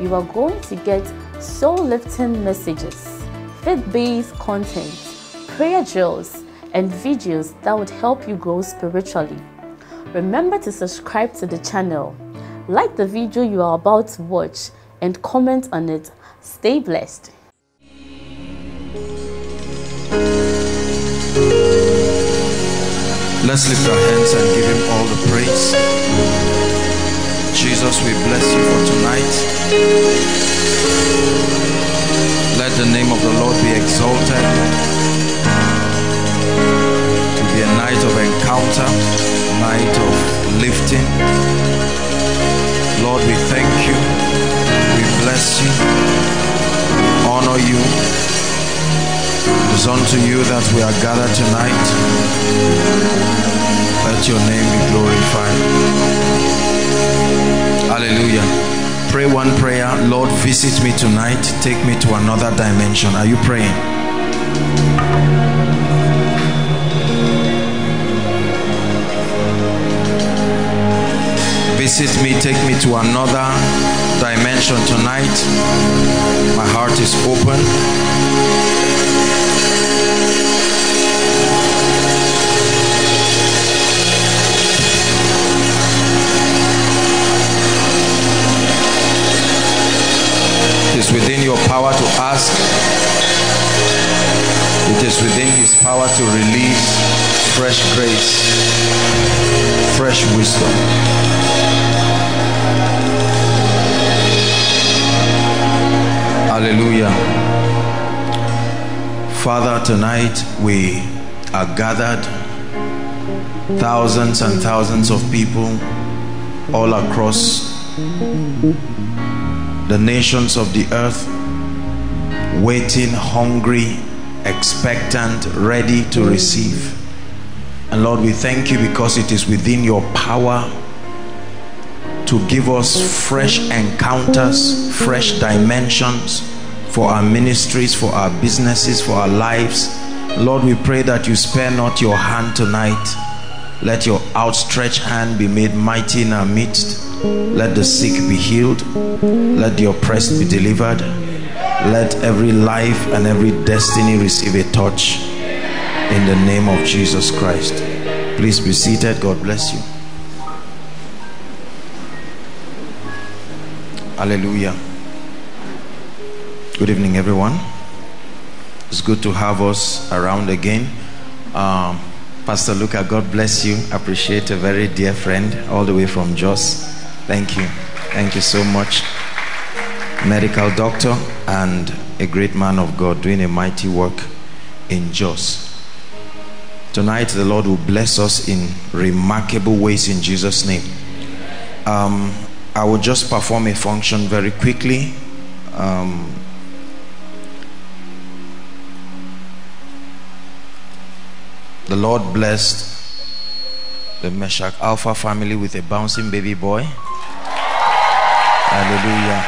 you are going to get soul lifting messages, faith based content prayer drills, and videos that would help you grow spiritually. Remember to subscribe to the channel, like the video you are about to watch, and comment on it. Stay blessed. Let's lift our hands and give him all the praise. Jesus, we bless you for tonight. Let the name of the Lord be exalted to be a night of encounter, night of lifting. Lord, we thank you. We bless you. Honor you. It is unto you that we are gathered tonight. Let your name be glorified. Hallelujah. Pray one prayer. Lord, visit me tonight. Take me to another dimension. Are you praying? visit me, take me to another dimension tonight. My heart is open. Is within your power to ask. It is within his power to release fresh grace, fresh wisdom. Hallelujah. Father, tonight we are gathered, thousands and thousands of people all across the nations of the earth, waiting, hungry, expectant, ready to receive. And Lord, we thank you because it is within your power to give us fresh encounters, fresh dimensions for our ministries, for our businesses, for our lives. Lord, we pray that you spare not your hand tonight. Let your outstretched hand be made mighty in our midst. Let the sick be healed. Let the oppressed be delivered. Let every life and every destiny receive a touch in the name of Jesus Christ. Please be seated. God bless you. Hallelujah. Good evening, everyone. It's good to have us around again. Um, Pastor Luca, God bless you. Appreciate a very dear friend all the way from Jos. Thank you. Thank you so much. Medical doctor and a great man of God doing a mighty work in Jos. Tonight, the Lord will bless us in remarkable ways in Jesus' name. Um, I will just perform a function very quickly. Um, The Lord blessed the Meshach Alpha family with a bouncing baby boy. Hallelujah.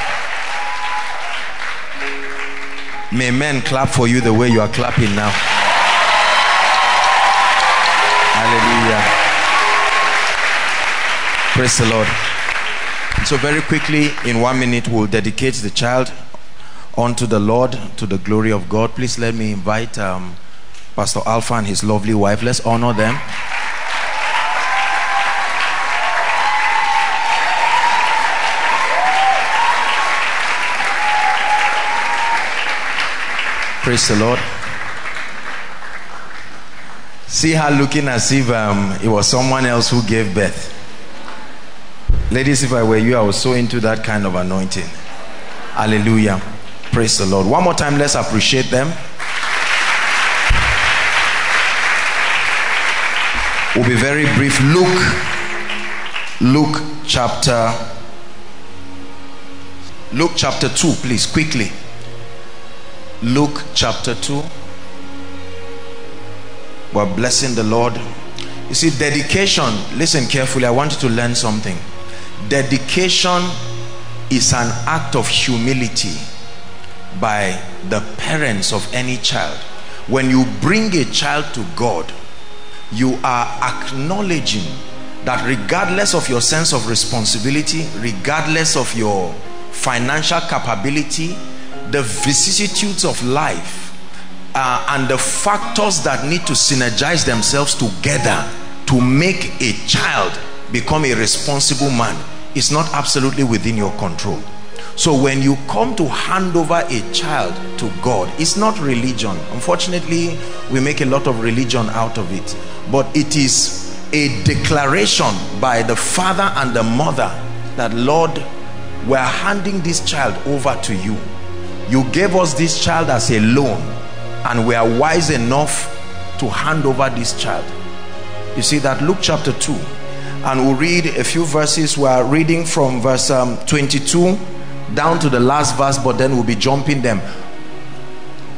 May men clap for you the way you are clapping now. Hallelujah. Praise the Lord. So, very quickly, in one minute, we'll dedicate the child unto the Lord to the glory of God. Please let me invite um, Pastor Alpha and his lovely wife. Let's honor them. Praise the Lord. See her looking as if um, it was someone else who gave birth. Ladies, if I were you, I was so into that kind of anointing. Hallelujah. Praise the Lord. One more time, let's appreciate them. Will be very brief. Luke, Luke chapter, Luke chapter 2, please, quickly. Luke chapter 2. We're blessing the Lord. You see, dedication, listen carefully. I want you to learn something. Dedication is an act of humility by the parents of any child. When you bring a child to God, you are acknowledging that regardless of your sense of responsibility, regardless of your financial capability, the vicissitudes of life, uh, and the factors that need to synergize themselves together to make a child become a responsible man is not absolutely within your control. So when you come to hand over a child to God, it's not religion. Unfortunately, we make a lot of religion out of it. But it is a declaration by the father and the mother that Lord, we're handing this child over to you. You gave us this child as a loan and we are wise enough to hand over this child. You see that Luke chapter 2 and we'll read a few verses. We are reading from verse um, 22 down to the last verse, but then we'll be jumping them.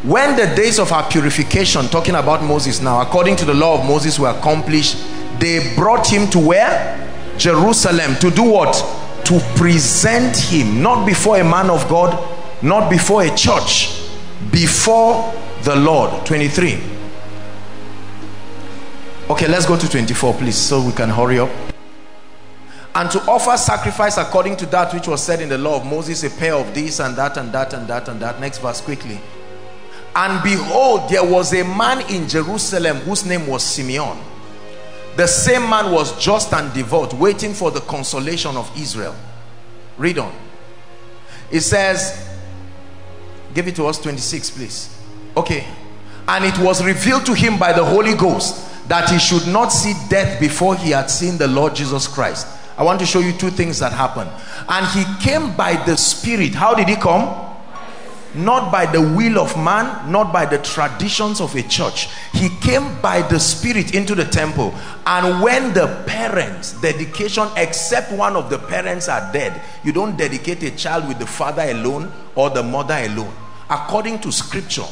When the days of our purification, talking about Moses now, according to the law of Moses, were accomplished, they brought him to where? Jerusalem. To do what? To present him, not before a man of God, not before a church, before the Lord. 23. Okay, let's go to 24, please, so we can hurry up and to offer sacrifice according to that which was said in the law of Moses, a pair of this and that and that and that and that. Next verse quickly. And behold, there was a man in Jerusalem whose name was Simeon. The same man was just and devout, waiting for the consolation of Israel. Read on. It says, give it to us 26, please. Okay. And it was revealed to him by the Holy Ghost that he should not see death before he had seen the Lord Jesus Christ. I want to show you two things that happened. And he came by the Spirit. How did he come? Not by the will of man, not by the traditions of a church. He came by the Spirit into the temple. And when the parents, dedication, except one of the parents are dead, you don't dedicate a child with the father alone or the mother alone. According to scripture,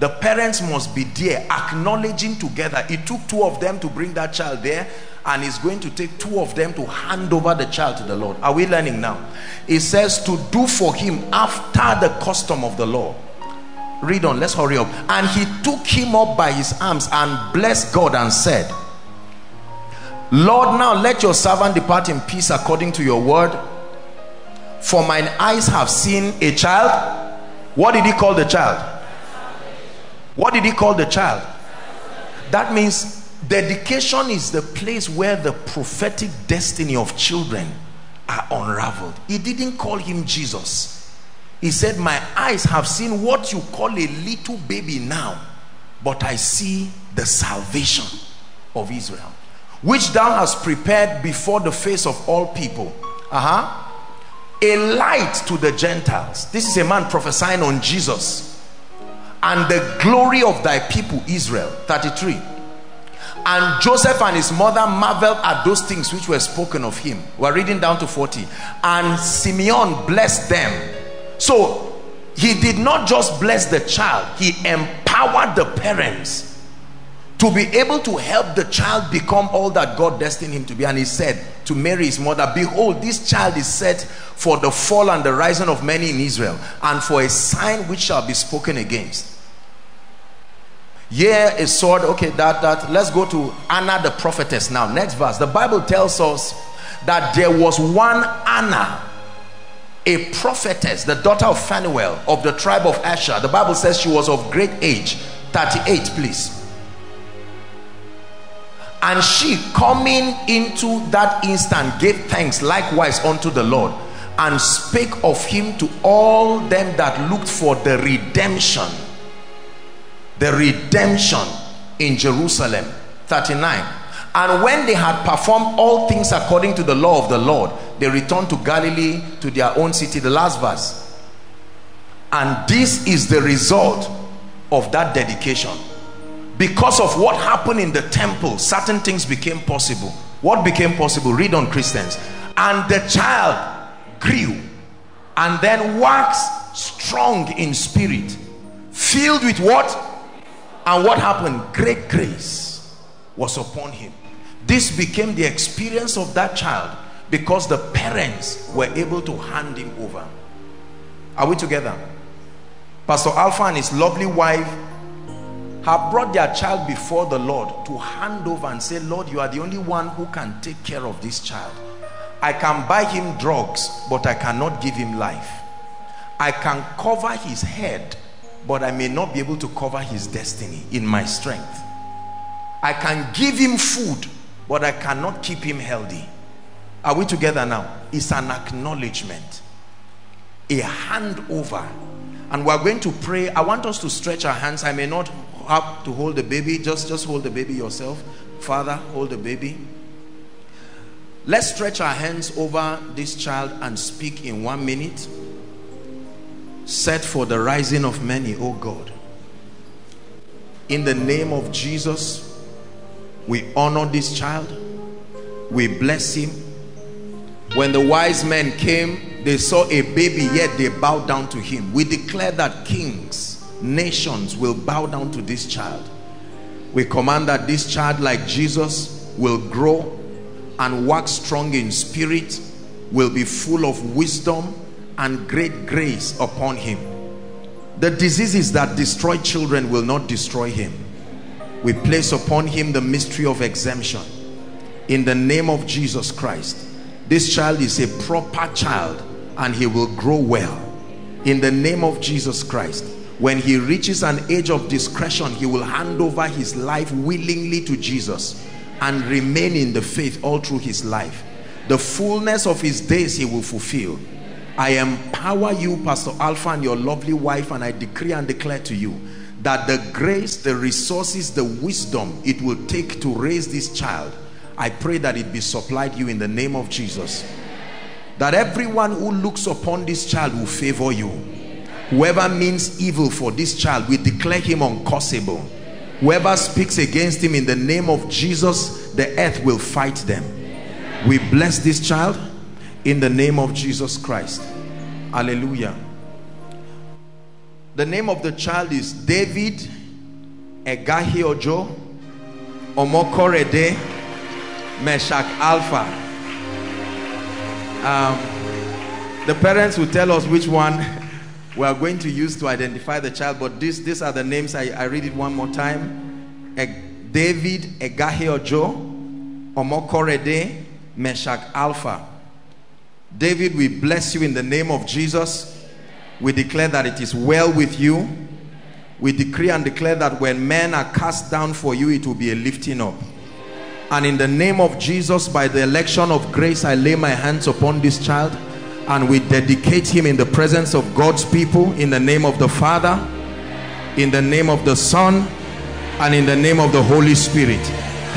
the parents must be there acknowledging together. It took two of them to bring that child there and is going to take two of them to hand over the child to the Lord. Are we learning now? It says to do for him after the custom of the law. Read on, let's hurry up. And he took him up by his arms and blessed God and said, Lord, now let your servant depart in peace according to your word. For mine eyes have seen a child. What did he call the child? What did he call the child? That means dedication is the place where the prophetic destiny of children are unraveled. He didn't call him jesus. He said my eyes have seen what you call a little baby now but i see the salvation of israel which thou hast prepared before the face of all people. Uh-huh. A light to the gentiles. This is a man prophesying on jesus. And the glory of thy people israel. 33 and Joseph and his mother marveled at those things which were spoken of him. We're reading down to 40. And Simeon blessed them. So he did not just bless the child, he empowered the parents to be able to help the child become all that God destined him to be. And he said to Mary, his mother, Behold, this child is set for the fall and the rising of many in Israel, and for a sign which shall be spoken against yeah a sword okay that that. Let's go to anna the prophetess now. Next verse. The bible tells us that there was one anna a prophetess the daughter of phanuel of the tribe of asher. The bible says she was of great age. 38 please. And she coming into that instant gave thanks likewise unto the lord and spake of him to all them that looked for the redemption the redemption in Jerusalem. 39 and when they had performed all things according to the law of the Lord they returned to Galilee to their own city the last verse. And this is the result of that dedication. Because of what happened in the temple certain things became possible. What became possible? Read on Christians. And the child grew and then waxed strong in spirit filled with what and what happened? Great grace was upon him. This became the experience of that child because the parents were able to hand him over. Are we together? Pastor alpha and his lovely wife have brought their child before the lord to hand over and say lord you are the only one who can take care of this child. I can buy him drugs but i cannot give him life. I can cover his head but i may not be able to cover his destiny in my strength. I can give him food but i cannot keep him healthy. Are we together now? It's an acknowledgement a handover. And we're going to pray. I want us to stretch our hands. I may not have to hold the baby. Just just hold the baby yourself. Father hold the baby. Let's stretch our hands over this child and speak in one minute set for the rising of many oh god. In the name of jesus we honor this child. We bless him. When the wise men came they saw a baby yet they bowed down to him. We declare that kings nations will bow down to this child. We command that this child like jesus will grow and wax strong in spirit will be full of wisdom and great grace upon him. The diseases that destroy children will not destroy him. We place upon him the mystery of exemption. In the name of jesus christ this child is a proper child and he will grow well. In the name of Jesus Christ when he reaches an age of discretion he will hand over his life willingly to Jesus and remain in the faith all through his life. The fullness of his days he will fulfill I empower you Pastor Alpha and your lovely wife and I decree and declare to you that the grace the resources the wisdom it will take to raise this child I pray that it be supplied you in the name of Jesus. That everyone who looks upon this child will favor you. Whoever means evil for this child, we declare him uncursable. Whoever speaks against him in the name of Jesus, the earth will fight them. We bless this child in the name of Jesus Christ. Hallelujah. The name of the child is David Egahiojo Omokorede Meshach Alpha. Um, the parents will tell us which one we are going to use to identify the child, but this, these are the names. I, I read it one more time. E David Egahiojo Omokorede Meshach Alpha. David, we bless you in the name of Jesus. We declare that it is well with you. We decree and declare that when men are cast down for you, it will be a lifting up. And in the name of Jesus, by the election of grace, I lay my hands upon this child and we dedicate him in the presence of God's people in the name of the Father, in the name of the Son, and in the name of the Holy Spirit.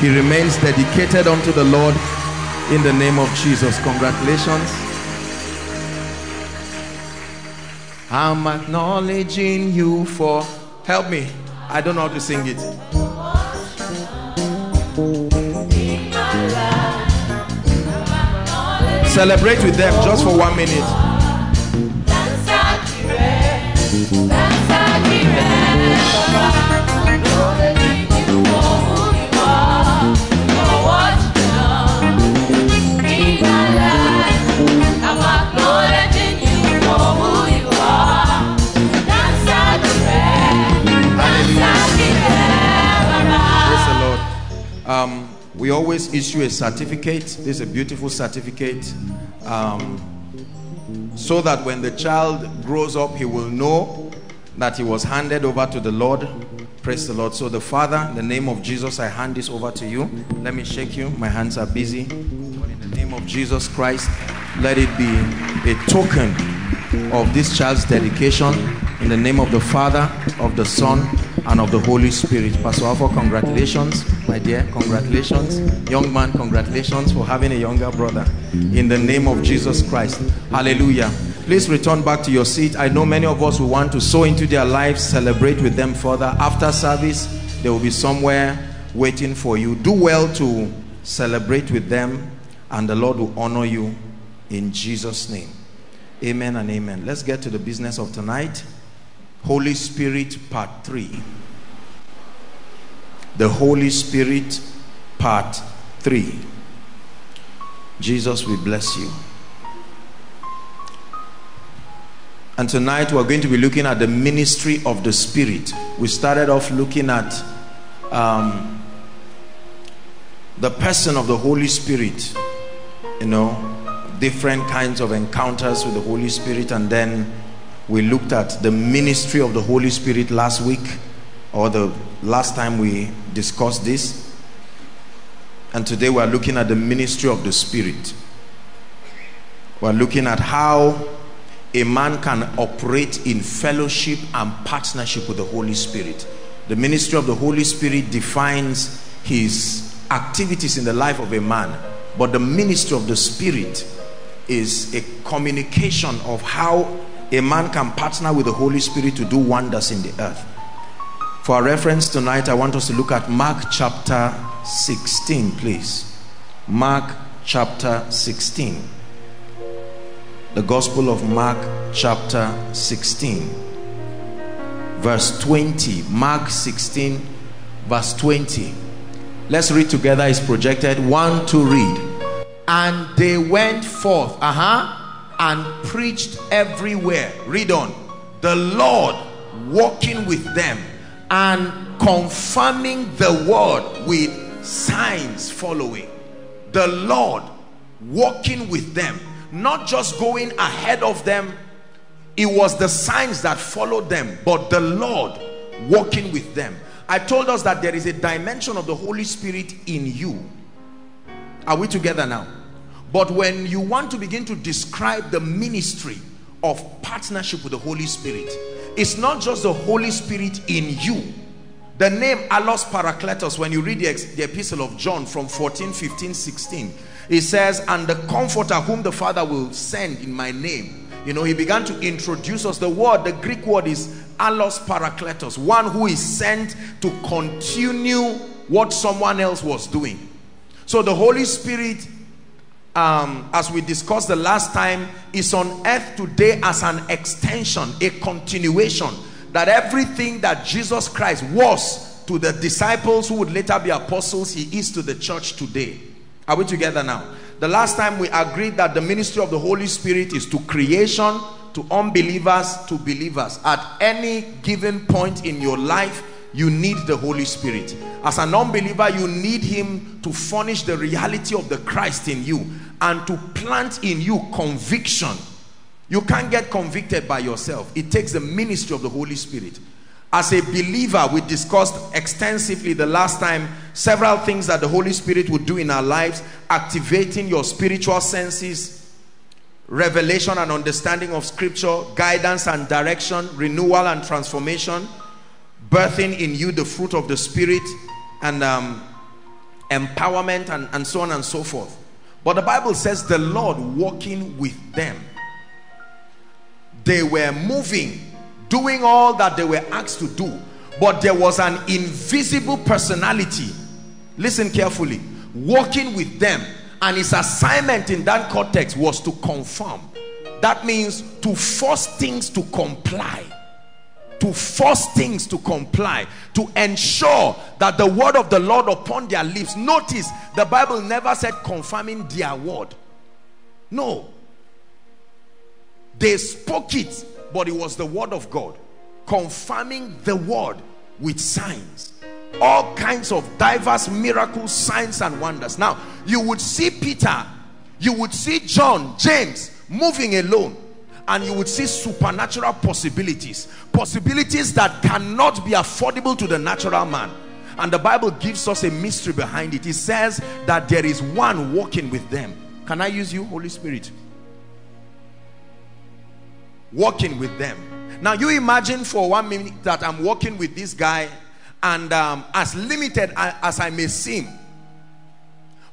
He remains dedicated unto the Lord in the name of Jesus. Congratulations. I'm acknowledging you for help me. I don't know how to sing it. Celebrate with them just for one minute. Um, we always issue a certificate. This is a beautiful certificate. Um, so that when the child grows up, he will know that he was handed over to the Lord. Praise the Lord. So the Father, in the name of Jesus, I hand this over to you. Let me shake you. My hands are busy. But in the name of Jesus Christ, let it be a token of this child's dedication in the name of the Father, of the Son, and of the Holy Spirit. Pastor Alpha, congratulations, my dear. Congratulations. Young man, congratulations for having a younger brother. In the name of Jesus Christ. Hallelujah. Please return back to your seat. I know many of us will want to sow into their lives, celebrate with them further. After service, they will be somewhere waiting for you. Do well to celebrate with them, and the Lord will honor you in Jesus' name. Amen and amen. Let's get to the business of tonight. Holy Spirit part 3. The Holy Spirit part 3. Jesus, we bless you. And tonight we're going to be looking at the ministry of the Spirit. We started off looking at um, the person of the Holy Spirit, you know, different kinds of encounters with the Holy Spirit, and then we looked at the ministry of the Holy Spirit last week, or the last time we discussed this. And today we're looking at the ministry of the Spirit. We're looking at how a man can operate in fellowship and partnership with the Holy Spirit. The ministry of the Holy Spirit defines his activities in the life of a man, but the ministry of the Spirit is a communication of how a man can partner with the Holy Spirit to do wonders in the earth. For reference tonight, I want us to look at Mark chapter 16, please. Mark chapter 16 the Gospel of Mark, chapter 16, verse 20. Mark 16, verse 20. Let's read together. It's projected. One to read. And they went forth, uh huh, and preached everywhere. Read on. The Lord walking with them and confirming the word with signs following. The Lord walking with them not just going ahead of them it was the signs that followed them but the lord walking with them i told us that there is a dimension of the holy spirit in you are we together now but when you want to begin to describe the ministry of partnership with the holy spirit it's not just the holy spirit in you the name allos parakletos when you read the, the epistle of john from 14 15 16 he says, and the comforter whom the Father will send in my name. You know, he began to introduce us. The word, the Greek word is allos parakletos, one who is sent to continue what someone else was doing. So the Holy Spirit, um, as we discussed the last time, is on earth today as an extension, a continuation. That everything that Jesus Christ was to the disciples who would later be apostles, he is to the church today. Are we together now? The last time we agreed that the ministry of the Holy Spirit is to creation, to unbelievers, to believers. At any given point in your life, you need the Holy Spirit. As an unbeliever, you need him to furnish the reality of the Christ in you and to plant in you conviction. You can't get convicted by yourself. It takes the ministry of the Holy Spirit as a believer we discussed extensively the last time several things that the Holy Spirit would do in our lives activating your spiritual senses revelation and understanding of scripture guidance and direction renewal and transformation birthing in you the fruit of the spirit and um, empowerment and, and so on and so forth. But the Bible says the Lord walking with them. They were moving doing all that they were asked to do. But there was an invisible personality listen carefully working with them. And his assignment in that context was to confirm that means to force things to comply to force things to comply to ensure that the word of the Lord upon their lips. Notice the Bible never said confirming their word. No. They spoke it but it was the word of God. Confirming the word with signs. All kinds of diverse miracles signs and wonders. Now you would see Peter you would see John James moving alone and you would see supernatural possibilities. Possibilities that cannot be affordable to the natural man. And the Bible gives us a mystery behind it. It says that there is one walking with them. Can I use you Holy Spirit? Walking with them. Now you imagine for one minute that i'm walking with this guy and um, as limited as i may seem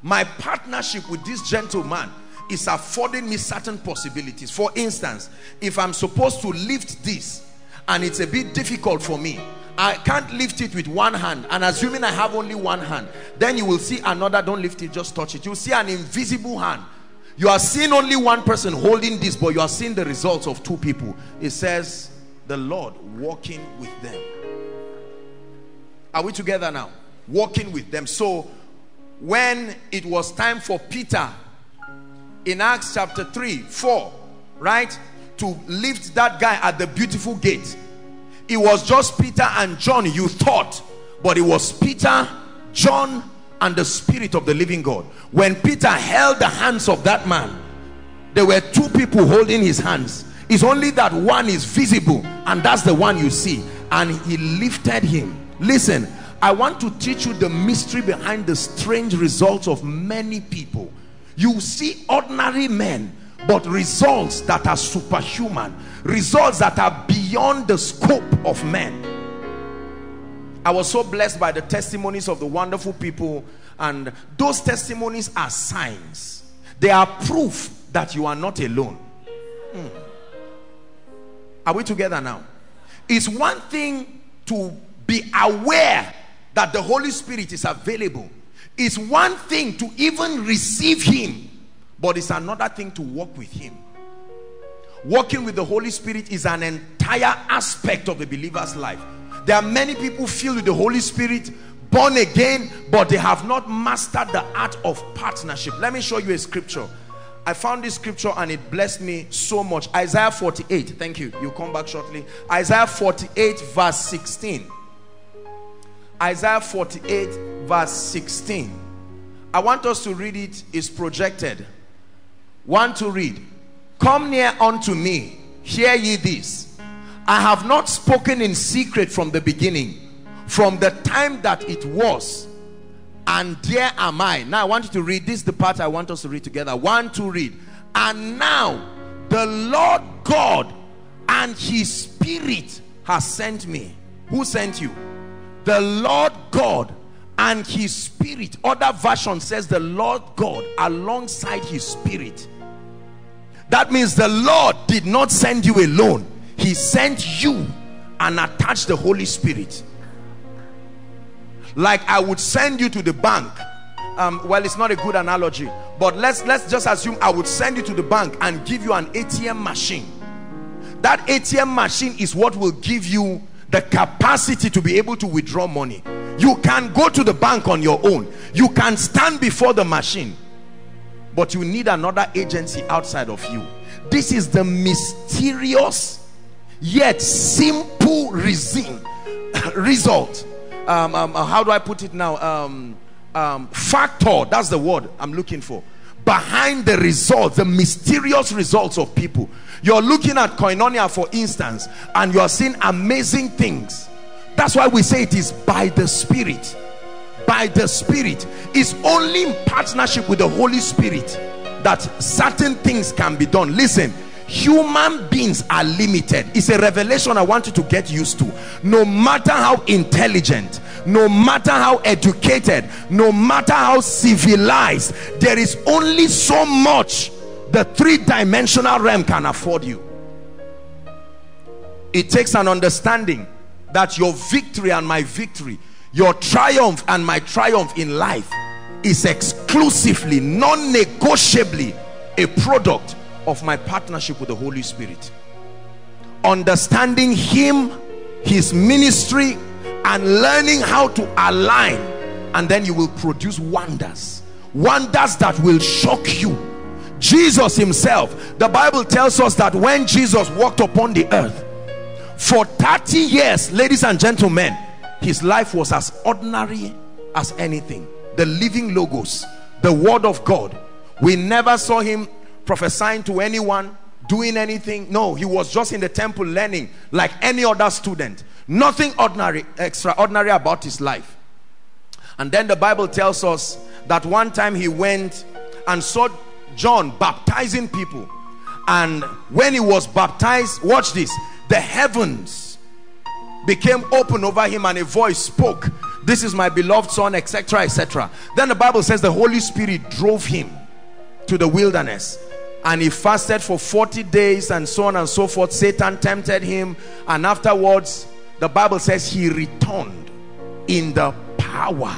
my partnership with this gentleman is affording me certain possibilities for instance if i'm supposed to lift this and it's a bit difficult for me I can't lift it with one hand and assuming I have only one hand then you will see another don't lift it just touch it you'll see an invisible hand you are seeing only one person holding this but you are seeing the results of two people it says the Lord walking with them. Are we together now? Walking with them. So when it was time for Peter in Acts chapter 3, 4, right? To lift that guy at the beautiful gate. It was just Peter and John, you thought. But it was Peter, John, and the Spirit of the living God. When Peter held the hands of that man, there were two people holding his hands. It's only that one is visible, and that's the one you see. And he lifted him. Listen, I want to teach you the mystery behind the strange results of many people. You see ordinary men, but results that are superhuman, results that are beyond the scope of men. I was so blessed by the testimonies of the wonderful people, and those testimonies are signs, they are proof that you are not alone. Hmm. Are we together now? It's one thing to be aware that the Holy Spirit is available. It's one thing to even receive Him, but it's another thing to walk with Him. Walking with the Holy Spirit is an entire aspect of a believer's life. There are many people filled with the Holy Spirit, born again, but they have not mastered the art of partnership. Let me show you a scripture. I found this scripture and it blessed me so much. Isaiah 48. Thank you. You come back shortly. Isaiah 48 verse 16. Isaiah 48 verse 16. I want us to read it. It's projected. One to read. Come near unto me. Hear ye this. I have not spoken in secret from the beginning. From the time that it was. And there am I. Now I want you to read. This the part I want us to read together. One to read. And now the Lord God and his spirit has sent me. Who sent you? The Lord God and his spirit. Other version says the Lord God alongside his spirit. That means the Lord did not send you alone. He sent you and attached the Holy Spirit. Like I would send you to the bank. Um, well it's not a good analogy but let's let's just assume I would send you to the bank and give you an ATM machine. That ATM machine is what will give you the capacity to be able to withdraw money. You can go to the bank on your own. You can stand before the machine but you need another agency outside of you. This is the mysterious yet simple reason result. Um, um, how do I put it now? Um, um, factor that's the word I'm looking for behind the results the mysterious results of people. You're looking at koinonia for instance and you're seeing amazing things. That's why we say it is by the spirit. By the spirit. It's only in partnership with the holy spirit that certain things can be done. Listen human beings are limited. It's a revelation i want you to get used to. No matter how intelligent no matter how educated no matter how civilized there is only so much the three-dimensional realm can afford you. It takes an understanding that your victory and my victory your triumph and my triumph in life is exclusively non-negotiably a product of my partnership with the Holy Spirit. Understanding him his ministry and learning how to align. And then you will produce wonders. Wonders that will shock you. Jesus himself the Bible tells us that when Jesus walked upon the earth for 30 years ladies and gentlemen his life was as ordinary as anything. The living logos the word of God. We never saw him prophesying to anyone doing anything. No he was just in the temple learning like any other student. Nothing ordinary extraordinary about his life. And then the bible tells us that one time he went and saw john baptizing people. And when he was baptized watch this the heavens became open over him and a voice spoke this is my beloved son etc etc then the bible says the holy spirit drove him to the wilderness and he fasted for 40 days and so on and so forth. Satan tempted him. And afterwards the bible says he returned in the power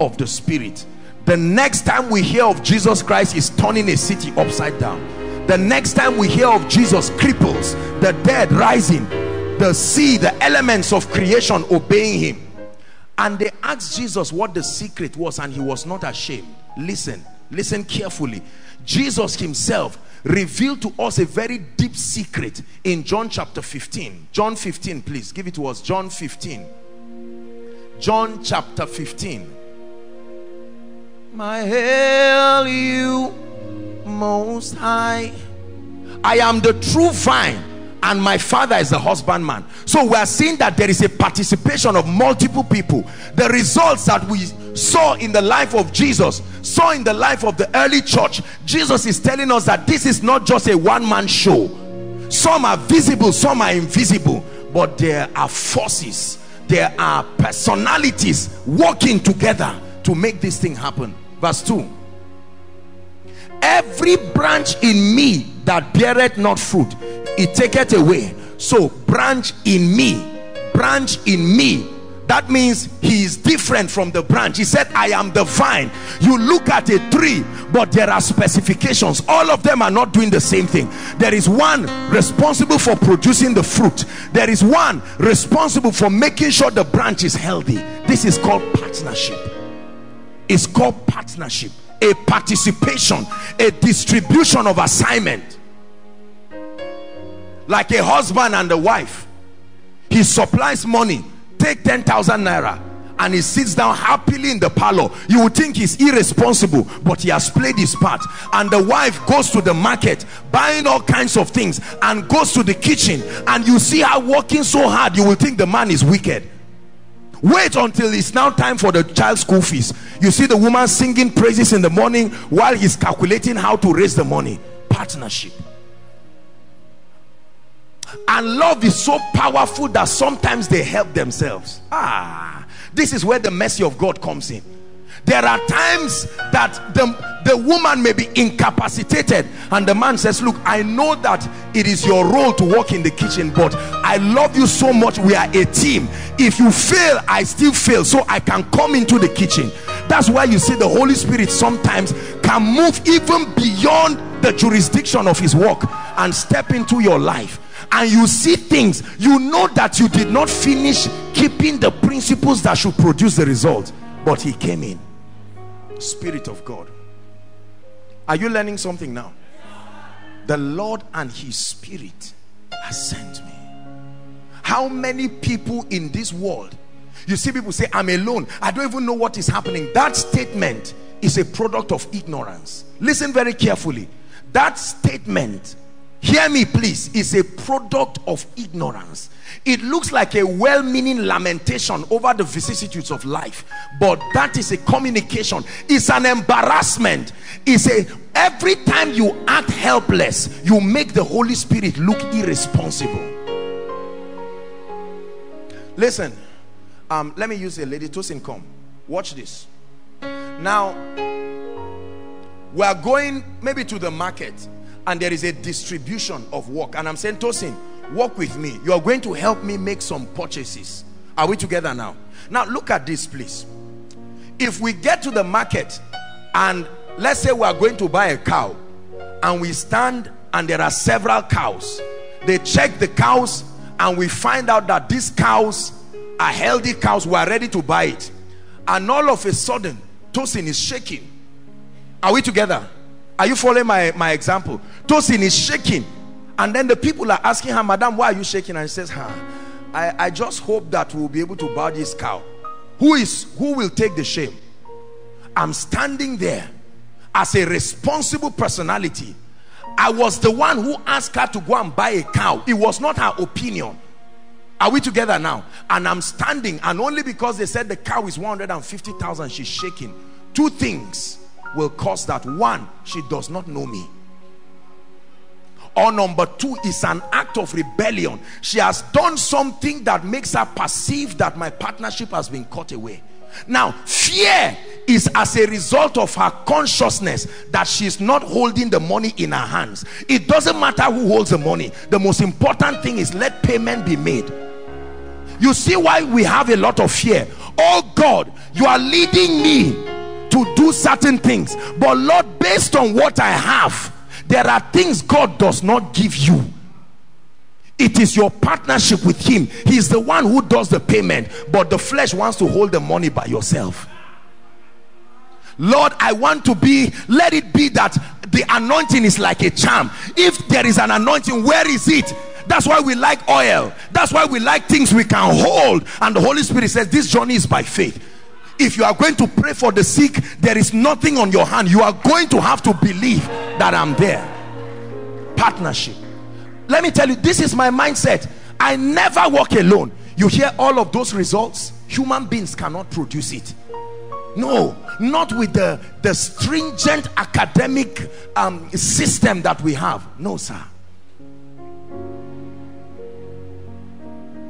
of the spirit. The next time we hear of jesus christ is turning a city upside down. The next time we hear of jesus cripples the dead rising the sea the elements of creation obeying him. And they asked jesus what the secret was and he was not ashamed. Listen listen carefully jesus himself revealed to us a very deep secret in john chapter 15 john 15 please. Give it to us. John 15 john chapter 15 my hail you most high. I am the true vine and my father is the husbandman. So we are seeing that there is a participation of multiple people. The results that we saw in the life of jesus saw in the life of the early church jesus is telling us that this is not just a one-man show. Some are visible some are invisible but there are forces there are personalities working together to make this thing happen. Verse 2 every branch in me that beareth not fruit it taketh away. So branch in me branch in me. That means he is different from the branch. He said i am the vine. You look at a tree but there are specifications. All of them are not doing the same thing. There is one responsible for producing the fruit. There is one responsible for making sure the branch is healthy. This is called partnership. It's called partnership a participation a distribution of assignment. Like a husband and a wife he supplies money take 10,000 naira and he sits down happily in the parlor. You would think he's irresponsible but he has played his part. And the wife goes to the market buying all kinds of things and goes to the kitchen. And you see her working so hard you will think the man is wicked wait until it's now time for the child's school fees. You see the woman singing praises in the morning while he's calculating how to raise the money. Partnership. And love is so powerful that sometimes they help themselves. Ah this is where the mercy of God comes in there are times that the, the woman may be incapacitated and the man says look I know that it is your role to work in the kitchen but I love you so much. We are a team. If you fail I still fail so I can come into the kitchen. That's why you see the Holy Spirit sometimes can move even beyond the jurisdiction of his work and step into your life. And you see things you know that you did not finish keeping the principles that should produce the result but he came in spirit of god. Are you learning something now? The lord and his spirit has sent me. How many people in this world you see people say i'm alone. I don't even know what is happening. That statement is a product of ignorance. Listen very carefully. That statement hear me please is a product of ignorance it looks like a well-meaning lamentation over the vicissitudes of life but that is a communication. It's an embarrassment. It's a every time you act helpless you make the holy spirit look irresponsible. Listen um let me use a lady to come. Watch this. Now we are going maybe to the market and there is a distribution of work and I'm saying Tosin work with me. You are going to help me make some purchases. Are we together now? Now look at this please. If we get to the market and let's say we are going to buy a cow and we stand and there are several cows they check the cows and we find out that these cows are healthy cows we are ready to buy it. And all of a sudden Tosin is shaking. Are we together? Are you following my, my example? Tosin is shaking. And then the people are asking her, Madam, why are you shaking? And she says, huh, I, I just hope that we'll be able to buy this cow. Who is who will take the shame? I'm standing there as a responsible personality. I was the one who asked her to go and buy a cow. It was not her opinion. Are we together now? And I'm standing, and only because they said the cow is 150,000, she's shaking. Two things will cause that one she does not know me or number two is an act of rebellion. She has done something that makes her perceive that my partnership has been cut away. Now fear is as a result of her consciousness that she's not holding the money in her hands. It doesn't matter who holds the money. The most important thing is let payment be made. You see why we have a lot of fear? Oh god you are leading me to do certain things but lord based on what i have there are things god does not give you it is your partnership with him he's the one who does the payment but the flesh wants to hold the money by yourself Lord, I want to be, let it be that the anointing is like a charm. If there is an anointing, where is it? That's why we like oil. That's why we like things we can hold. And the Holy Spirit says, This journey is by faith. If you are going to pray for the sick, there is nothing on your hand. You are going to have to believe that I'm there. Partnership. Let me tell you, this is my mindset. I never walk alone. You hear all of those results, human beings cannot produce it. No, not with the, the stringent academic um, system that we have. No, sir.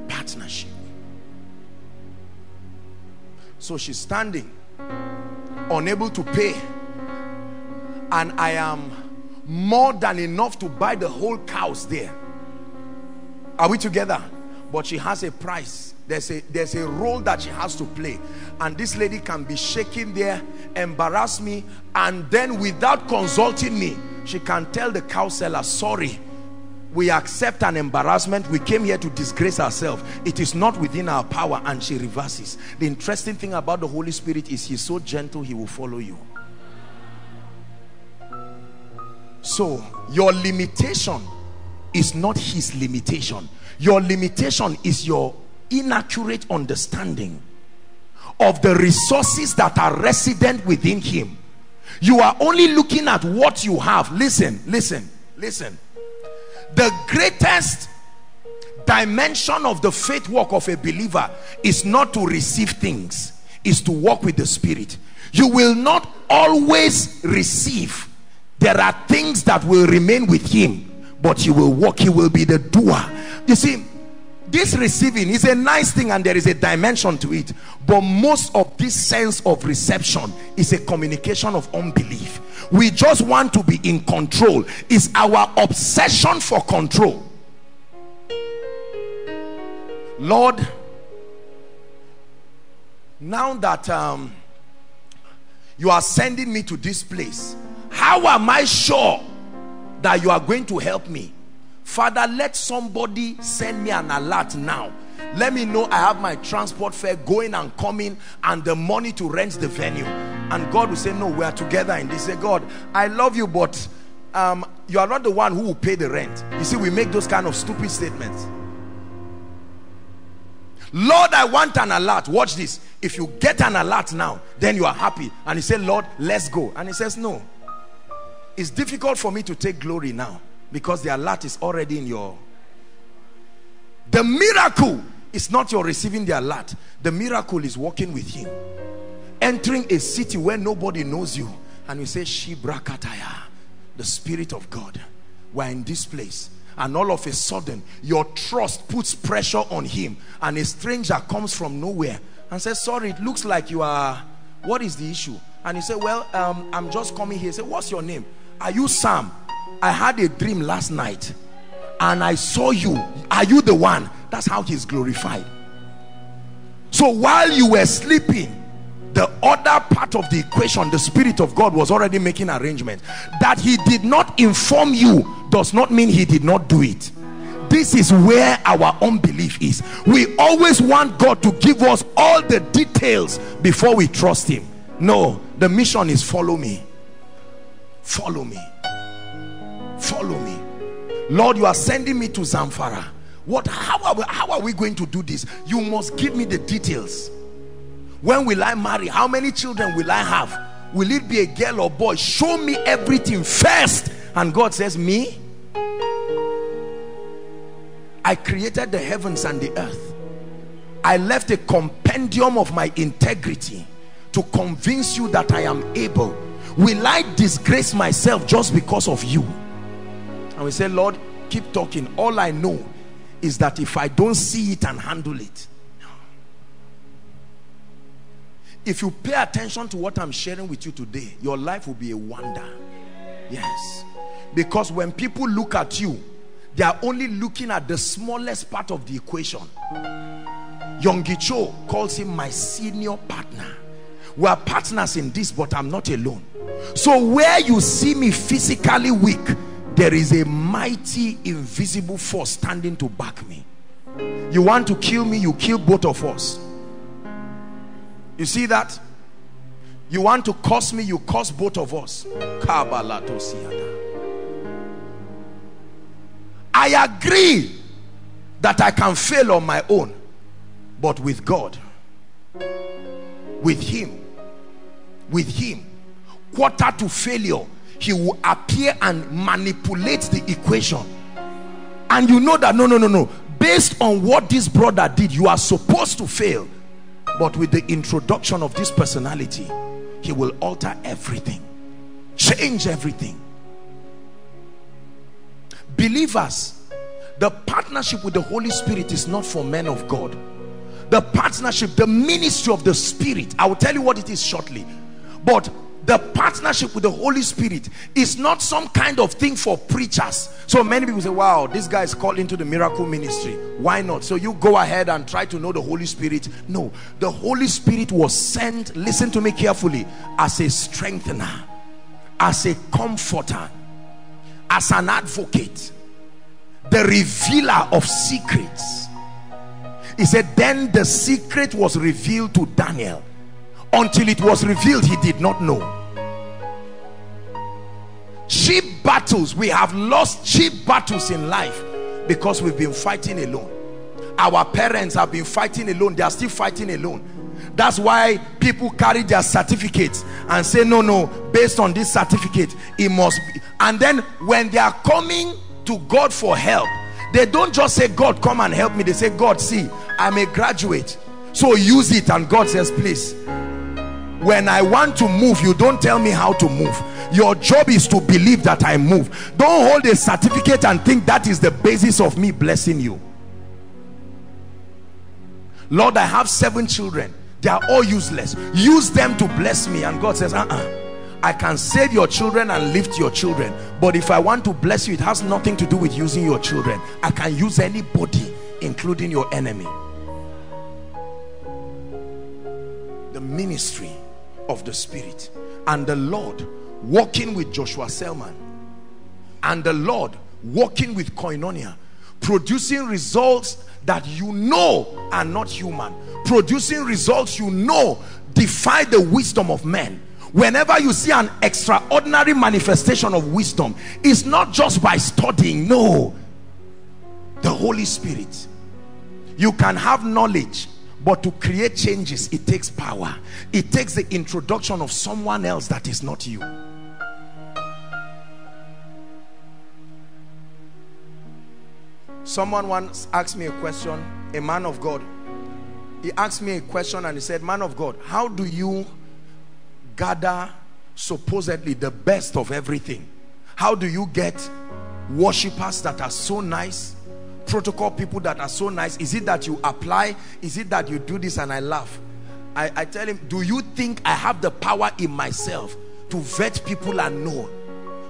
Partnership. So she's standing, unable to pay. And I am more than enough to buy the whole cows there. Are we together? But she has a price. There's a there's a role that she has to play. And this lady can be shaking there, embarrass me, and then without consulting me, she can tell the cow seller, sorry, we accept an embarrassment. We came here to disgrace ourselves. It is not within our power and she reverses. The interesting thing about the holy spirit is he's so gentle he will follow you. So your limitation is not his limitation. Your limitation is your inaccurate understanding of the resources that are resident within him. You are only looking at what you have. Listen listen listen the greatest dimension of the faith walk of a believer is not to receive things is to walk with the spirit. You will not always receive. There are things that will remain with him but he will walk he will be the doer. You see this receiving is a nice thing and there is a dimension to it but most of this sense of reception is a communication of unbelief we just want to be in control. Is our obsession for control. Lord now that um, you are sending me to this place how am i sure that you are going to help me? Father let somebody send me an alert now let me know i have my transport fare going and coming and the money to rent the venue. And god will say no we are together in this. Say god i love you but um, you are not the one who will pay the rent. You see we make those kind of stupid statements. Lord i want an alert. Watch this. If you get an alert now then you are happy. And he said lord let's go. And he says no. It's difficult for me to take glory now because the alert is already in your the miracle is not your receiving the alert the miracle is walking with him. Entering a city where nobody knows you and you say shibrakataya the spirit of god we're in this place. And all of a sudden your trust puts pressure on him and a stranger comes from nowhere and says sorry it looks like you are what is the issue? And you say well um, i'm just coming here. Say what's your name? Are you sam? I had a dream last night and i saw you. Are you the one? That's how he's glorified. So while you were sleeping the other part of the equation the spirit of god was already making arrangements. That he did not inform you does not mean he did not do it. This is where our unbelief is. We always want god to give us all the details before we trust him. No the mission is follow me. Follow me. Follow me lord you are sending me to zamfara. What how are we, how are we going to do this? You must give me the details. When will i marry? How many children will i have? Will it be a girl or boy? Show me everything first. And god says me? I created the heavens and the earth. I left a compendium of my integrity to convince you that i am able. Will i disgrace myself just because of you? And we say lord keep talking all i know is that if i don't see it and handle it if you pay attention to what i'm sharing with you today your life will be a wonder. Yes. Because when people look at you they are only looking at the smallest part of the equation. Yonggi calls him my senior partner. We are partners in this but i'm not alone. So where you see me physically weak there is a mighty invisible force standing to back me. You want to kill me you kill both of us. You see that? You want to curse me you curse both of us. I agree that I can fail on my own but with God with him with him quarter to failure he will appear and manipulate the equation. And you know that no no no no. Based on what this brother did you are supposed to fail. But with the introduction of this personality he will alter everything. Change everything. Believers the partnership with the Holy Spirit is not for men of God. The partnership the ministry of the Spirit I will tell you what it is shortly. But the partnership with the Holy Spirit is not some kind of thing for preachers. So many people say, wow, this guy is called into the miracle ministry. Why not? So you go ahead and try to know the Holy Spirit. No, the Holy Spirit was sent, listen to me carefully, as a strengthener, as a comforter, as an advocate, the revealer of secrets. He said, then the secret was revealed to Daniel until it was revealed he did not know cheap battles. We have lost cheap battles in life because we've been fighting alone. Our parents have been fighting alone. They are still fighting alone. That's why people carry their certificates and say no no based on this certificate it must be. And then when they are coming to God for help they don't just say God come and help me. They say God see I'm a graduate. So use it and God says please when I want to move you don't tell me how to move. Your job is to believe that I move. Don't hold a certificate and think that is the basis of me blessing you. Lord I have seven children. They are all useless. Use them to bless me. And God says uh-uh. I can save your children and lift your children. But if I want to bless you it has nothing to do with using your children. I can use anybody including your enemy. The ministry of the spirit and the Lord walking with Joshua Selman and the Lord walking with Koinonia producing results that you know are not human producing results you know defy the wisdom of men. Whenever you see an extraordinary manifestation of wisdom it's not just by studying no. The Holy Spirit. You can have knowledge but to create changes, it takes power. It takes the introduction of someone else that is not you. Someone once asked me a question, a man of God. He asked me a question and he said, man of God, how do you gather supposedly the best of everything? How do you get worshippers that are so nice, protocol people that are so nice. Is it that you apply? Is it that you do this and I laugh? I, I tell him do you think I have the power in myself to vet people and know?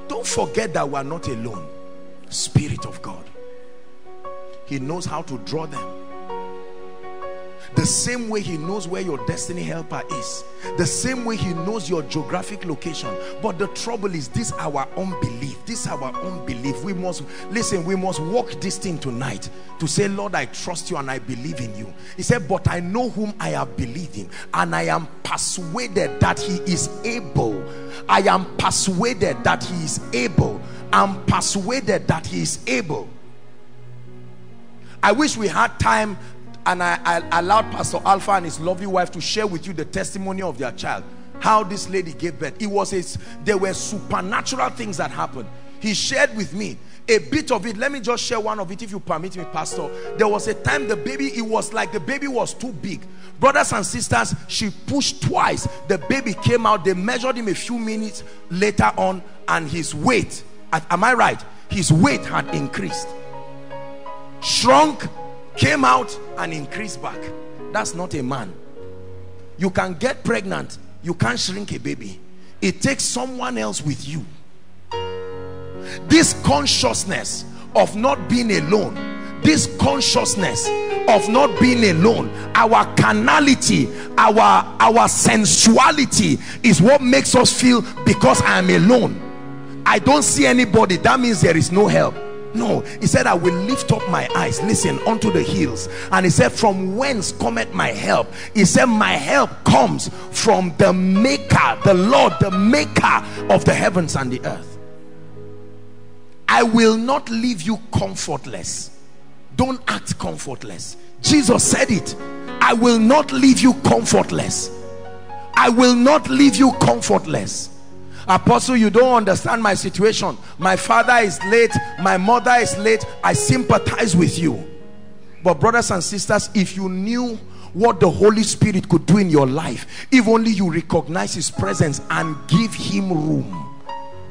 Don't forget that we are not alone. Spirit of God. He knows how to draw them the same way he knows where your destiny helper is. The same way he knows your geographic location. But the trouble is this our unbelief this our unbelief we must listen we must walk this thing tonight to say lord i trust you and i believe in you. He said but i know whom i have believed in and i am persuaded that he is able. I am persuaded that he is able. I'm persuaded that he is able. I wish we had time and I, I, allowed Pastor Alpha and his lovely wife to share with you the testimony of their child. How this lady gave birth. It was a, there were supernatural things that happened. He shared with me a bit of it. Let me just share one of it if you permit me pastor. There was a time the baby it was like the baby was too big. Brothers and sisters she pushed twice. The baby came out. They measured him a few minutes later on and his weight am i right? His weight had increased. Shrunk came out and increased back. That's not a man. You can get pregnant you can't shrink a baby. It takes someone else with you. This consciousness of not being alone this consciousness of not being alone our carnality our our sensuality is what makes us feel because i am alone. I don't see anybody. That means there is no help no he said I will lift up my eyes listen unto the hills. And he said from whence cometh my help? He said my help comes from the maker the Lord the maker of the heavens and the earth. I will not leave you comfortless. Don't act comfortless. Jesus said it. I will not leave you comfortless. I will not leave you comfortless apostle you don't understand my situation. My father is late. My mother is late. I sympathize with you. But brothers and sisters if you knew what the Holy Spirit could do in your life if only you recognize his presence and give him room.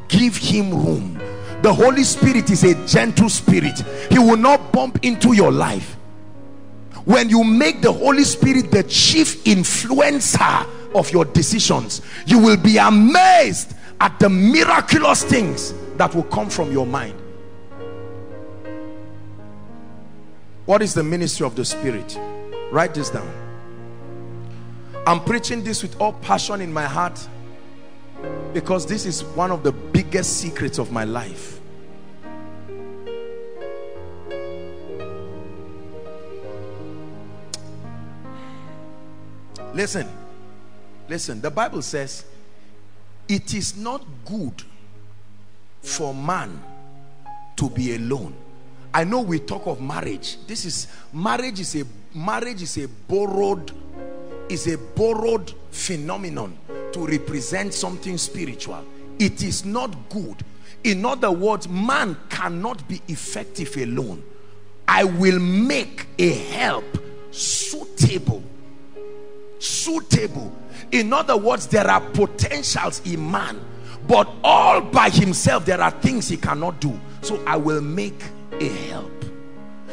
Give him room. The Holy Spirit is a gentle spirit. He will not bump into your life. When you make the Holy Spirit the chief influencer of your decisions you will be amazed at the miraculous things that will come from your mind. What is the ministry of the spirit? Write this down. I'm preaching this with all passion in my heart because this is one of the biggest secrets of my life. Listen listen the bible says it is not good for man to be alone. I know we talk of marriage. This is marriage is a marriage is a borrowed is a borrowed phenomenon to represent something spiritual. It is not good. In other words man cannot be effective alone. I will make a help suitable suitable. In other words there are potentials in man but all by himself there are things he cannot do. So i will make a help.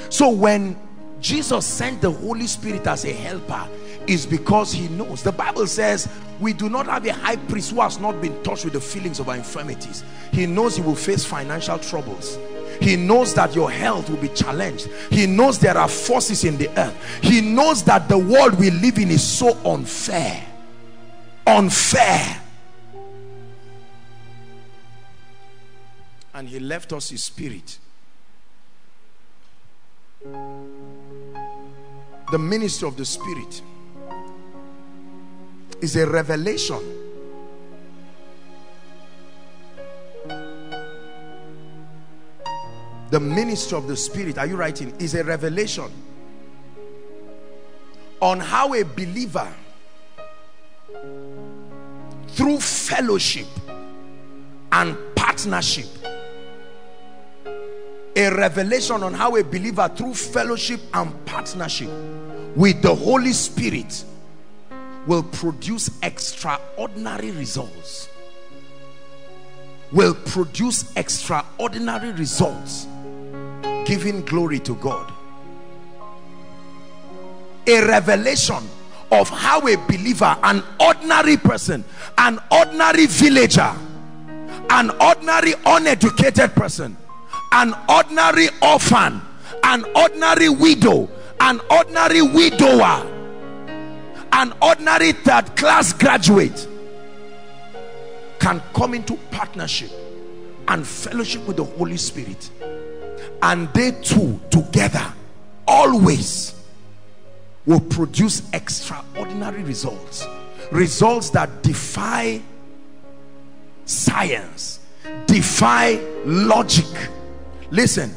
So when jesus sent the holy spirit as a helper is because he knows. The bible says we do not have a high priest who has not been touched with the feelings of our infirmities. He knows he will face financial troubles he knows that your health will be challenged. He knows there are forces in the earth. He knows that the world we live in is so unfair. Unfair. And he left us his spirit. The ministry of the spirit is a revelation the ministry of the spirit are you writing is a revelation on how a believer through fellowship and partnership a revelation on how a believer through fellowship and partnership with the Holy Spirit will produce extraordinary results. Will produce extraordinary results giving glory to God. A revelation of how a believer an ordinary person an ordinary villager an ordinary uneducated person an ordinary orphan an ordinary widow an ordinary widower an ordinary third class graduate can come into partnership and fellowship with the Holy Spirit and they two together always will produce extraordinary results. Results that defy science defy logic. Listen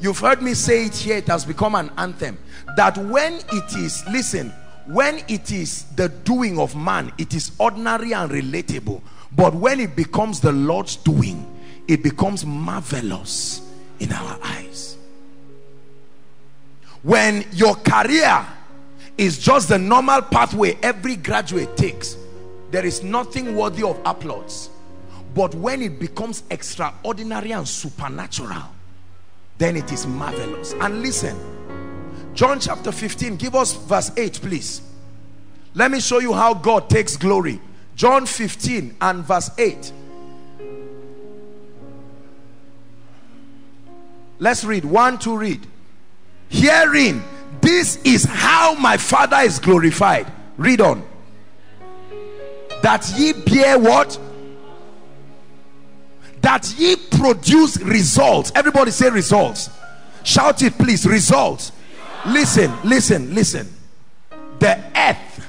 you've heard me say it here it has become an anthem. That when it is listen when it is the doing of man it is ordinary and relatable. But when it becomes the Lord's doing it becomes marvelous in our eyes. When your career is just the normal pathway every graduate takes there is nothing worthy of applause. But when it becomes extraordinary and supernatural then it is marvelous. And listen John chapter 15 give us verse 8 please. Let me show you how God takes glory. John 15 and verse 8 let's read. One to read. Hearing this is how my father is glorified. Read on. That ye bear what? That ye produce results. Everybody say results. Shout it please. Results. Listen listen listen. The earth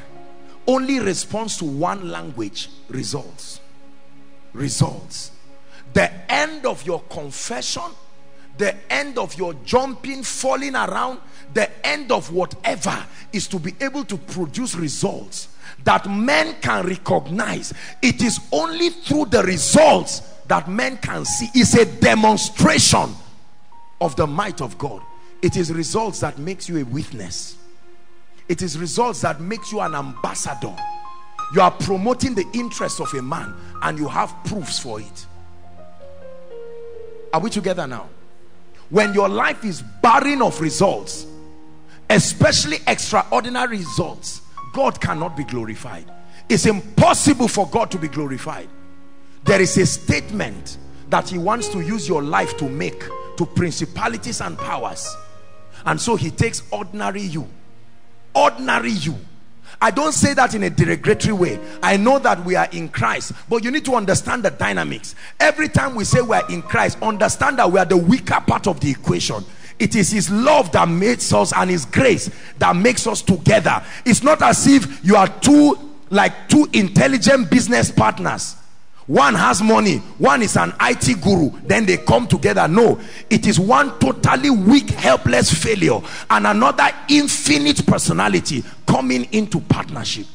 only responds to one language results. Results. The end of your confession the end of your jumping falling around the end of whatever is to be able to produce results that men can recognize. It is only through the results that men can see. It's a demonstration of the might of God. It is results that makes you a witness. It is results that makes you an ambassador. You are promoting the interests of a man and you have proofs for it. Are we together now when your life is barren of results especially extraordinary results God cannot be glorified. It's impossible for God to be glorified. There is a statement that he wants to use your life to make to principalities and powers. And so he takes ordinary you ordinary you I don't say that in a derogatory way. I know that we are in Christ, but you need to understand the dynamics. Every time we say we are in Christ, understand that we are the weaker part of the equation. It is his love that makes us and his grace that makes us together. It's not as if you are two like two intelligent business partners one has money one is an IT guru then they come together. No it is one totally weak helpless failure and another infinite personality coming into partnership.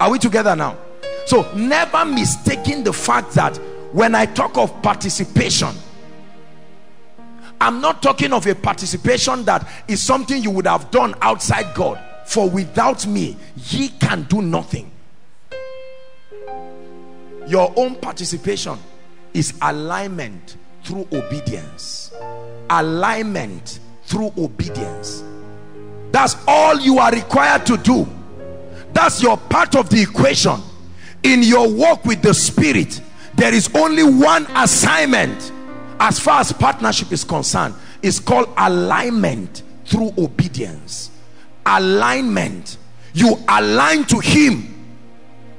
Are we together now? So never mistaking the fact that when I talk of participation I'm not talking of a participation that is something you would have done outside God. For without me ye can do nothing your own participation is alignment through obedience. Alignment through obedience. That's all you are required to do. That's your part of the equation. In your walk with the spirit there is only one assignment as far as partnership is concerned it's called alignment through obedience. Alignment. You align to him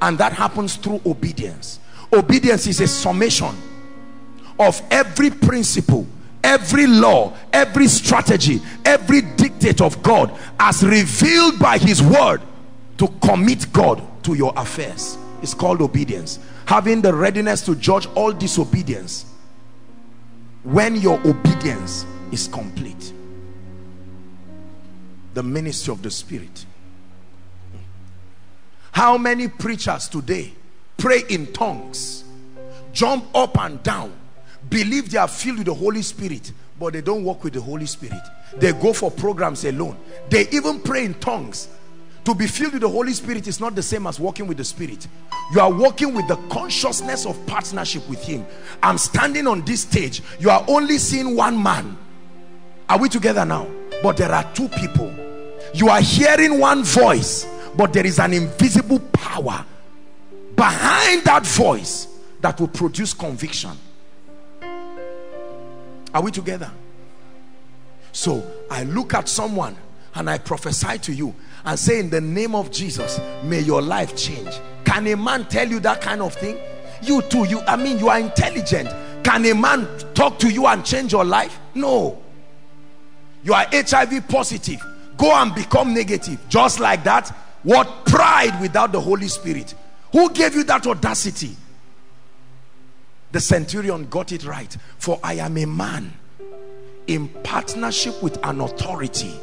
and that happens through obedience. Obedience is a summation of every principle every law every strategy every dictate of God as revealed by his word to commit God to your affairs. It's called obedience. Having the readiness to judge all disobedience when your obedience is complete. The ministry of the spirit how many preachers today pray in tongues, jump up and down, believe they are filled with the Holy Spirit, but they don't work with the Holy Spirit. They go for programs alone. They even pray in tongues. To be filled with the Holy Spirit is not the same as walking with the Spirit. You are walking with the consciousness of partnership with Him. I'm standing on this stage. You are only seeing one man. Are we together now? But there are two people. You are hearing one voice but there is an invisible power behind that voice that will produce conviction. Are we together? So I look at someone and I prophesy to you and say in the name of Jesus may your life change. Can a man tell you that kind of thing? You too you I mean you are intelligent. Can a man talk to you and change your life? No. You are HIV positive. Go and become negative. Just like that what pride without the Holy Spirit? Who gave you that audacity? The centurion got it right. For I am a man in partnership with an authority.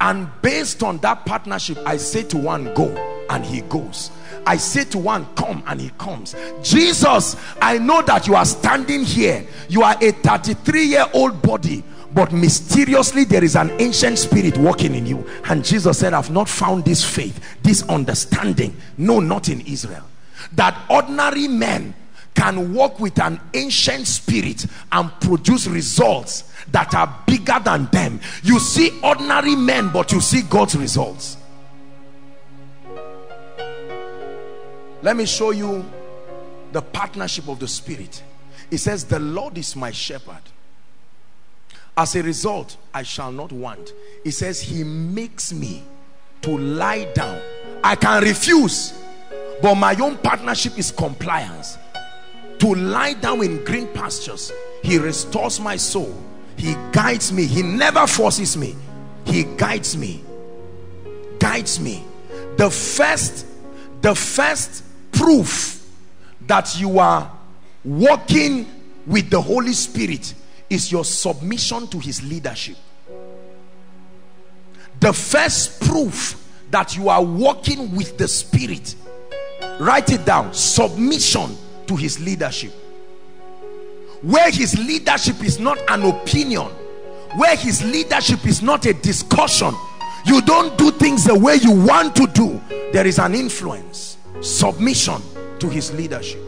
And based on that partnership, I say to one, go, and he goes. I say to one, come, and he comes. Jesus, I know that you are standing here. You are a 33 year old body but mysteriously there is an ancient spirit working in you. And jesus said i've not found this faith this understanding no not in israel that ordinary men can walk with an ancient spirit and produce results that are bigger than them. You see ordinary men but you see god's results. Let me show you the partnership of the spirit. It says the lord is my shepherd as a result, I shall not want. He says, He makes me to lie down. I can refuse, but my own partnership is compliance. to lie down in green pastures he restores my soul he guides me he never forces me he guides me guides me the first the first proof that you are walking with the Holy Spirit is your submission to his leadership. The first proof that you are walking with the Spirit write it down submission to his leadership. Where his leadership is not an opinion where his leadership is not a discussion you don't do things the way you want to do there is an influence submission to his leadership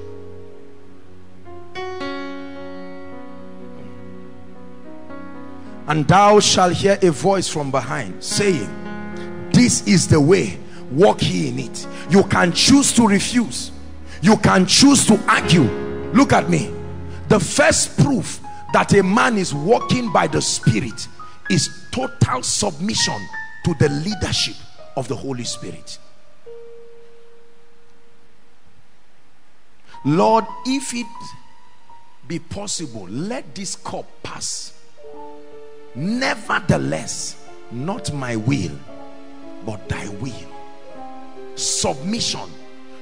and thou shalt hear a voice from behind saying this is the way walk ye in it. You can choose to refuse. You can choose to argue. Look at me. The first proof that a man is walking by the spirit is total submission to the leadership of the Holy Spirit. Lord if it be possible let this cup pass nevertheless not my will but thy will. Submission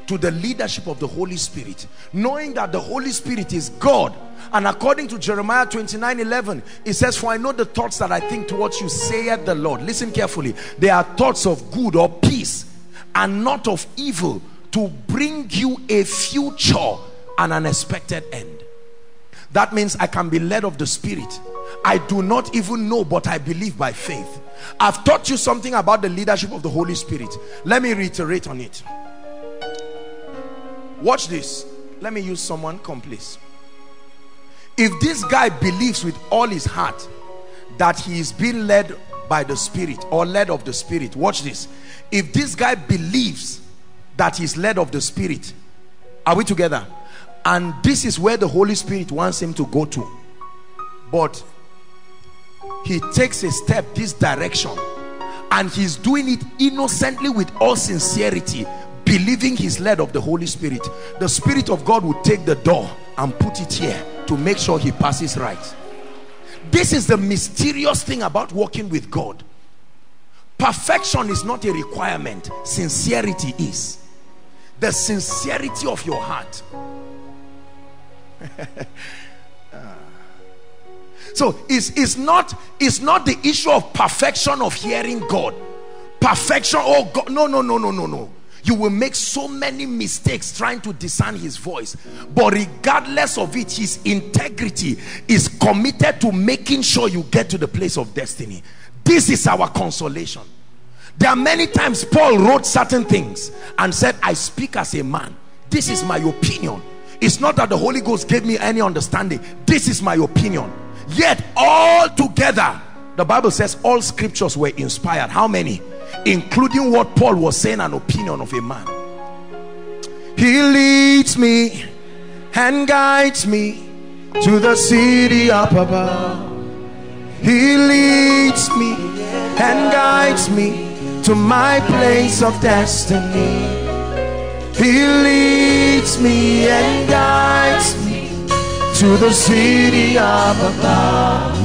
to the leadership of the Holy Spirit knowing that the Holy Spirit is God. And according to Jeremiah 29 11 it says for I know the thoughts that I think towards you saith the Lord. Listen carefully. They are thoughts of good or peace and not of evil to bring you a future and an expected end. That means I can be led of the Spirit I do not even know but I believe by faith. I've taught you something about the leadership of the Holy Spirit. Let me reiterate on it. Watch this. Let me use someone come please if this guy believes with all his heart that he is being led by the spirit or led of the spirit watch this. If this guy believes that he's led of the spirit are we together? And this is where the Holy Spirit wants him to go to. But he takes a step this direction. And he's doing it innocently with all sincerity believing he's led of the Holy Spirit. The Spirit of God will take the door and put it here to make sure he passes right. This is the mysterious thing about walking with God. Perfection is not a requirement. Sincerity is. The sincerity of your heart ah. So it's, it's not it's not the issue of perfection of hearing God. Perfection oh God no no no no no no. You will make so many mistakes trying to discern his voice. But regardless of it his integrity is committed to making sure you get to the place of destiny. This is our consolation. There are many times Paul wrote certain things and said I speak as a man. This is my opinion. It's not that the Holy Ghost gave me any understanding. This is my opinion yet all together the Bible says all scriptures were inspired. How many? Including what Paul was saying an opinion of a man. He leads me and guides me to the city up above. He leads me and guides me to my place of destiny. He leads me and guides me to the city up above.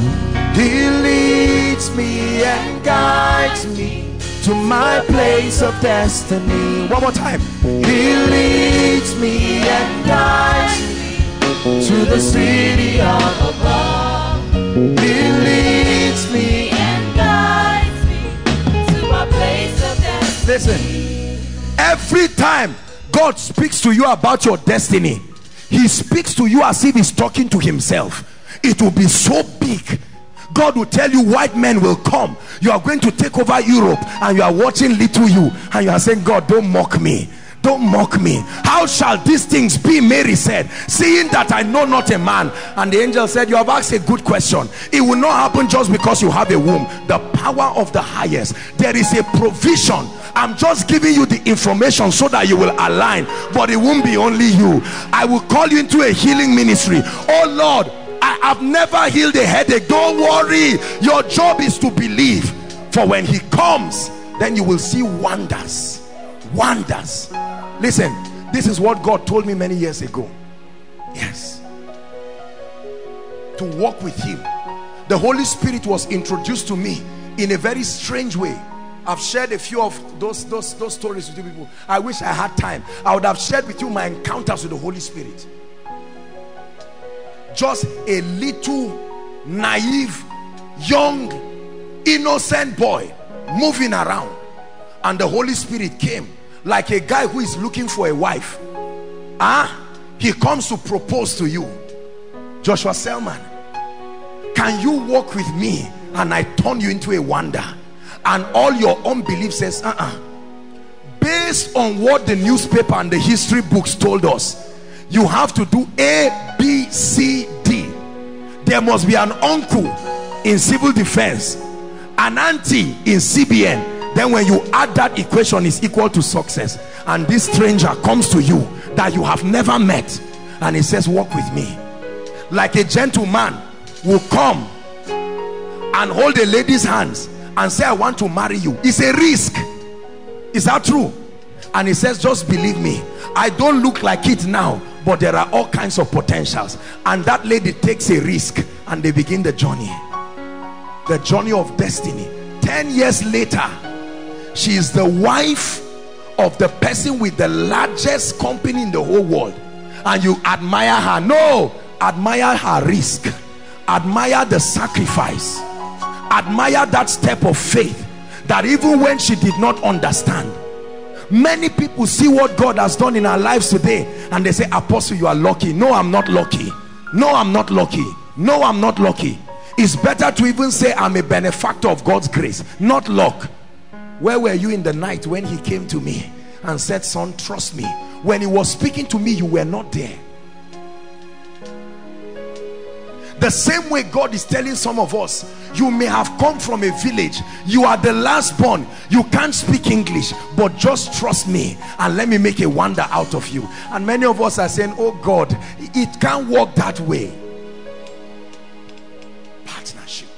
He leads me and guides me to my place of destiny. One more time. He leads me and guides me to the city up above. He leads me and guides me to my place of destiny. Listen, every time God speaks to you about your destiny he speaks to you as if he's talking to himself. It will be so big. God will tell you white men will come. You are going to take over Europe and you are watching little you and you are saying God don't mock me don't mock me. How shall these things be? Mary said seeing that I know not a man. And the angel said you have asked a good question. It will not happen just because you have a womb. The power of the highest. There is a provision. I'm just giving you the information so that you will align. But it won't be only you. I will call you into a healing ministry. Oh Lord I have never healed a headache. Don't worry. Your job is to believe. For when he comes then you will see wonders wonders listen this is what God told me many years ago yes to walk with him the Holy Spirit was introduced to me in a very strange way I've shared a few of those, those, those stories with you people. I wish I had time. I would have shared with you my encounters with the Holy Spirit. Just a little naive, young, innocent boy moving around. And the Holy Spirit came like a guy who is looking for a wife. Ah, he comes to propose to you. Joshua Selman, can you walk with me and I turn you into a wonder? and all your unbelief says uh-uh based on what the newspaper and the history books told us you have to do a b c d there must be an uncle in civil defense an auntie in cbn then when you add that equation is equal to success. And this stranger comes to you that you have never met and he says walk with me. Like a gentleman will come and hold a lady's hands and say I want to marry you. It's a risk. Is that true? And he says just believe me. I don't look like it now but there are all kinds of potentials. And that lady takes a risk and they begin the journey. The journey of destiny. 10 years later she is the wife of the person with the largest company in the whole world. And you admire her. No admire her risk. Admire the sacrifice. Admire that step of faith that even when she did not understand many people see what God has done in our lives today and they say apostle you are lucky. No I'm not lucky. No I'm not lucky. No I'm not lucky. It's better to even say I'm a benefactor of God's grace. Not luck where were you in the night when he came to me and said son trust me. When he was speaking to me you were not there. The same way God is telling some of us you may have come from a village. You are the last born. You can't speak English but just trust me and let me make a wonder out of you. And many of us are saying oh God it can't work that way. Partnership.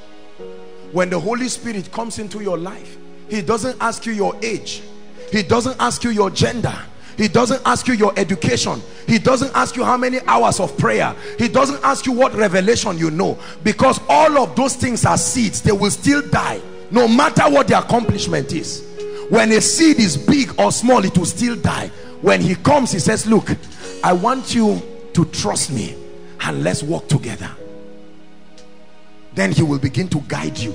When the Holy Spirit comes into your life he doesn't ask you your age. He doesn't ask you your gender. He doesn't ask you your education. He doesn't ask you how many hours of prayer. He doesn't ask you what revelation you know. Because all of those things are seeds. They will still die no matter what the accomplishment is. When a seed is big or small it will still die. When he comes he says look i want you to trust me and let's work together. Then he will begin to guide you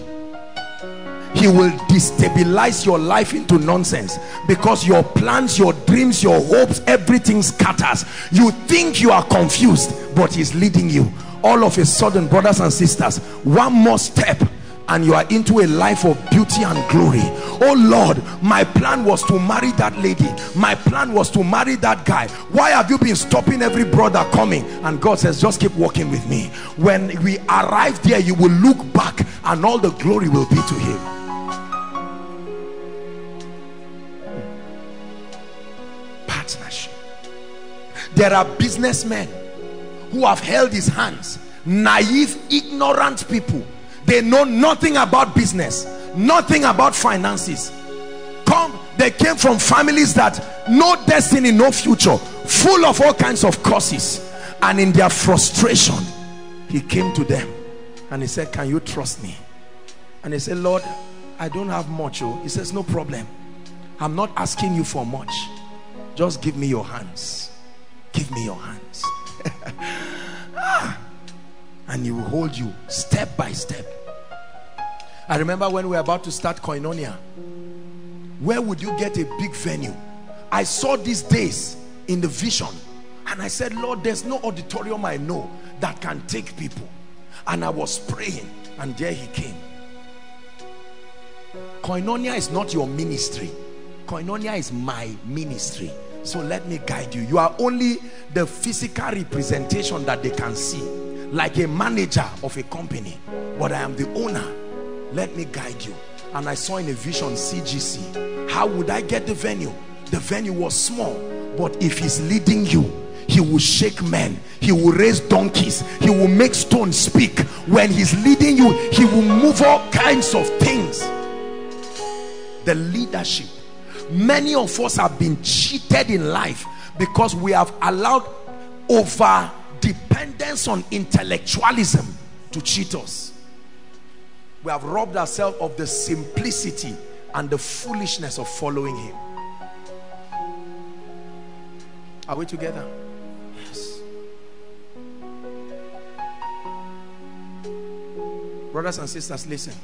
he will destabilize your life into nonsense because your plans your dreams your hopes everything scatters. You think you are confused but he's leading you. All of a sudden brothers and sisters one more step and you are into a life of beauty and glory. Oh lord my plan was to marry that lady. My plan was to marry that guy. Why have you been stopping every brother coming? And god says just keep walking with me. When we arrive there you will look back and all the glory will be to him there are businessmen who have held his hands naive ignorant people. They know nothing about business nothing about finances. Come they came from families that no destiny no future full of all kinds of curses. And in their frustration he came to them and he said can you trust me? And he said lord i don't have much oh. He says no problem. I'm not asking you for much. Just give me your hands give me your hands. Ah. And he will hold you step by step. I remember when we were about to start Koinonia where would you get a big venue? I saw these days in the vision and I said Lord there's no auditorium I know that can take people. And I was praying and there he came. Koinonia is not your ministry. Koinonia is my ministry so let me guide you. You are only the physical representation that they can see like a manager of a company but I am the owner. Let me guide you. And I saw in a vision CGC how would I get the venue? The venue was small but if he's leading you he will shake men he will raise donkeys he will make stones speak. When he's leading you he will move all kinds of things. The leadership many of us have been cheated in life because we have allowed over dependence on intellectualism to cheat us. We have robbed ourselves of the simplicity and the foolishness of following him. Are we together? Yes. Brothers and sisters listen.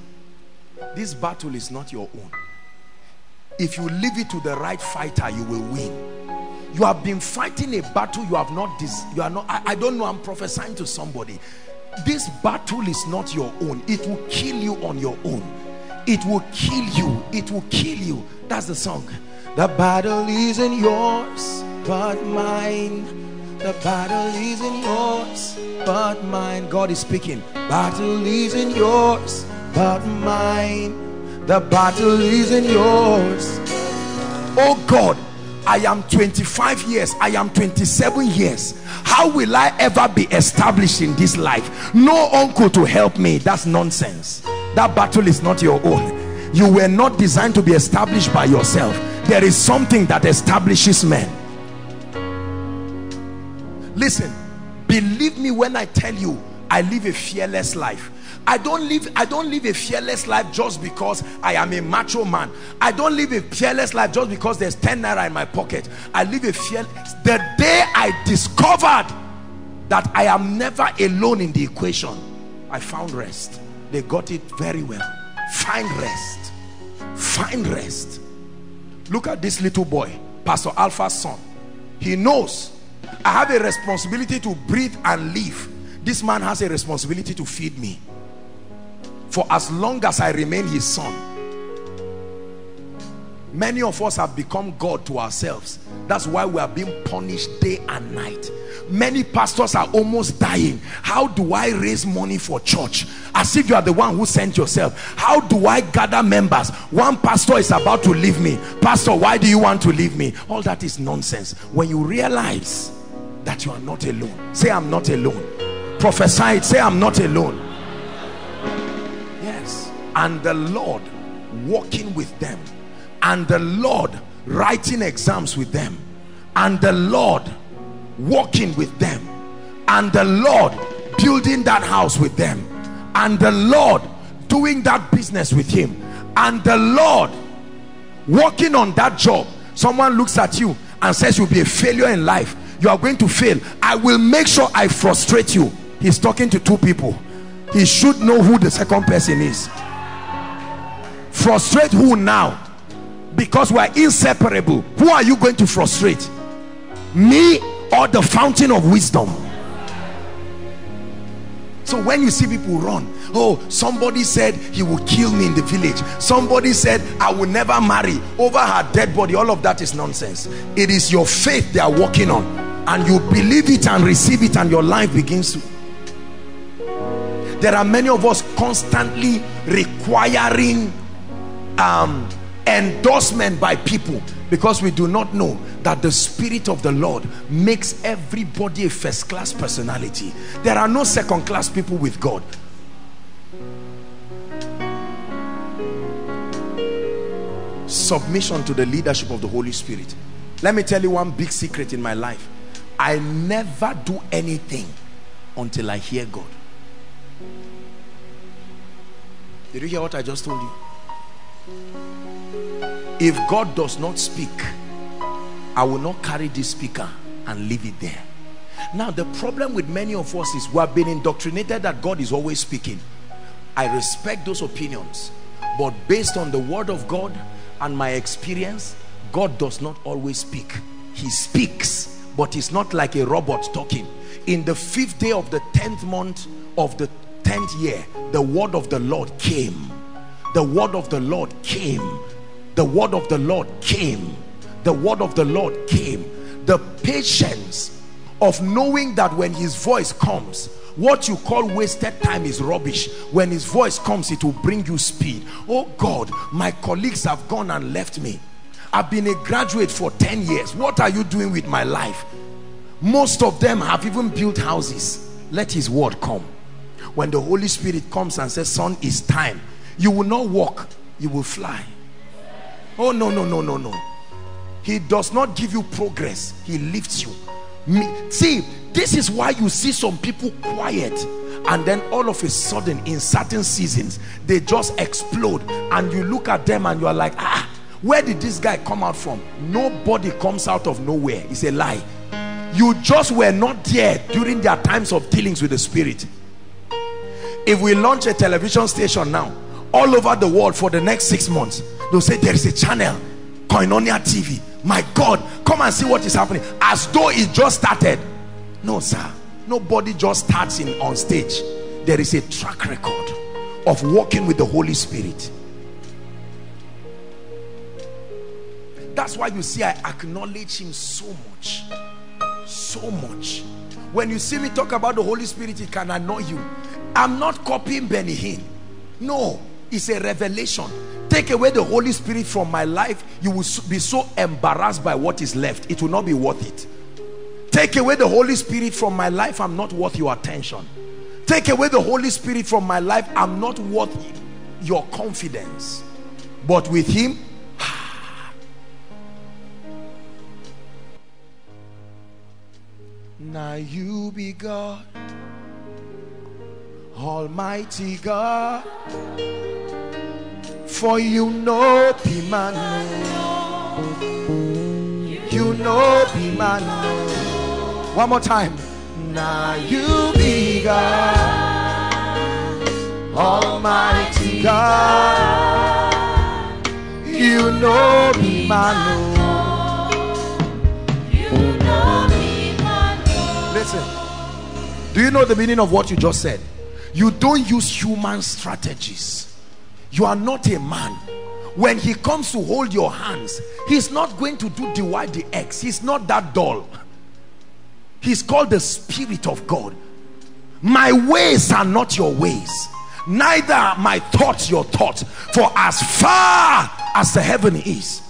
This battle is not your own if you leave it to the right fighter you will win. You have been fighting a battle you have not this you are not I, I don't know i'm prophesying to somebody. This battle is not your own. It will kill you on your own. It will kill you. It will kill you. That's the song. The battle isn't yours but mine. The battle isn't yours but mine. God is speaking. Battle isn't yours but mine the battle isn't yours oh god I am 25 years, I am 27 years. How will I ever be established in this life? No uncle to help me. That's nonsense. That battle is not your own. You were not designed to be established by yourself. There is something that establishes men. Listen, believe me when I tell you, I live a fearless life. I don't live I don't live a fearless life just because I am a macho man. I don't live a fearless life just because there's 10 naira in my pocket. I live a fearless the day I discovered that I am never alone in the equation, I found rest. They got it very well. Find rest. Find rest. Look at this little boy, Pastor Alpha's son. He knows I have a responsibility to breathe and live. This man has a responsibility to feed me for as long as I remain his son many of us have become God to ourselves. That's why we are being punished day and night. Many pastors are almost dying. How do I raise money for church? As if you are the one who sent yourself. How do I gather members? One pastor is about to leave me. Pastor why do you want to leave me? All that is nonsense. When you realize that you are not alone say I'm not alone. Prophesy it. Say I'm not alone and the Lord walking with them. And the Lord writing exams with them. And the Lord walking with them. And the Lord building that house with them. And the Lord doing that business with him. And the Lord working on that job. Someone looks at you and says you'll be a failure in life. You are going to fail. I will make sure I frustrate you. He's talking to two people. He should know who the second person is frustrate who now? Because we are inseparable. Who are you going to frustrate? Me or the fountain of wisdom? So when you see people run oh somebody said he will kill me in the village. Somebody said i will never marry. Over her dead body all of that is nonsense. It is your faith they are working on. And you believe it and receive it and your life begins to there are many of us constantly requiring um, endorsement by people. Because we do not know that the spirit of the Lord makes everybody a first class personality. There are no second class people with God. Submission to the leadership of the Holy Spirit. Let me tell you one big secret in my life. I never do anything until I hear God. Did you hear what I just told you if God does not speak I will not carry this speaker and leave it there. Now the problem with many of us is we have been indoctrinated that God is always speaking. I respect those opinions but based on the word of God and my experience God does not always speak. He speaks but it's not like a robot talking. In the fifth day of the 10th month of the 10th year the word of the Lord came. The word of the Lord came the word of the Lord came. The word of the Lord came. The patience of knowing that when his voice comes what you call wasted time is rubbish. When his voice comes it will bring you speed. Oh God my colleagues have gone and left me. I've been a graduate for 10 years. What are you doing with my life? Most of them have even built houses. Let his word come. When the Holy Spirit comes and says son it's time you will not walk you will fly oh no no no no no. He does not give you progress. He lifts you. Me, see, this is why you see some people quiet and then all of a sudden in certain seasons they just explode and you look at them and you are like ah where did this guy come out from? Nobody comes out of nowhere. It's a lie. You just were not there during their times of dealings with the spirit. If we launch a television station now all over the world for the next six months they'll say there is a channel koinonia tv my god come and see what is happening. As though it just started. No sir. Nobody just starts in on stage. There is a track record of walking with the holy spirit. That's why you see i acknowledge him so much. So much. When you see me talk about the holy spirit it can annoy you. I'm not copying benny hinn. No it's a revelation. Take away the holy spirit from my life you will be so embarrassed by what is left. It will not be worth it. Take away the holy spirit from my life i'm not worth your attention. Take away the holy spirit from my life i'm not worth your confidence. But with him now you be god almighty god for you know be man. You know be man. One more time. Now you be god almighty god. You know be man. Listen. Do you know the meaning of what you just said you don't use human strategies. You are not a man. When he comes to hold your hands he's not going to do the y the x. He's not that dull. He's called the spirit of god. My ways are not your ways. Neither my thoughts your thoughts. For as far as the heaven is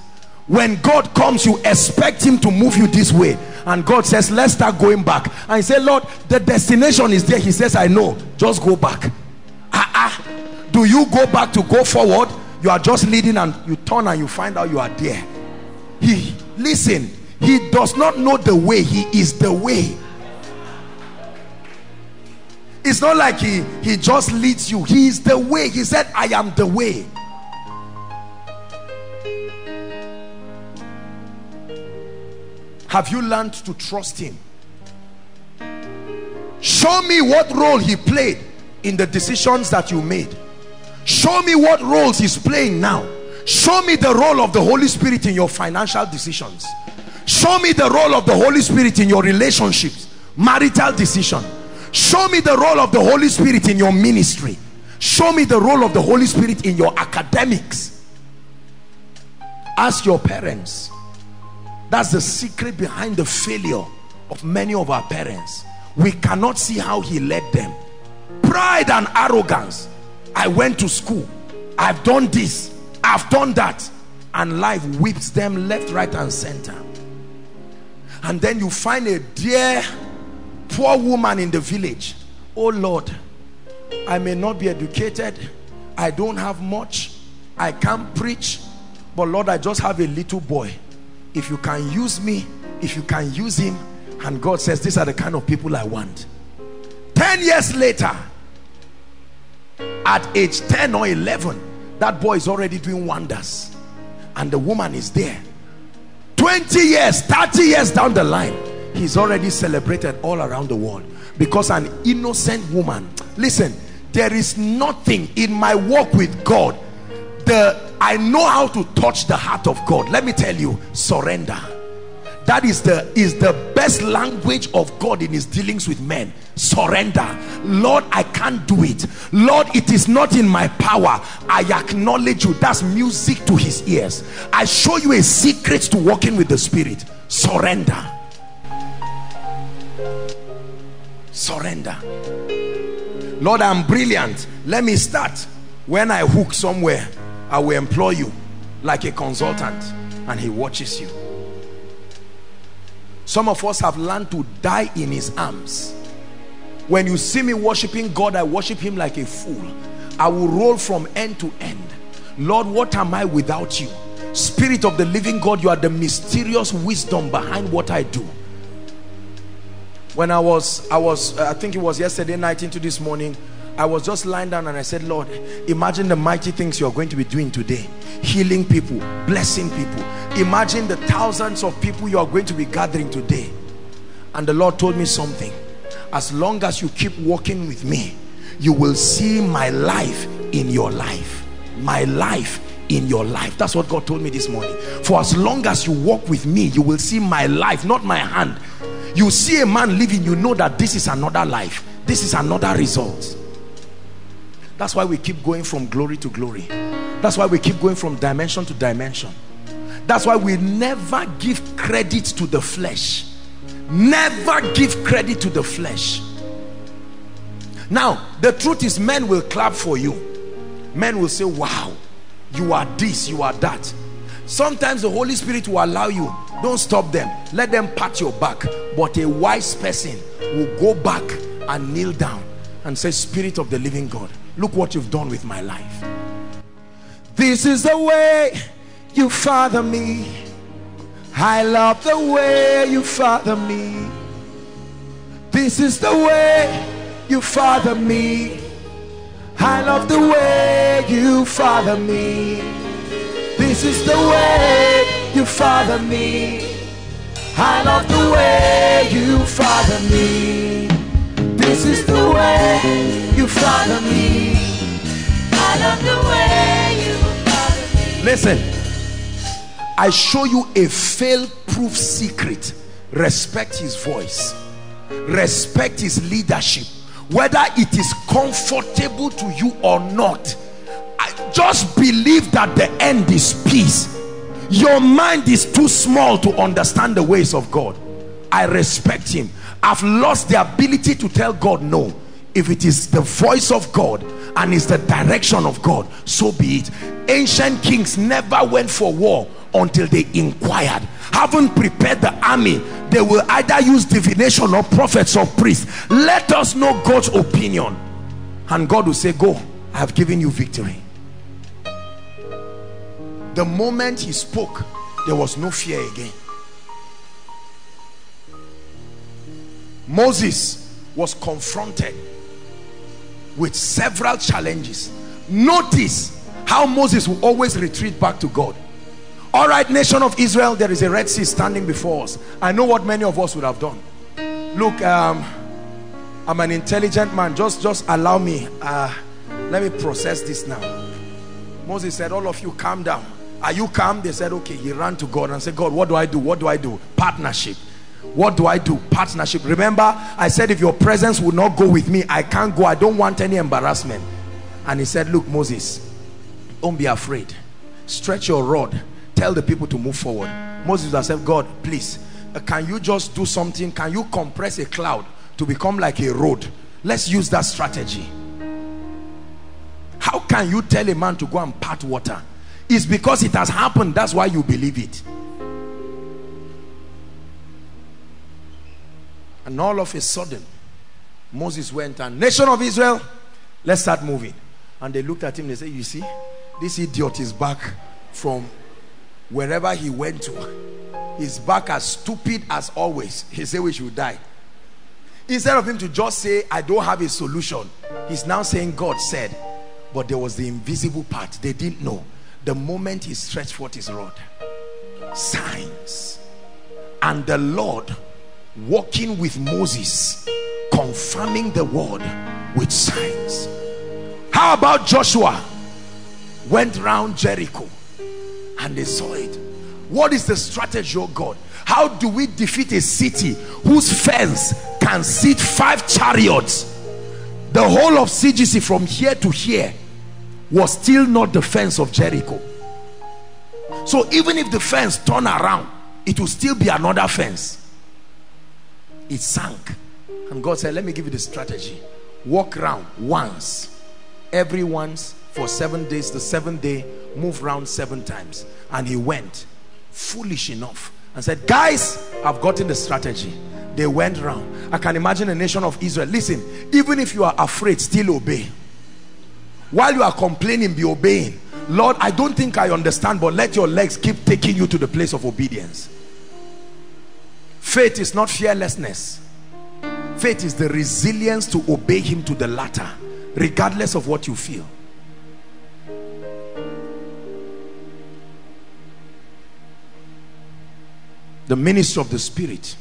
when god comes you expect him to move you this way. And god says let's start going back. And he said lord the destination is there. He says i know. Just go back. Ah ah. Do you go back to go forward? You are just leading and you turn and you find out you are there. He listen he does not know the way. He is the way. It's not like he he just leads you. He is the way. He said i am the way have you learned to trust him? Show me what role he played in the decisions that you made. Show me what roles he's playing now. Show me the role of the Holy Spirit in your financial decisions. Show me the role of the Holy Spirit in your relationships marital decision. Show me the role of the Holy Spirit in your ministry. Show me the role of the Holy Spirit in your academics. Ask your parents that's the secret behind the failure of many of our parents. We cannot see how he led them. Pride and arrogance. I went to school. I've done this. I've done that. And life whips them left right and center. And then you find a dear poor woman in the village. Oh Lord I may not be educated. I don't have much. I can't preach. But Lord I just have a little boy if you can use me if you can use him. And God says these are the kind of people I want. 10 years later at age 10 or 11 that boy is already doing wonders. And the woman is there. 20 years 30 years down the line he's already celebrated all around the world. Because an innocent woman listen there is nothing in my walk with God the I know how to touch the heart of God. Let me tell you surrender. That is the is the best language of God in his dealings with men. Surrender. Lord I can't do it. Lord it is not in my power. I acknowledge you. That's music to his ears. I show you a secret to walking with the spirit. Surrender. Surrender. Lord I'm brilliant. Let me start when I hook somewhere I will employ you like a consultant and he watches you. Some of us have learned to die in his arms. When you see me worshiping God I worship him like a fool. I will roll from end to end. Lord what am I without you? Spirit of the living God you are the mysterious wisdom behind what I do. When I was, I was, I think it was yesterday night into this morning, I was just lying down and I said, Lord, imagine the mighty things you're going to be doing today. Healing people, blessing people. Imagine the thousands of people you are going to be gathering today. And the Lord told me something. As long as you keep walking with me, you will see my life in your life. My life in your life. That's what God told me this morning. For as long as you walk with me, you will see my life, not my hand. You see a man living, you know that this is another life. This is another result. That's why we keep going from glory to glory. That's why we keep going from dimension to dimension. That's why we never give credit to the flesh. Never give credit to the flesh. Now, the truth is men will clap for you. Men will say, wow, you are this, you are that. Sometimes the Holy Spirit will allow you. Don't stop them. Let them pat your back. But a wise person will go back and kneel down and say, Spirit of the living God, look what you've done with my life. This is the way you father me. I love the way you father me. This is the way you father me. I love the way you father me. This is the way you father me. I love the way you father me. This is the way you father me. I love the way you father me. Listen, I show you a fail-proof secret. Respect his voice. Respect his leadership. Whether it is comfortable to you or not. I just believe that the end is peace. Your mind is too small to understand the ways of God. I respect him. I've lost the ability to tell God no. If it is the voice of God and it's the direction of God, so be it. Ancient kings never went for war until they inquired. Haven't prepared the army, they will either use divination or prophets or priests. Let us know God's opinion. And God will say, Go, I have given you victory. The moment he spoke, there was no fear again. Moses was confronted with several challenges. Notice how Moses will always retreat back to God. All right, nation of Israel, there is a Red Sea standing before us. I know what many of us would have done. Look, um, I'm an intelligent man. Just, just allow me. Uh, let me process this now. Moses said, all of you calm down. Are you calm? They said, okay. He ran to God and said, God, what do I do? What do I do? Partnership. What do I do? Partnership. Remember, I said, if your presence will not go with me, I can't go. I don't want any embarrassment. And he said, look, Moses, don't be afraid. Stretch your rod. Tell the people to move forward. Moses has said, God, please, can you just do something? Can you compress a cloud to become like a road? Let's use that strategy. How can you tell a man to go and part water? It's because it has happened. That's why you believe it. And all of a sudden, Moses went and nation of Israel, let's start moving. And they looked at him, they said, you see, this idiot is back from wherever he went to. He's back as stupid as always. He said we should die. Instead of him to just say, I don't have a solution, he's now saying God said. But there was the invisible part. They didn't know. The moment he stretched forth his rod, signs. And the Lord walking with Moses, confirming the word with signs. How about Joshua? Went round Jericho and they saw it. What is the strategy of God? How do we defeat a city whose fence can seat five chariots? The whole of CGC from here to here was still not the fence of Jericho. So even if the fence turn around, it will still be another fence. It sank. And God said, let me give you the strategy. Walk around once. Every once for seven days. The seventh day, move round seven times. And he went foolish enough and said, guys, I've gotten the strategy. They went round. I can imagine a nation of Israel. Listen, even if you are afraid, still obey. While you are complaining, be obeying. Lord, I don't think I understand, but let your legs keep taking you to the place of obedience. Faith is not fearlessness. Faith is the resilience to obey him to the latter, regardless of what you feel. The ministry of the Spirit.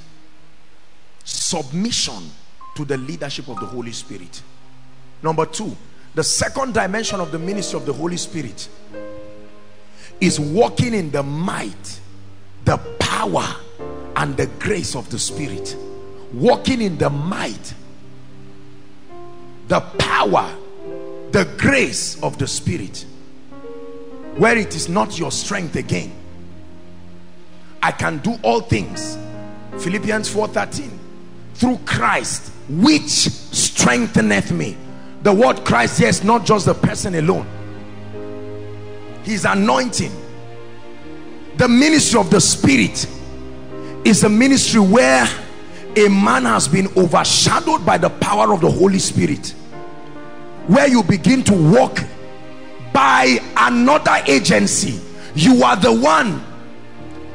Submission to the leadership of the Holy Spirit. Number two, the second dimension of the ministry of the Holy Spirit is walking in the might, the power, and the grace of the Spirit. Walking in the might, the power, the grace of the Spirit. Where it is not your strength again. I can do all things. Philippians 4:13. Through Christ, which strengtheneth me. The word Christ here is not just the person alone. His anointing. The ministry of the Spirit is a ministry where a man has been overshadowed by the power of the Holy Spirit. Where you begin to walk by another agency. You are the one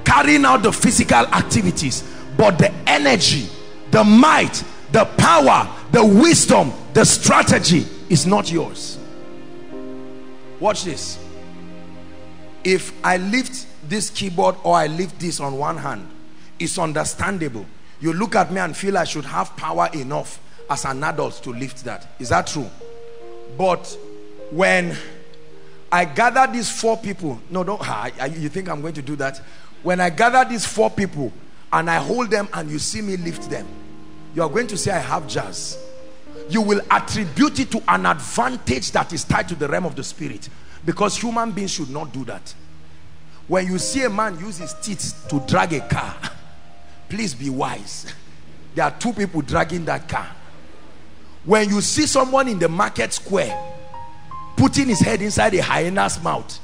carrying out the physical activities, but the energy, the might, the power, the wisdom, the strategy is not yours. Watch this. If I lift this keyboard or I lift this on one hand, it's understandable. You look at me and feel I should have power enough as an adult to lift that. Is that true? But when I gather these four people, no, don't, ah, you think I'm going to do that? When I gather these four people and I hold them and you see me lift them, you are going to say I have jazz. You will attribute it to an advantage that is tied to the realm of the spirit because human beings should not do that. When you see a man use his teeth to drag a car, please be wise. There are two people dragging that car. When you see someone in the market square putting his head inside a hyena's mouth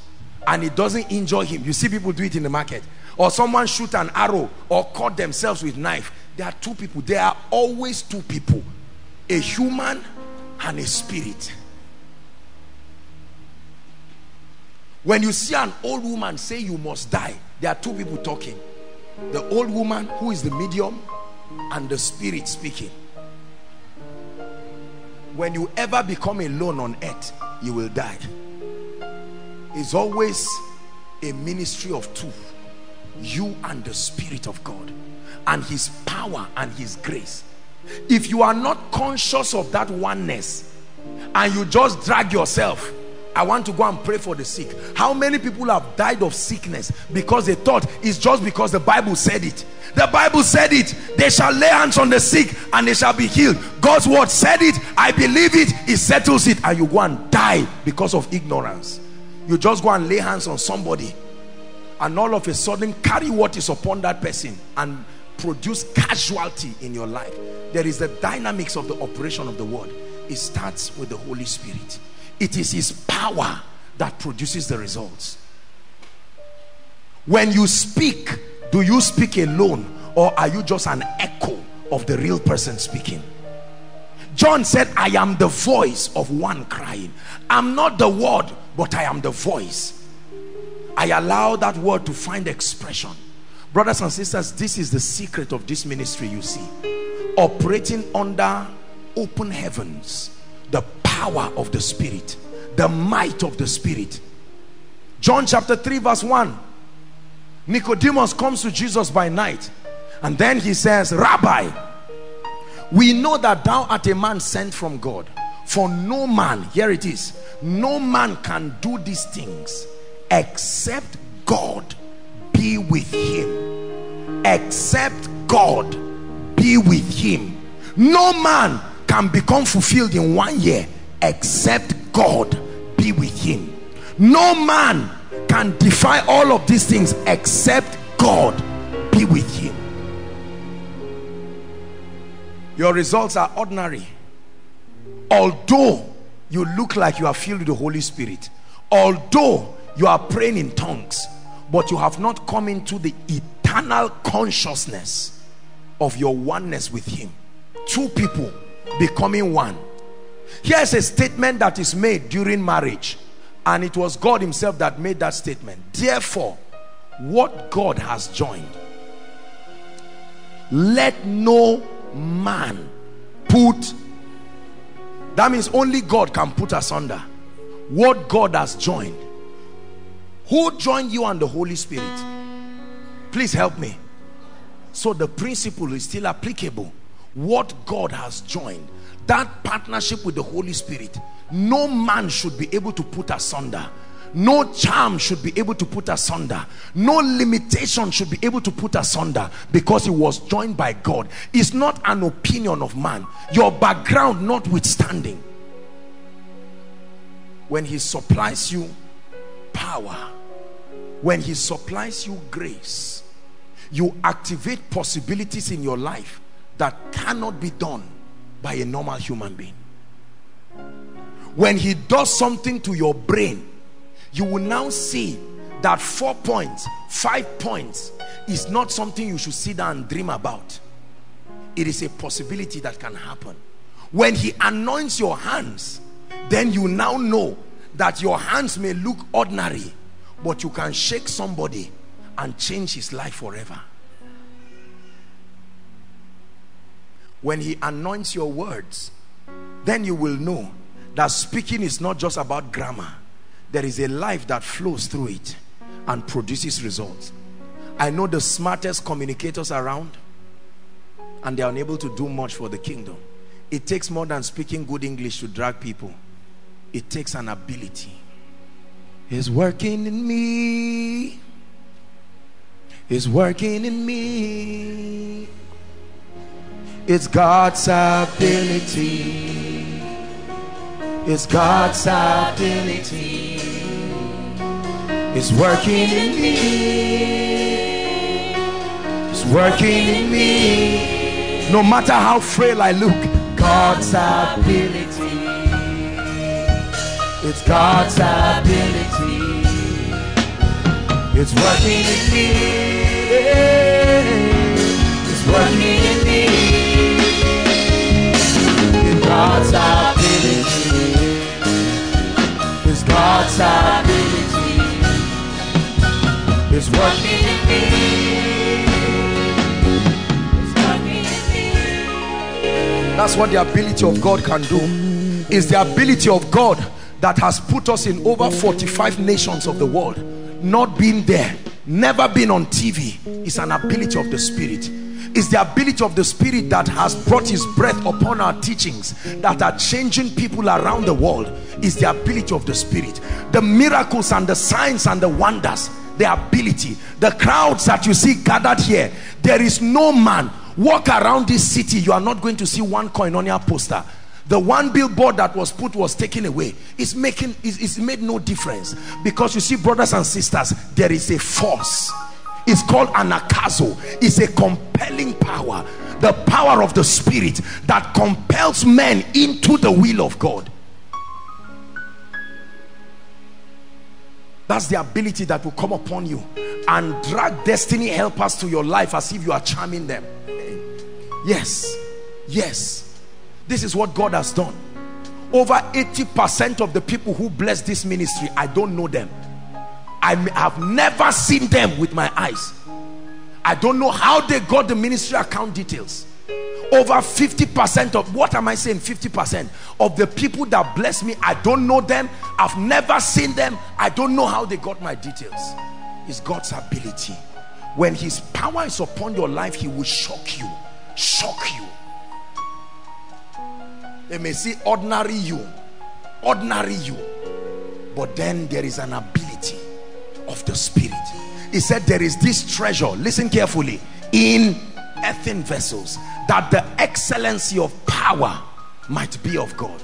and it doesn't injure him, you see people do it in the market. Or someone shoot an arrow or cut themselves with knife. There are two people. There are always two people. A human and a spirit. When you see an old woman say you must die, there are two people talking. The old woman who is the medium and the spirit speaking. When you ever become alone on earth, you will die. It's always a ministry of two. You and the spirit of God and his power and his grace. If you are not conscious of that oneness and you just drag yourself I want to go and pray for the sick. How many people have died of sickness because they thought it's just because the Bible said it. The Bible said it. They shall lay hands on the sick and they shall be healed. God's word said it. I believe it. It settles it. And you go and die because of ignorance. You just go and lay hands on somebody and all of a sudden carry what is upon that person and produce casualty in your life. There is the dynamics of the operation of the word. It starts with the Holy Spirit. It is his power that produces the results. When you speak, do you speak alone or are you just an echo of the real person speaking? John said, I am the voice of one crying. I'm not the word, but I am the voice. I allow that word to find expression. Brothers and sisters, this is the secret of this ministry you see. Operating under open heavens the power of the spirit. The might of the spirit. John chapter 3 verse 1 Nicodemus comes to Jesus by night and then he says Rabbi we know that thou art a man sent from God for no man here it is no man can do these things except God be with him. Except God be with him. No man can become fulfilled in one year except God be with him. No man can defy all of these things except God be with him. Your results are ordinary. Although you look like you are filled with the Holy Spirit, although you are praying in tongues, but you have not come into the eternal consciousness of your oneness with him. Two people becoming one here's a statement that is made during marriage and it was God himself that made that statement. Therefore what God has joined let no man put that means only God can put asunder. What God has joined who joined you and the Holy Spirit? Please help me. So the principle is still applicable. What God has joined that partnership with the Holy Spirit no man should be able to put asunder. No charm should be able to put asunder. No limitation should be able to put asunder because it was joined by God. It's not an opinion of man. Your background notwithstanding. When he supplies you power when he supplies you grace you activate possibilities in your life that cannot be done by a normal human being. When he does something to your brain you will now see that four points five points is not something you should sit down and dream about. It is a possibility that can happen. When he anoints your hands then you now know that your hands may look ordinary but you can shake somebody and change his life forever when he anoints your words then you will know that speaking is not just about grammar. There is a life that flows through it and produces results. I know the smartest communicators around and they are unable to do much for the kingdom. It takes more than speaking good English to drag people. It takes an ability. Is working in me. Is working in me it's God's ability it's God's ability it's working in me it's working in me no matter how frail I look God's ability it's God's ability. It's working in me. It's working in me. It's God's ability. It's God's ability. It's working in me. It's. That's what the ability of God can do. Is the ability of God that has put us in over 45 nations of the world not being there never been on TV is an ability of the spirit is the ability of the spirit that has brought his breath upon our teachings that are changing people around the world is the ability of the spirit. The miracles and the signs and the wonders the ability. The crowds that you see gathered here there is no man walk around this city. You are not going to see one koinonia poster. The one billboard that was put was taken away. It's making it's, it's made no difference. Because you see brothers and sisters there is a force it's called anakazo. It's a compelling power. The power of the spirit that compels men into the will of god. That's the ability that will come upon you and drag destiny helpers to your life as if you are charming them. Yes. Yes. This is what God has done. Over 80% of the people who bless this ministry, I don't know them. I have never seen them with my eyes. I don't know how they got the ministry account details. Over 50% of, what am I saying, 50% of the people that bless me, I don't know them. I've never seen them. I don't know how they got my details. It's God's ability. When his power is upon your life, he will shock you. Shock you they may see ordinary you ordinary you but then there is an ability of the spirit. He said there is this treasure listen carefully in earthen vessels that the excellency of power might be of God.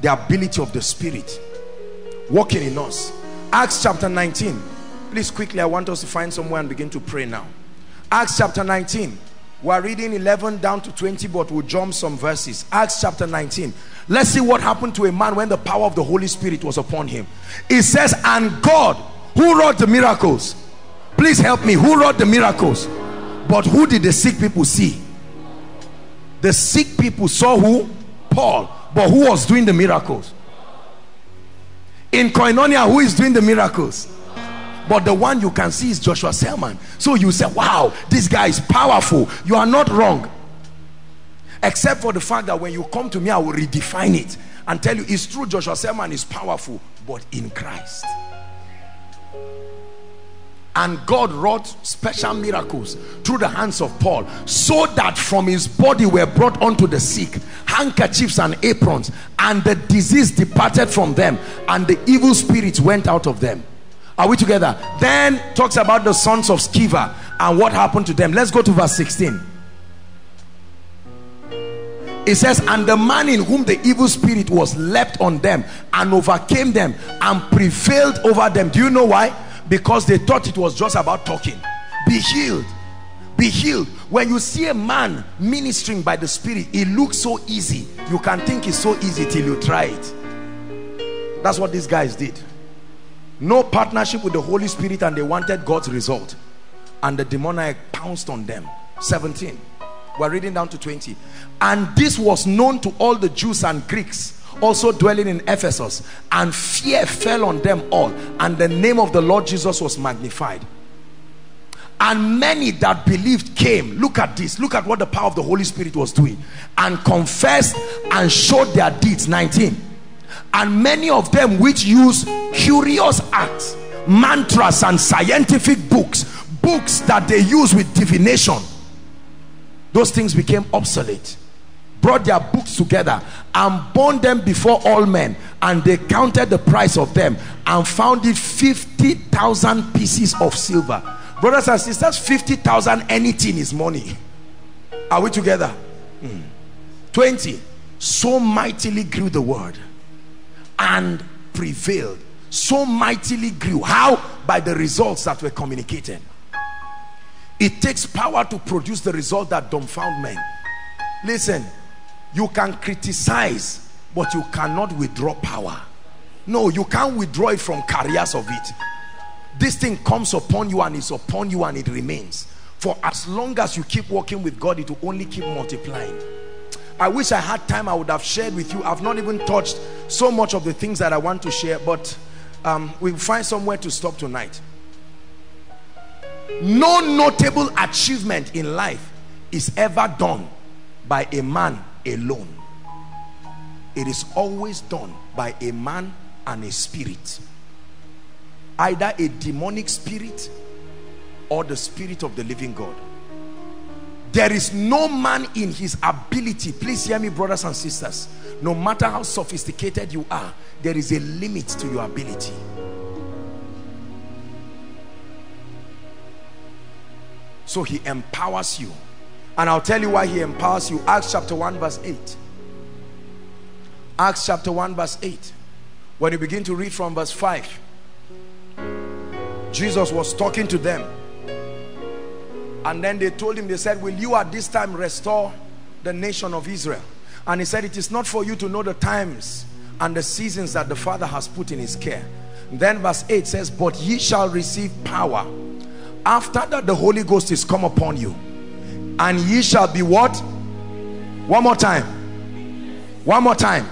The ability of the spirit working in us. Acts chapter 19 please quickly i want us to find somewhere and begin to pray now. Acts chapter 19 we're reading 11 down to 20, but we'll jump some verses. Acts chapter 19. Let's see what happened to a man when the power of the Holy Spirit was upon him. It says, and God, who wrought the miracles? Please help me. Who wrought the miracles? But who did the sick people see? The sick people saw who? Paul. But who was doing the miracles? In Koinonia, who is doing the miracles? But the one you can see is Joshua Selman. So you say wow this guy is powerful. You are not wrong. Except for the fact that when you come to me I will redefine it and tell you it's true Joshua Selman is powerful but in Christ. And God wrought special miracles through the hands of Paul so that from his body were brought unto the sick handkerchiefs and aprons and the disease departed from them and the evil spirits went out of them are we together? Then talks about the sons of Sceva and what happened to them. Let's go to verse 16 it says and the man in whom the evil spirit was leapt on them and overcame them and prevailed over them. Do you know why? Because they thought it was just about talking. Be healed. Be healed. When you see a man ministering by the spirit it looks so easy. You can think it's so easy till you try it. That's what these guys did no partnership with the Holy Spirit and they wanted God's result. And the demoniac pounced on them. 17 we're reading down to 20 and this was known to all the Jews and Greeks also dwelling in Ephesus. And fear fell on them all and the name of the Lord Jesus was magnified. And many that believed came. Look at this. Look at what the power of the Holy Spirit was doing. And confessed and showed their deeds. 19 and many of them which use curious acts mantras and scientific books books that they use with divination those things became obsolete. Brought their books together and burned them before all men and they counted the price of them and found it 50,000 pieces of silver. Brothers and sisters 50,000 anything is money. Are we together? Mm. 20 so mightily grew the word and prevailed. So mightily grew. How? By the results that were communicated. It takes power to produce the result that dumbfound men. Listen you can criticize but you cannot withdraw power. No you can't withdraw it from carriers of it. This thing comes upon you and it's upon you and it remains. For as long as you keep working with God it will only keep multiplying I wish I had time I would have shared with you. I've not even touched so much of the things that I want to share but um, we'll find somewhere to stop tonight. No notable achievement in life is ever done by a man alone. It is always done by a man and a spirit. Either a demonic spirit or the spirit of the living God there is no man in his ability. Please hear me brothers and sisters. No matter how sophisticated you are there is a limit to your ability. So he empowers you. And I'll tell you why he empowers you. Acts chapter 1 verse 8 Acts chapter 1 verse 8 when you begin to read from verse 5 Jesus was talking to them and then they told him they said will you at this time restore the nation of Israel? And he said it is not for you to know the times and the seasons that the father has put in his care. Then verse 8 says but ye shall receive power after that the Holy Ghost is come upon you. And ye shall be what? One more time. One more time.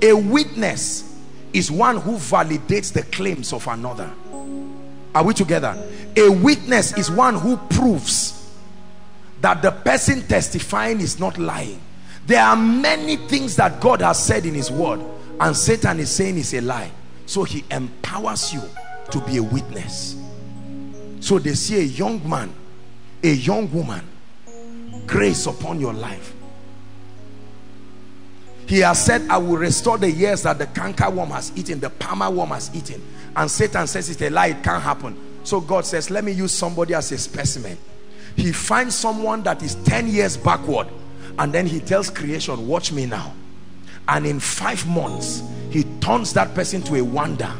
A witness is one who validates the claims of another are we together? A witness is one who proves that the person testifying is not lying. There are many things that God has said in his word and Satan is saying is a lie. So he empowers you to be a witness. So they see a young man a young woman grace upon your life. He has said i will restore the years that the canker worm has eaten the palmer worm has eaten and satan says it's a lie it can't happen. So god says let me use somebody as a specimen. He finds someone that is 10 years backward and then he tells creation watch me now. And in five months he turns that person to a wonder.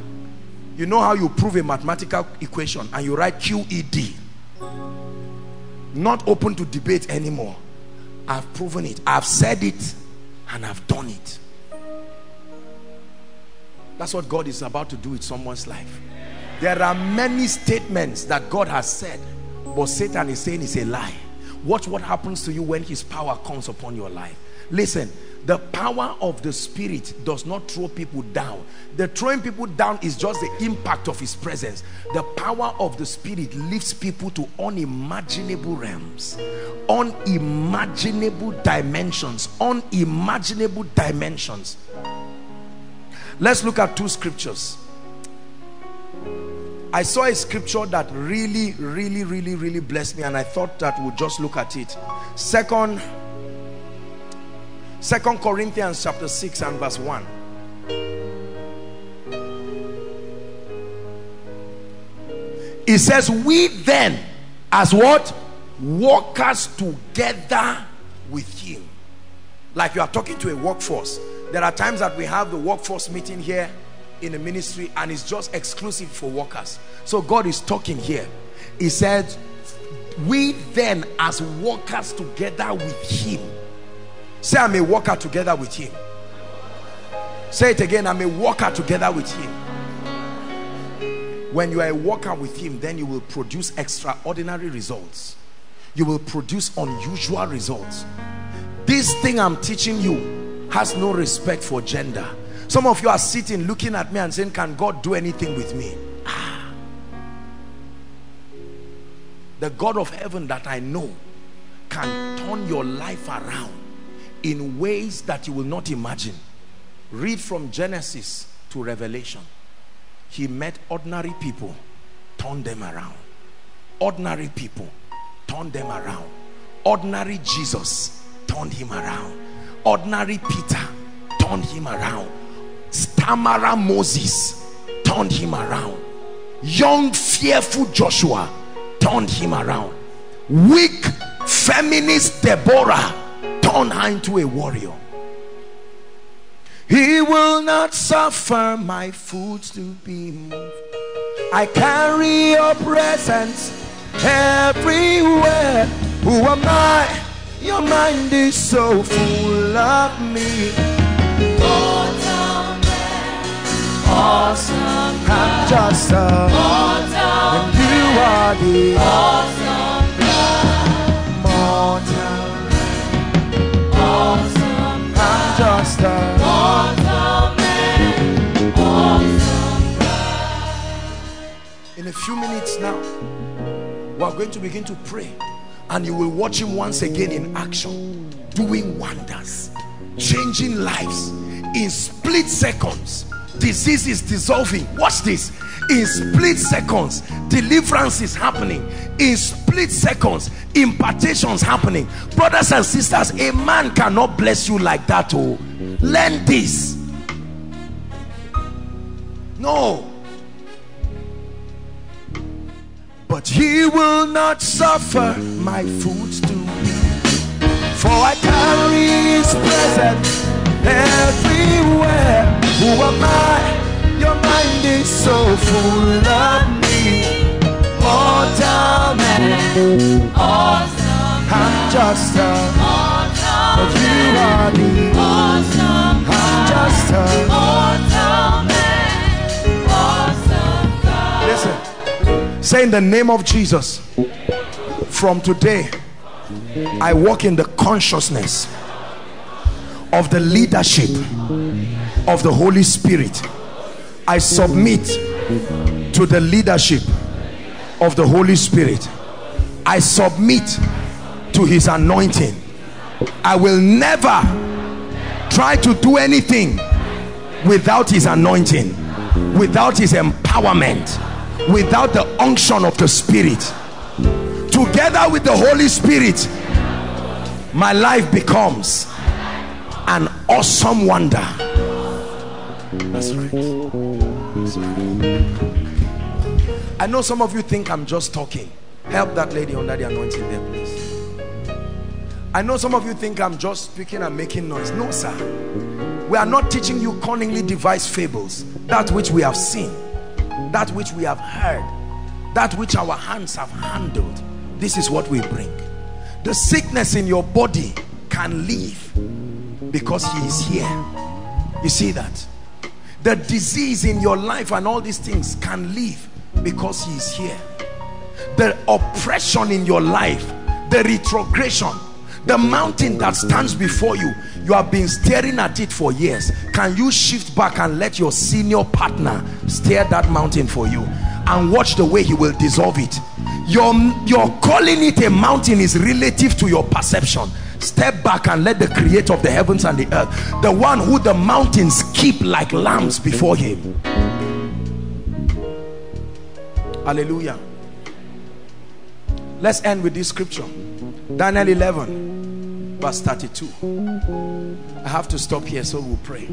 You know how you prove a mathematical equation and you write QED not open to debate anymore. I've proven it. I've said it and I've done it that's what God is about to do with someone's life. There are many statements that God has said but Satan is saying it's a lie. Watch what happens to you when his power comes upon your life. Listen the power of the spirit does not throw people down. The throwing people down is just the impact of his presence. The power of the spirit lifts people to unimaginable realms unimaginable dimensions unimaginable dimensions let's look at two scriptures I saw a scripture that really really really really blessed me and I thought that we'll just look at it second Second Corinthians chapter 6 and verse 1. It says, we then as what? Workers together with him. Like you are talking to a workforce. There are times that we have the workforce meeting here in the ministry and it's just exclusive for workers. So God is talking here. He said, we then as workers together with him Say, I'm a walker together with him. Say it again, I'm a walker together with him. When you are a worker with him, then you will produce extraordinary results. You will produce unusual results. This thing I'm teaching you has no respect for gender. Some of you are sitting looking at me and saying, Can God do anything with me? Ah. The God of heaven that I know can turn your life around in ways that you will not imagine. Read from Genesis to Revelation. He met ordinary people, turned them around. Ordinary people, turned them around. Ordinary Jesus, turned him around. Ordinary Peter, turned him around. Stammerer Moses, turned him around. Young, fearful Joshua, turned him around. Weak, feminist Deborah, turn her into a warrior. He will not suffer my foot to be moved. I carry your presence everywhere. Who am I? Your mind is so full of me. Awesome I'm just a mortal and you are the awesome God. mortal. awesome I'm just a mortal man. awesome God. in a few minutes now we are going to begin to pray and you will watch him once again in action doing wonders changing lives in split seconds. Disease is dissolving. Watch this. In split seconds deliverance is happening. In split seconds impartations happening. Brothers and sisters a man cannot bless you like that oh. Learn this. No but he will not suffer my foot to be for I carry his presence everywhere. Who am I? Your mind is so full of me. Mortal man. Awesome I'm just a awesome but you are the awesome I'm just a awesome say in the name of Jesus from today I walk in the consciousness of the leadership of the Holy Spirit. I submit to the leadership of the Holy Spirit. I submit to his anointing. I will never try to do anything without his anointing without his empowerment without the unction of the spirit. Together with the Holy Spirit my life becomes an awesome wonder. That's right. I know some of you think I'm just talking. Help that lady under the anointing there please. I know some of you think I'm just speaking and making noise. No sir. We are not teaching you cunningly devised fables that which we have seen that which we have heard that which our hands have handled this is what we bring. The sickness in your body can leave because he is here. You see that? The disease in your life and all these things can leave because he is here. The oppression in your life the retrogression the mountain that stands before you you have been staring at it for years. Can you shift back and let your senior partner stare that mountain for you and watch the way he will dissolve it? Your your calling it a mountain is relative to your perception. Step back and let the creator of the heavens and the earth the one who the mountains keep like lambs before him. Hallelujah. Let's end with this scripture. Daniel 11 verse 32 i have to stop here so we'll pray.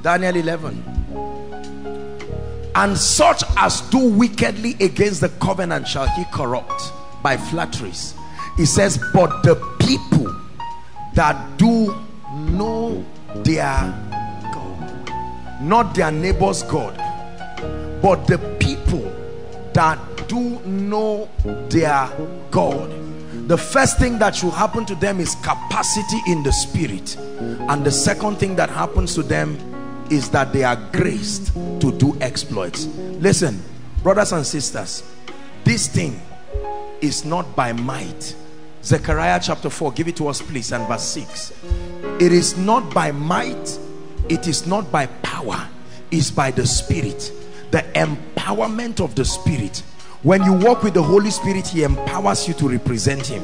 Daniel 11 and such as do wickedly against the covenant shall he corrupt by flatteries. He says but the people that do know their God not their neighbor's God but the that do know their God. The first thing that should happen to them is capacity in the spirit. And the second thing that happens to them is that they are graced to do exploits. Listen brothers and sisters this thing is not by might. Zechariah chapter 4 give it to us please and verse 6 it is not by might it is not by power it's by the spirit. The empowerment of the spirit. When you walk with the Holy Spirit he empowers you to represent him.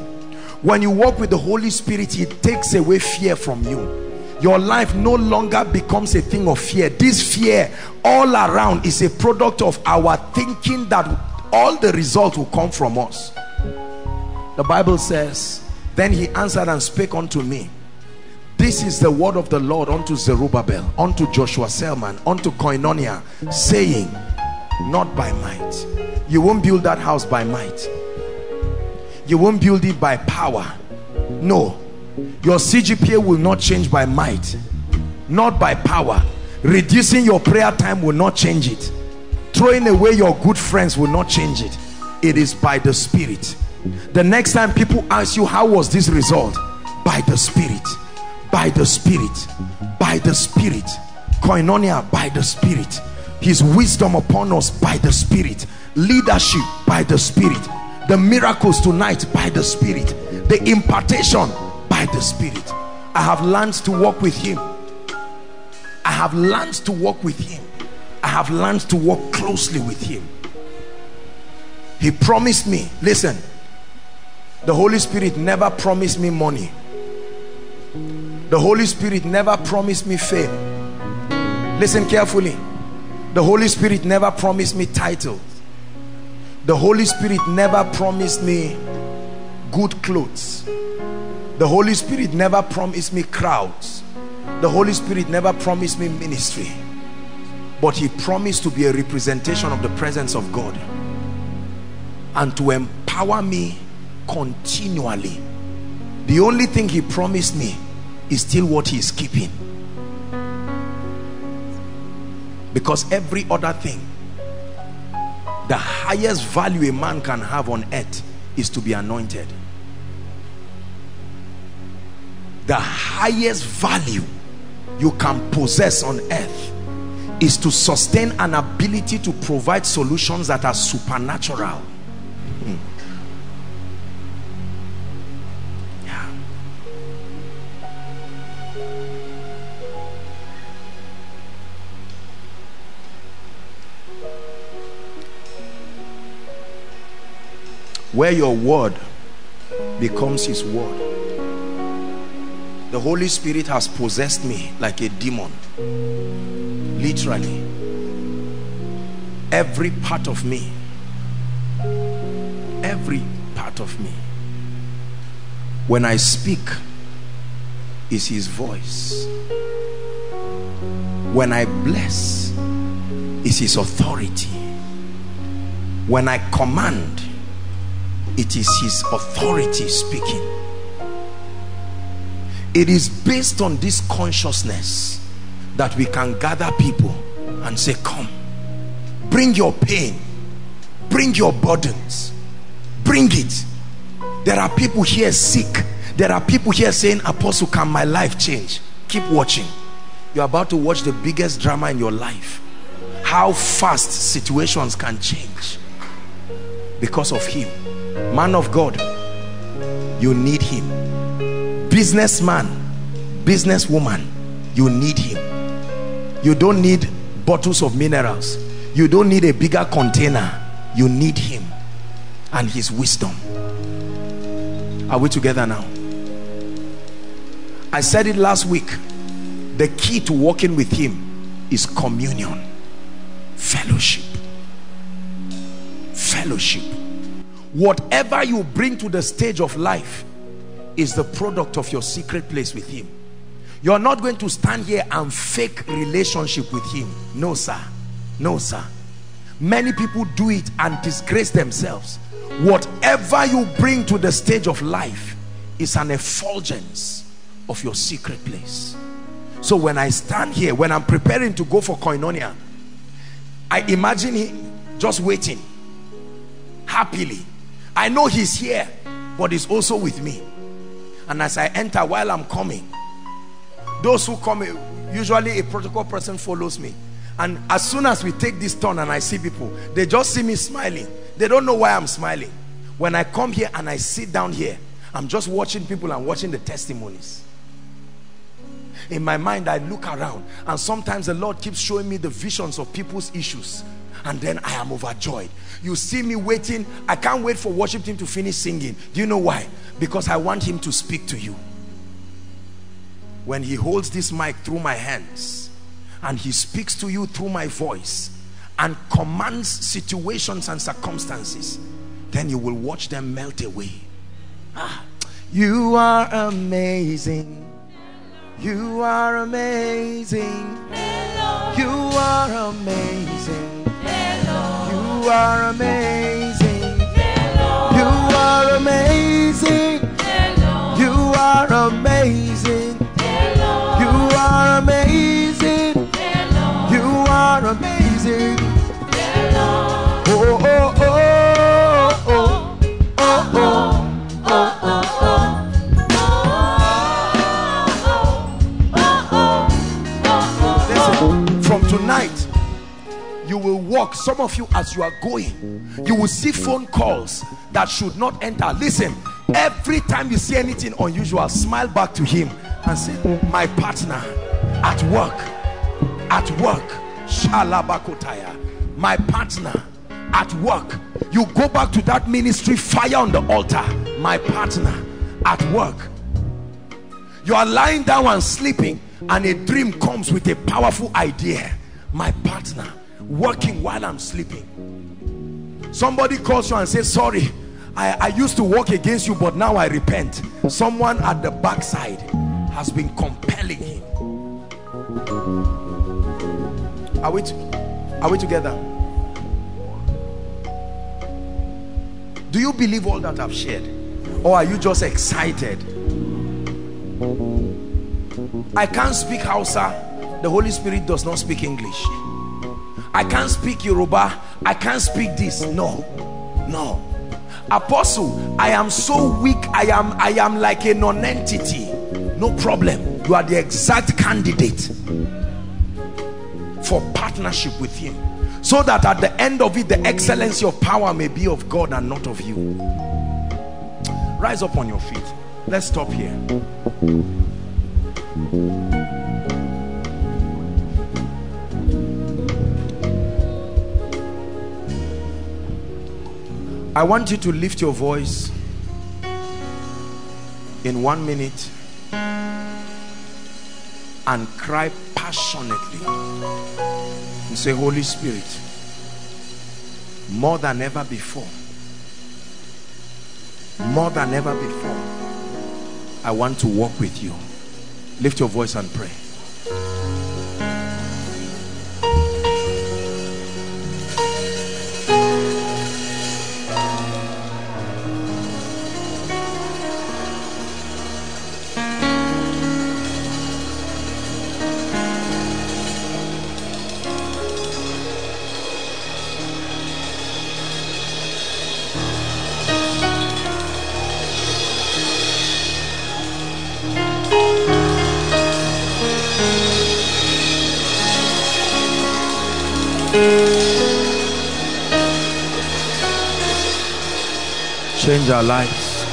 When you walk with the Holy Spirit he takes away fear from you. Your life no longer becomes a thing of fear. This fear all around is a product of our thinking that all the results will come from us. The bible says then he answered and spake unto me this is the word of the lord unto zerubbabel unto joshua selman unto koinonia saying not by might. You won't build that house by might. You won't build it by power. No. Your CGPA will not change by might not by power. Reducing your prayer time will not change it. Throwing away your good friends will not change it. It is by the spirit. The next time people ask you how was this result? By the spirit. By the spirit. By the spirit. Koinonia by the spirit his wisdom upon us by the spirit. Leadership by the spirit. The miracles tonight by the spirit. The impartation by the spirit. I have learned to walk with him. I have learned to walk with him. I have learned to walk closely with him. He promised me listen the holy spirit never promised me money. The holy spirit never promised me fame. Listen carefully the holy spirit never promised me titles the holy spirit never promised me good clothes the Holy Spirit never promised me crowds. The Holy Spirit never promised me ministry. But he promised to be a representation of the presence of God. And to empower me continually. The only thing he promised me is still what he is keeping. Because every other thing, the highest value a man can have on earth is to be anointed the highest value you can possess on earth is to sustain an ability to provide solutions that are supernatural hmm. Where your word becomes his word. The Holy Spirit has possessed me like a demon literally. Every part of me every part of me when I speak is his voice. When I bless is his authority. When I command it is his authority speaking. It is based on this consciousness that we can gather people and say come bring your pain bring your burdens bring it. There are people here sick. There are people here saying apostle can my life change? Keep watching. You're about to watch the biggest drama in your life. How fast situations can change because of him man of God you need him. Businessman businesswoman you need him. You don't need bottles of minerals. You don't need a bigger container. You need him and his wisdom. Are we together now? I said it last week. The key to walking with him is communion fellowship. Fellowship whatever you bring to the stage of life is the product of your secret place with him. You're not going to stand here and fake relationship with him. No sir. No sir. Many people do it and disgrace themselves. Whatever you bring to the stage of life is an effulgence of your secret place. So when I stand here when I'm preparing to go for koinonia I imagine him just waiting happily I know he's here but he's also with me. And as I enter while I'm coming those who come usually a protocol person follows me. And as soon as we take this turn and I see people they just see me smiling. They don't know why I'm smiling. When I come here and I sit down here I'm just watching people and watching the testimonies. In my mind I look around and sometimes the Lord keeps showing me the visions of people's issues and then I am overjoyed. You see me waiting. I can't wait for worship team to finish singing. Do you know why? Because I want him to speak to you. When he holds this mic through my hands and he speaks to you through my voice and commands situations and circumstances then you will watch them melt away. Ah, you are amazing. You are amazing. You are amazing you are amazing. You are amazing. You are amazing. You are amazing. You are amazing walk. Some of you, as you are going, you will see phone calls that should not enter. Listen, every time you see anything unusual, smile back to him and say, My partner at work, at work, Shalabakotaya, my partner at work. You go back to that ministry, fire on the altar, my partner at work you are lying down and sleeping and a dream comes with a powerful idea my partner working while i'm sleeping. Somebody calls you and says sorry I, I used to work against you but now i repent. Someone at the backside has been compelling him. Are we are we together? Do you believe all that i've shared? Or are you just excited? I can't speak Hausa. The Holy Spirit does not speak English. I can't speak Yoruba. I can't speak this. No, no. Apostle, I am so weak. I am, I am like a non-entity. No problem. You are the exact candidate for partnership with him. So that at the end of it, the excellency of power may be of God and not of you. Rise up on your feet. Let's stop here. I want you to lift your voice in one minute and cry passionately and say, Holy Spirit, more than ever before, more than ever before, I want to walk with you. Lift your voice and pray. Change our lives.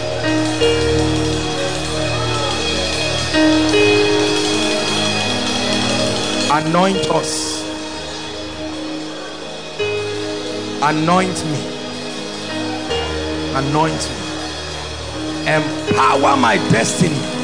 Anoint us. Anoint me. Anoint me. Empower my destiny.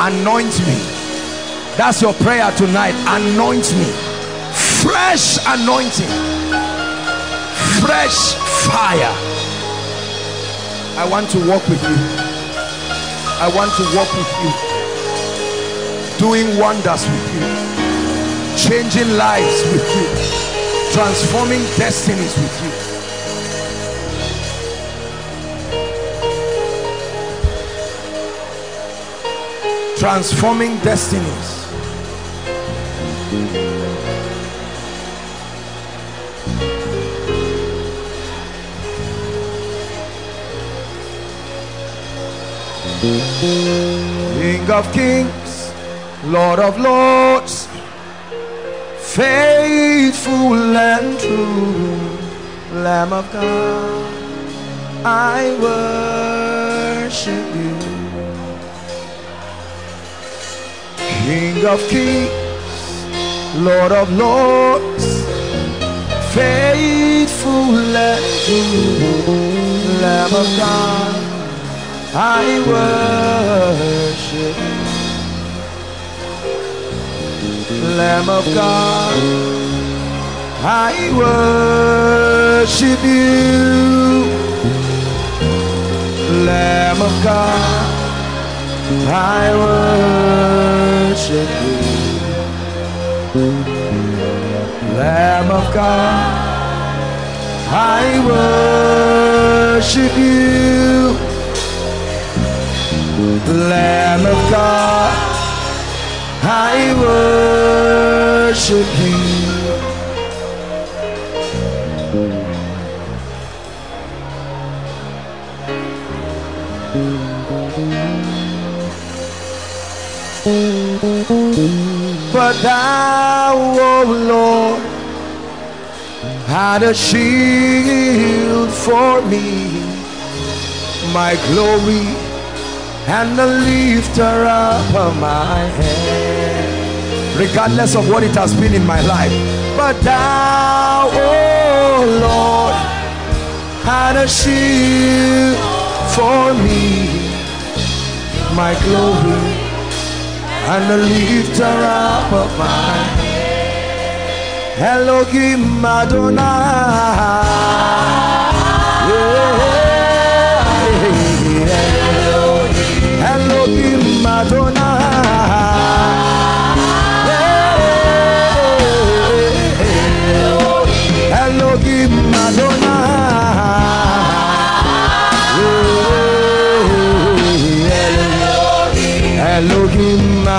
Anoint me. That's your prayer tonight. Anoint me. Fresh anointing. Fresh fire. I want to walk with you. I want to walk with you. Doing wonders with you. Changing lives with you. Transforming destinies with you. Transforming destinies. King of kings Lord of lords faithful and true Lamb of God I worship you King of kings, Lord of lords, faithful true, Lamb of God, I worship. Lamb of God, I worship you. Lamb of God, I worship you. Lamb of God, I worship you. Lamb of God, I worship you. But thou, O Lord, had a shield for me, my glory and the lifter up of my head. Regardless of what it has been in my life, but thou, O Lord, had a shield for me, my glory and the lifter up of my. Elohim Adonai. Yeah.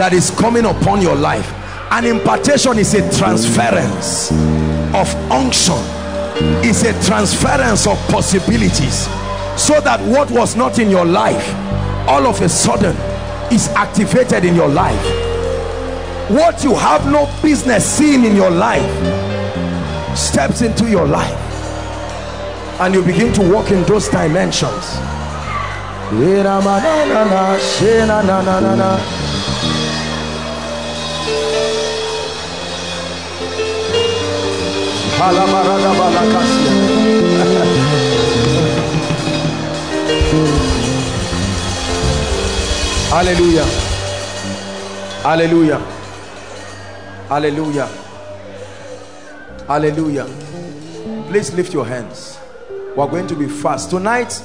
that is coming upon your life. An impartation is a transference of unction, is a transference of possibilities, so that what was not in your life, all of a sudden, is activated in your life. What you have no business seeing in your life steps into your life, and you begin to walk in those dimensions. Hallelujah. Hallelujah. Hallelujah. Hallelujah. Please lift your hands. We're going to be fast. Tonight,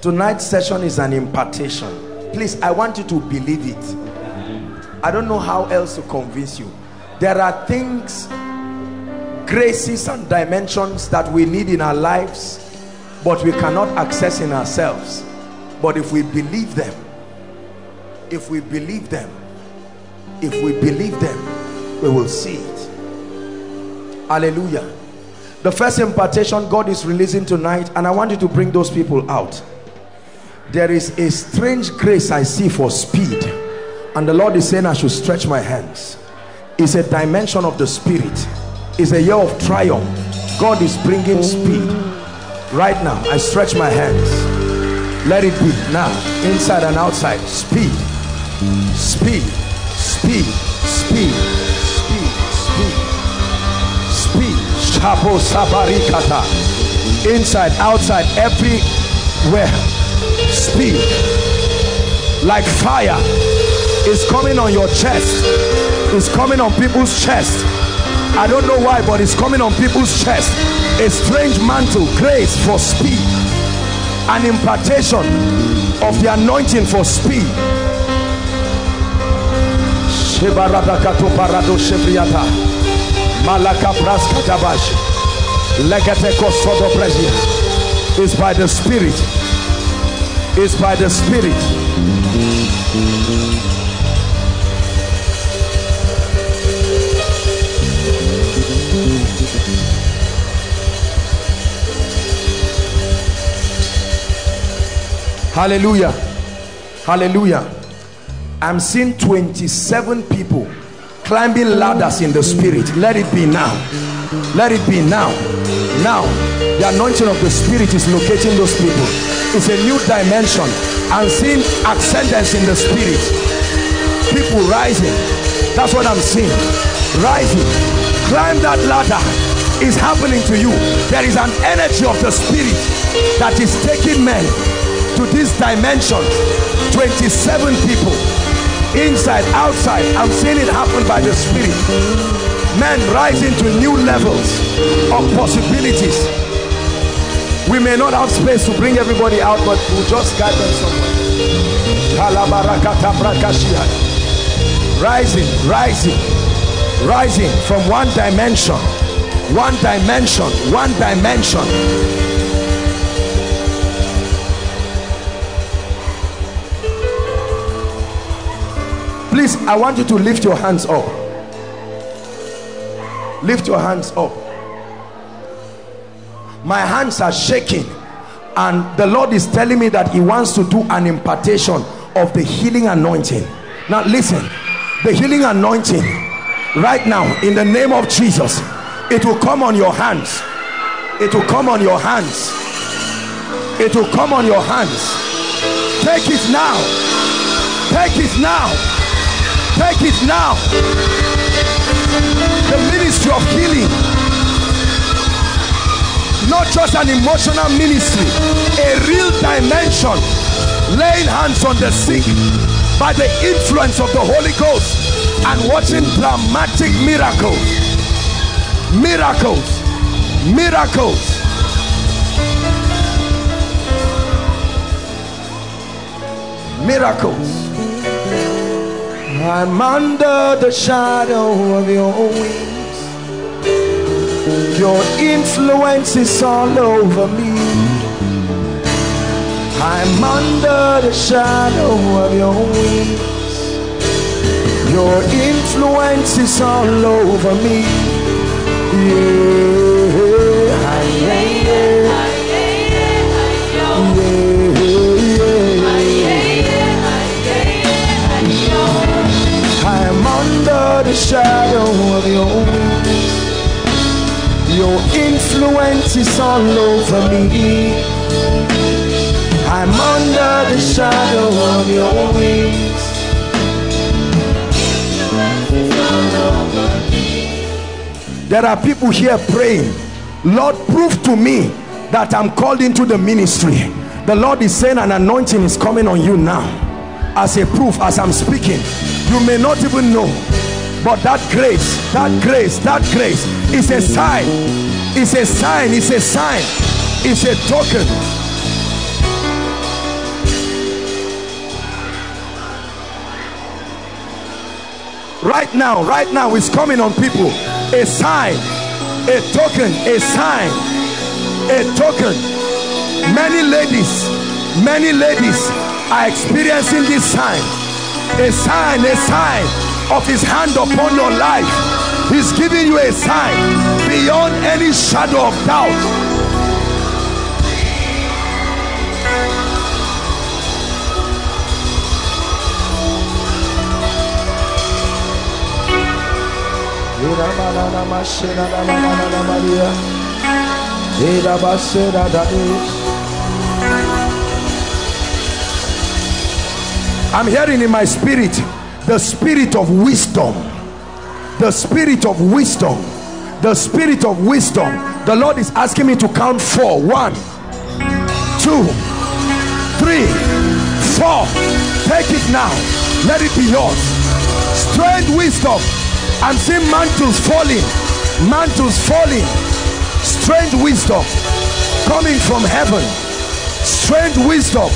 tonight's session is an impartation. Please, I want you to believe it. I don't know how else to convince you. There are things, graces and dimensions that we need in our lives, but we cannot access in ourselves. But if we believe them, if we believe them, if we believe them, we will see it. Hallelujah. The first impartation God is releasing tonight, and I want you to bring those people out. There is a strange grace I see for speed, and the Lord is saying I should stretch my hands. It's a dimension of the spirit, it's a year of triumph. God is bringing speed right now. I stretch my hands, let it be now, inside and outside. Speed, speed, speed, speed, speed, speed, speed. Chapo sabarikata. Inside, outside, everywhere. Speed. Like fire is coming on your chest. It's coming on people's chest. I don't know why, but it's coming on people's chest. A strange mantle, grace for speed. An impartation of the anointing for speed. It's by the spirit. It's by the spirit. Hallelujah. Hallelujah. I'm seeing 27 people climbing ladders in the spirit. Let it be now. Let it be now. Now, the anointing of the spirit is locating those people. It's a new dimension. I'm seeing ascendance in the spirit. People rising. That's what I'm seeing. Rising. Climb that ladder. Is happening to you. There is an energy of the spirit that is taking men to this dimension 27 people inside outside. I'm seeing it happen by the spirit. Men rising to new levels of possibilities. We may not have space to bring everybody out but we'll just guide them somewhere. Rising rising rising from one dimension one dimension one dimension please i want you to lift your hands up. Lift your hands up. My hands are shaking and the lord is telling me that he wants to do an impartation of the healing anointing. Now listen the healing anointing right now in the name of jesus it will come on your hands. It will come on your hands. It will come on your hands. Take it now. Take it now take it now. The ministry of healing. Not just an emotional ministry a real dimension. Laying hands on the sick by the influence of the Holy Ghost and watching dramatic miracles. Miracles. Miracles. Miracles I'm under the shadow of your wings. Your influence is all over me. I'm under the shadow of your wings. Your influence is all over me. Yeah, shadow of your. Your influence is all over me. I'm under the shadow of your wings. There are people here praying, Lord, prove to me that I'm called into the ministry. The Lord is saying an anointing is coming on you now. As a proof, as I'm speaking, you may not even know. But that grace that grace that grace is a sign. It's a sign it's a sign. It's a token. Right now right now it's coming on people. A sign a token a sign a token. Many ladies many ladies are experiencing this sign. A sign a sign of his hand upon your life. He's giving you a sign beyond any shadow of doubt. I'm hearing in my spirit the spirit of wisdom. The spirit of wisdom. The spirit of wisdom. The Lord is asking me to count four. One two three four. Take it now. Let it be yours. Strange wisdom I'm seeing mantles falling. Mantles falling. Strange wisdom coming from heaven. Strange wisdom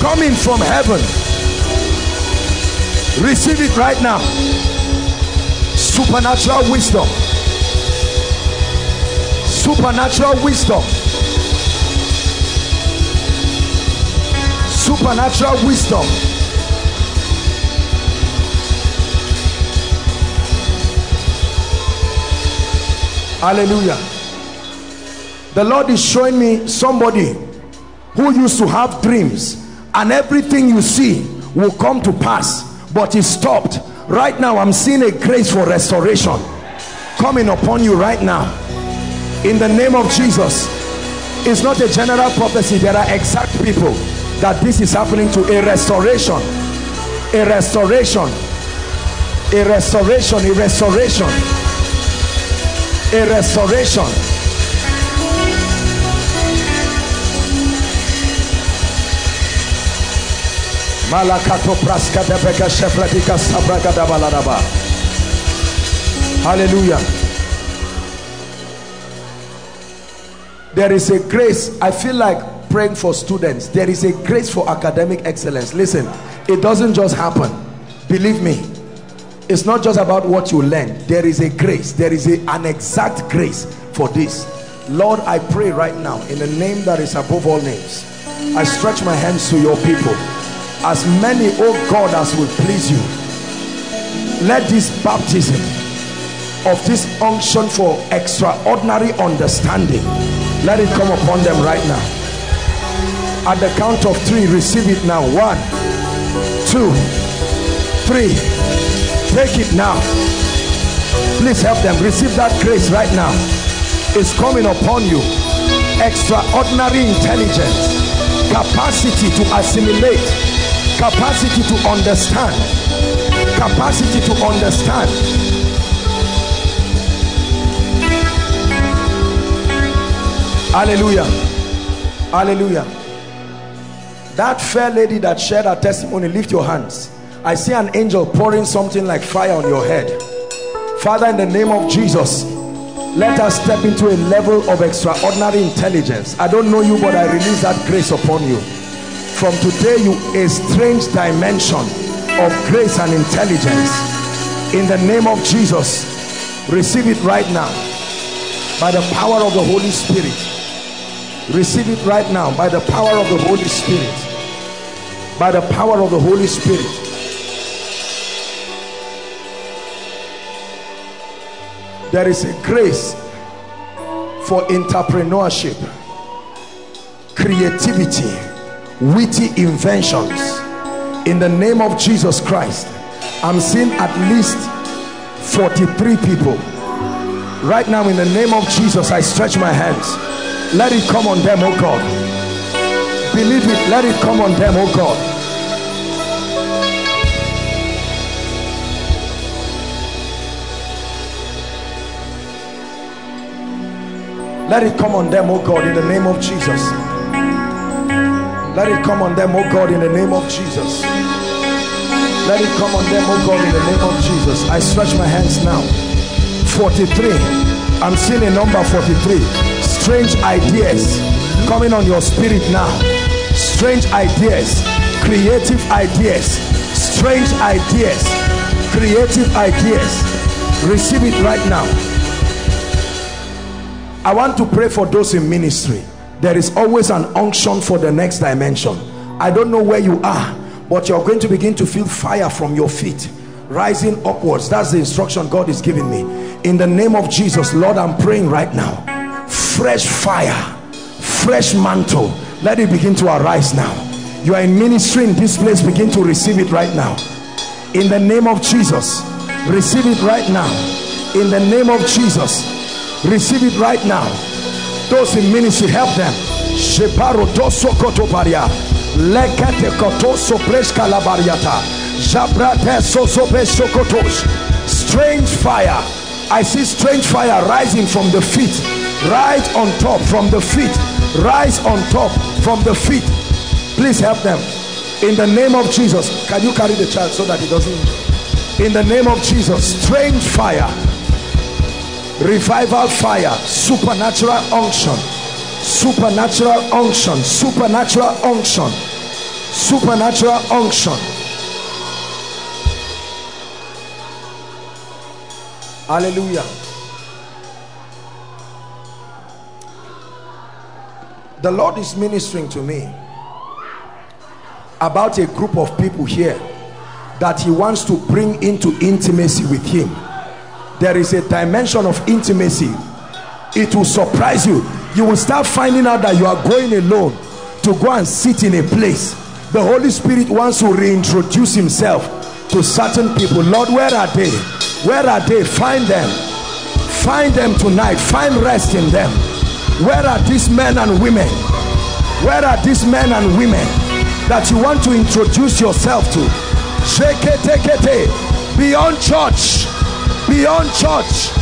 coming from heaven receive it right now. Supernatural wisdom. Supernatural wisdom. Supernatural wisdom. Hallelujah. The lord is showing me somebody who used to have dreams and everything you see will come to pass but he stopped. Right now i'm seeing a grace for restoration coming upon you right now. In the name of jesus. It's not a general prophecy. There are exact people that this is happening to. A restoration. A restoration. A restoration. A restoration. A restoration Malakato praska shefletika. Hallelujah. There is a grace. I feel like praying for students. There is a grace for academic excellence. Listen, it doesn't just happen. Believe me. It's not just about what you learn. There is a grace. There is a, an exact grace for this. Lord, I pray right now in the name that is above all names. I stretch my hands to your people as many oh God as will please you. Let this baptism of this unction for extraordinary understanding let it come upon them right now. At the count of three receive it now. One two three. Take it now. Please help them. Receive that grace right now. It's coming upon you. Extraordinary intelligence capacity to assimilate capacity to understand. Capacity to understand. Hallelujah. Hallelujah. That fair lady that shared her testimony lift your hands. I see an angel pouring something like fire on your head. Father in the name of jesus let us step into a level of extraordinary intelligence. I don't know you but i release that grace upon you from today you a strange dimension of grace and intelligence. In the name of jesus receive it right now. By the power of the holy spirit. Receive it right now. By the power of the holy spirit. By the power of the holy spirit. There is a grace for entrepreneurship. Creativity witty inventions. In the name of Jesus Christ I'm seeing at least 43 people. Right now in the name of Jesus I stretch my hands. Let it come on them oh God. Believe it let it come on them oh God. Let it come on them oh God in the name of Jesus let it come on them oh God in the name of Jesus Let it come on them, oh God, in the name of Jesus. I stretch my hands now. 43. I'm seeing a number 43. Strange ideas coming on your spirit now. Strange ideas, creative ideas, strange ideas, creative ideas. Receive it right now. I want to pray for those in ministry. There is always an unction for the next dimension. I don't know where you are, but you're going to begin to feel fire from your feet rising upwards. That's the instruction God is giving me. In the name of Jesus, Lord, I'm praying right now. Fresh fire, fresh mantle. Let it begin to arise now. You are in ministry in this place, begin to receive it right now. In the name of Jesus, receive it right now. In the name of Jesus, receive it right now those in ministry help them. Lekete kotoso preska labariata jabrate sosope sokotosh strange fire. I see strange fire rising from the feet. Right on top from the feet. Rise on top from the feet. Please help them. In the name of jesus. Can you carry the child so that he doesn't in the name of jesus. Strange fire revival fire supernatural unction. Supernatural unction supernatural unction. Supernatural unction. Hallelujah. The lord is ministering to me about a group of people here that he wants to bring into intimacy with him there is a dimension of intimacy. It will surprise you. You will start finding out that you are going alone to go and sit in a place. The holy spirit wants to reintroduce himself to certain people. Lord where are they? Where are they? Find them. Find them tonight. Find rest in them. Where are these men and women? Where are these men and women that you want to introduce yourself to? Beyond church beyond church.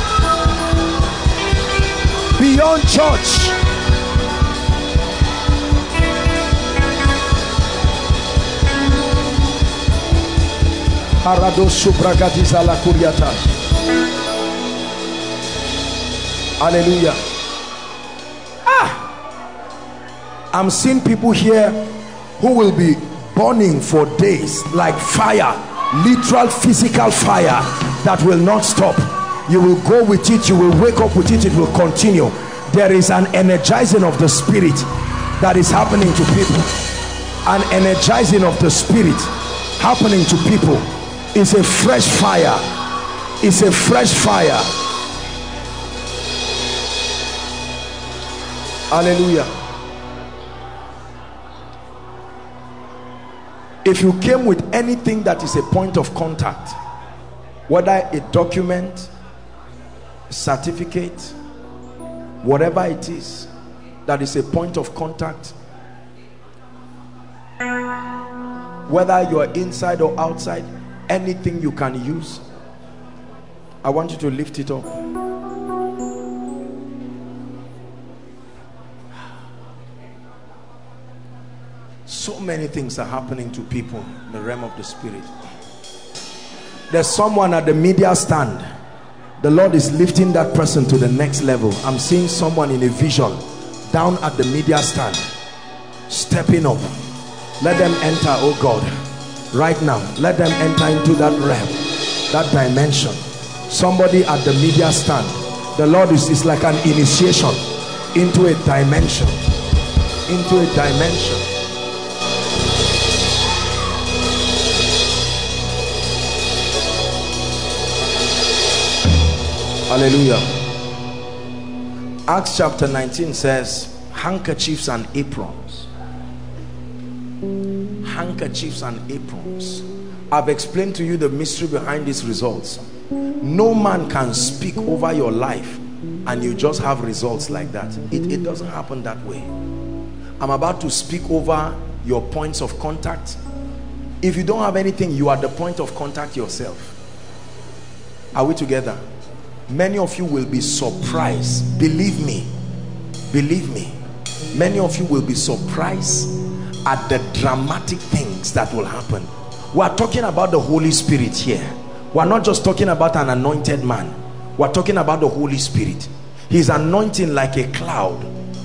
Beyond church. Hallelujah. Ah! I'm seeing people here who will be burning for days like fire literal physical fire that will not stop. You will go with it you will wake up with it it will continue. There is an energizing of the spirit that is happening to people. An energizing of the spirit happening to people. It's a fresh fire. It's a fresh fire. Hallelujah. If you came with anything that is a point of contact whether a document certificate whatever it is that is a point of contact whether you are inside or outside anything you can use I want you to lift it up. So many things are happening to people in the realm of the spirit there's someone at the media stand. The Lord is lifting that person to the next level. I'm seeing someone in a vision down at the media stand stepping up. Let them enter oh God right now. Let them enter into that realm that dimension. Somebody at the media stand. The Lord is, is like an initiation into a dimension into a dimension hallelujah. Acts chapter 19 says handkerchiefs and aprons. Handkerchiefs and aprons. I've explained to you the mystery behind these results. No man can speak over your life and you just have results like that. It, it doesn't happen that way. I'm about to speak over your points of contact. If you don't have anything you are the point of contact yourself. Are we together many of you will be surprised. Believe me. Believe me. Many of you will be surprised at the dramatic things that will happen. We're talking about the Holy Spirit here. We're not just talking about an anointed man. We're talking about the Holy Spirit. His anointing like a cloud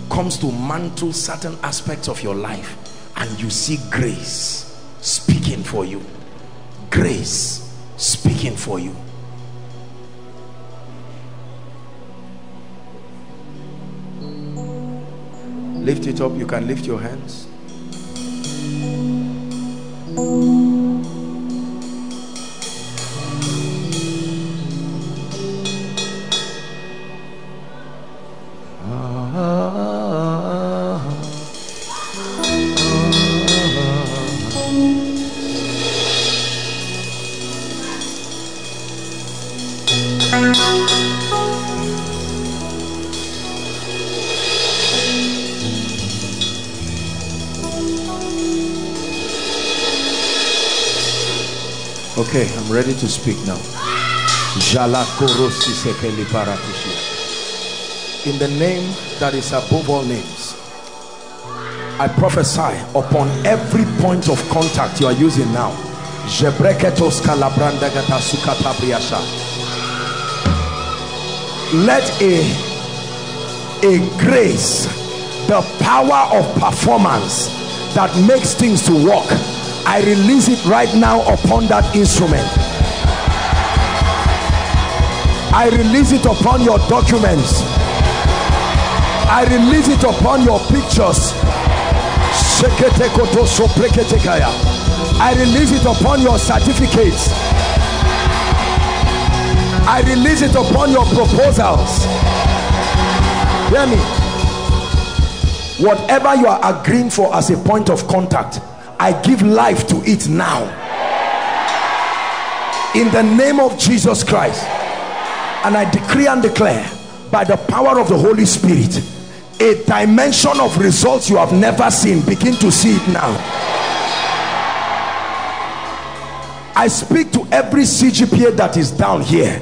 comes to mantle certain aspects of your life and you see grace speaking for you. Grace speaking for you lift it up you can lift your hands ready to speak now. In the name that is above all names, I prophesy upon every point of contact you are using now. Let a, a grace, the power of performance that makes things to work I release it right now upon that instrument I release it upon your documents. I release it upon your pictures. I release it upon your certificates. I release it upon your proposals. Hear me. Whatever you are agreeing for as a point of contact I give life to it now. In the name of Jesus Christ and I decree and declare by the power of the Holy Spirit a dimension of results you have never seen. Begin to see it now. I speak to every CGPA that is down here.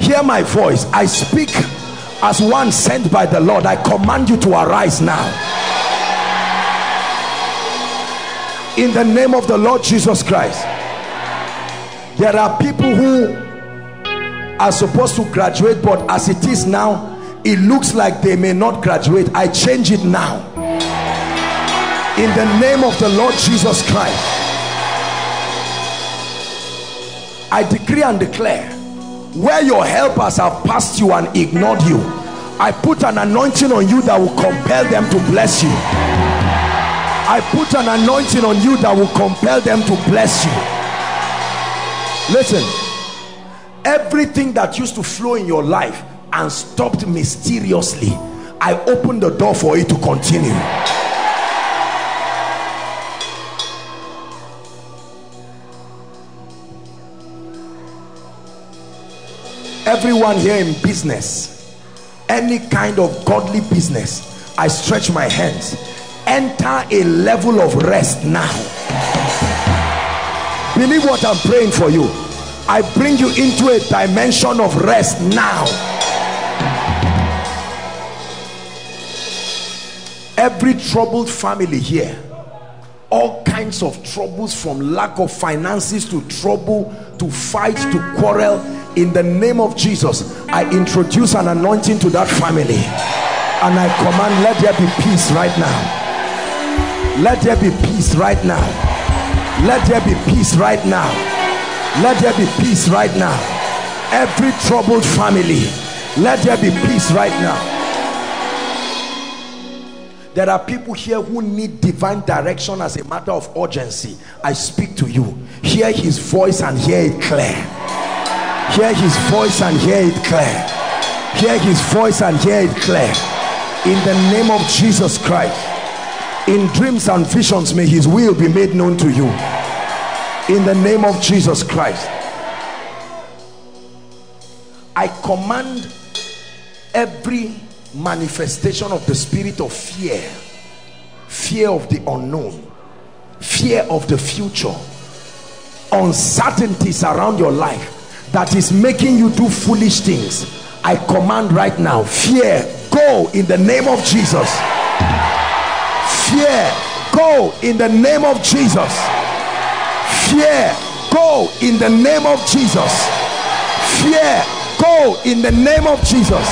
Hear my voice. I speak as one sent by the Lord. I command you to arise now. In the name of the Lord Jesus Christ. There are people who are supposed to graduate but as it is now it looks like they may not graduate. I change it now. In the name of the Lord Jesus Christ I decree and declare where your helpers have passed you and ignored you I put an anointing on you that will compel them to bless you. I put an anointing on you that will compel them to bless you. Listen everything that used to flow in your life and stopped mysteriously I open the door for it to continue. Everyone here in business any kind of godly business I stretch my hands. Enter a level of rest now. Believe what i'm praying for you i bring you into a dimension of rest now. Every troubled family here all kinds of troubles from lack of finances to trouble to fight to quarrel in the name of jesus i introduce an anointing to that family. And i command let there be peace right now. Let there be peace right now. Let there be peace right now let there be peace right now. Every troubled family let there be peace right now. There are people here who need divine direction as a matter of urgency. I speak to you. Hear his voice and hear it clear. Hear his voice and hear it clear. Hear his voice and hear it clear. In the name of jesus christ. In dreams and visions may his will be made known to you in the name of Jesus Christ. I command every manifestation of the spirit of fear. Fear of the unknown. Fear of the future. Uncertainties around your life that is making you do foolish things. I command right now fear go in the name of Jesus. Fear go in the name of jesus fear go in the name of Jesus. Fear, go in the name of Jesus.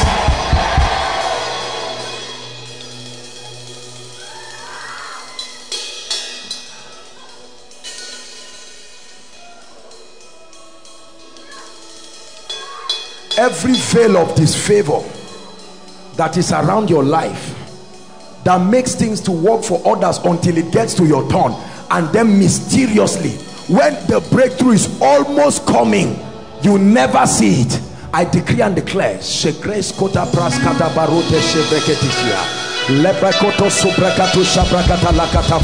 Every veil of disfavor that is around your life that makes things to work for others until it gets to your turn and then mysteriously when the breakthrough is almost coming you never see it. I decree and declare shabrakata lakata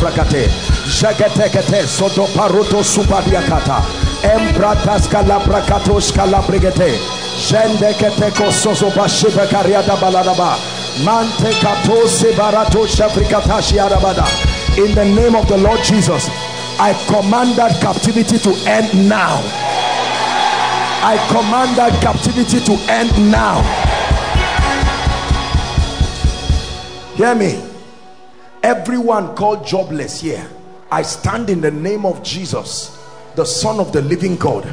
jagetekete soto shibekariada baladaba. Mante katose barato shabrikatashi arabada in the name of the lord jesus i command that captivity to end now. I command that captivity to end now. Hear me. Everyone called jobless here i stand in the name of jesus the son of the living god.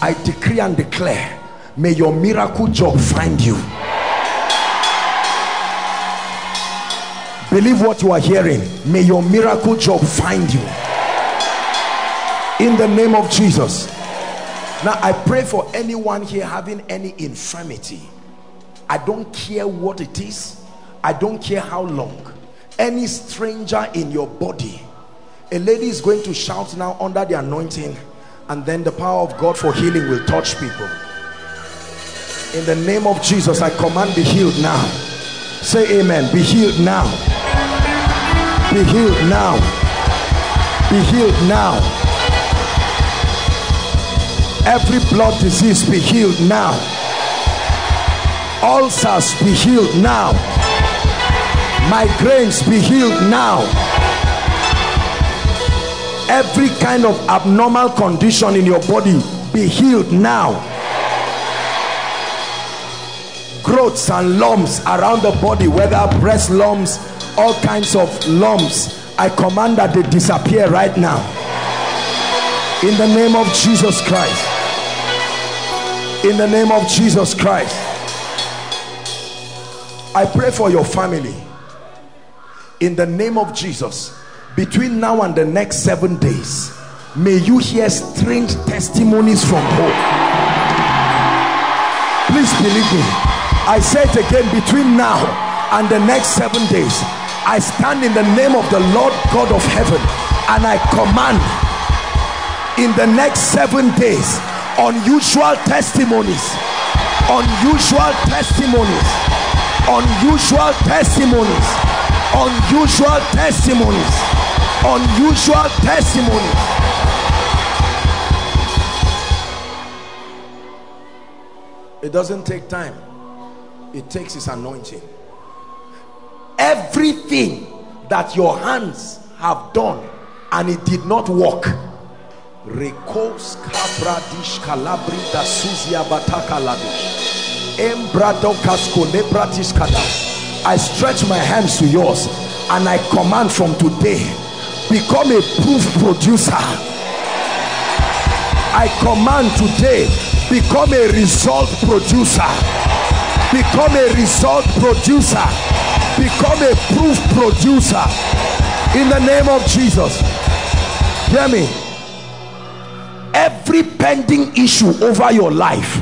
I decree and declare may your miracle job find you. Believe what you are hearing. May your miracle job find you in the name of jesus. Now i pray for anyone here having any infirmity. I don't care what it is. I don't care how long. Any stranger in your body. A lady is going to shout now under the anointing and then the power of god for healing will touch people. In the name of jesus i command be healed now. Say amen. Be healed now. Be healed now. Be healed now every blood disease be healed now. Ulcers be healed now. Migraines be healed now. Every kind of abnormal condition in your body be healed now. Growths and lumps around the body whether breast lumps all kinds of lumps i command that they disappear right now in the name of jesus christ. In the name of jesus christ. I pray for your family. In the name of jesus. Between now and the next seven days may you hear strange testimonies from home please believe me. I say it again between now and the next seven days I stand in the name of the Lord God of heaven and I command in the next seven days. Unusual testimonies. Unusual testimonies. Unusual testimonies. Unusual testimonies. Unusual testimonies. It doesn't take time. It takes his anointing. Everything that your hands have done and it did not work Rekos kabradish kalabri da suzia bataka ladish embrado kasko lebratis kada I stretch my hands to yours and I command from today become a proof producer. I command today become a result producer. Become a result producer. Become a proof producer. In the name of Jesus. Hear me every pending issue over your life.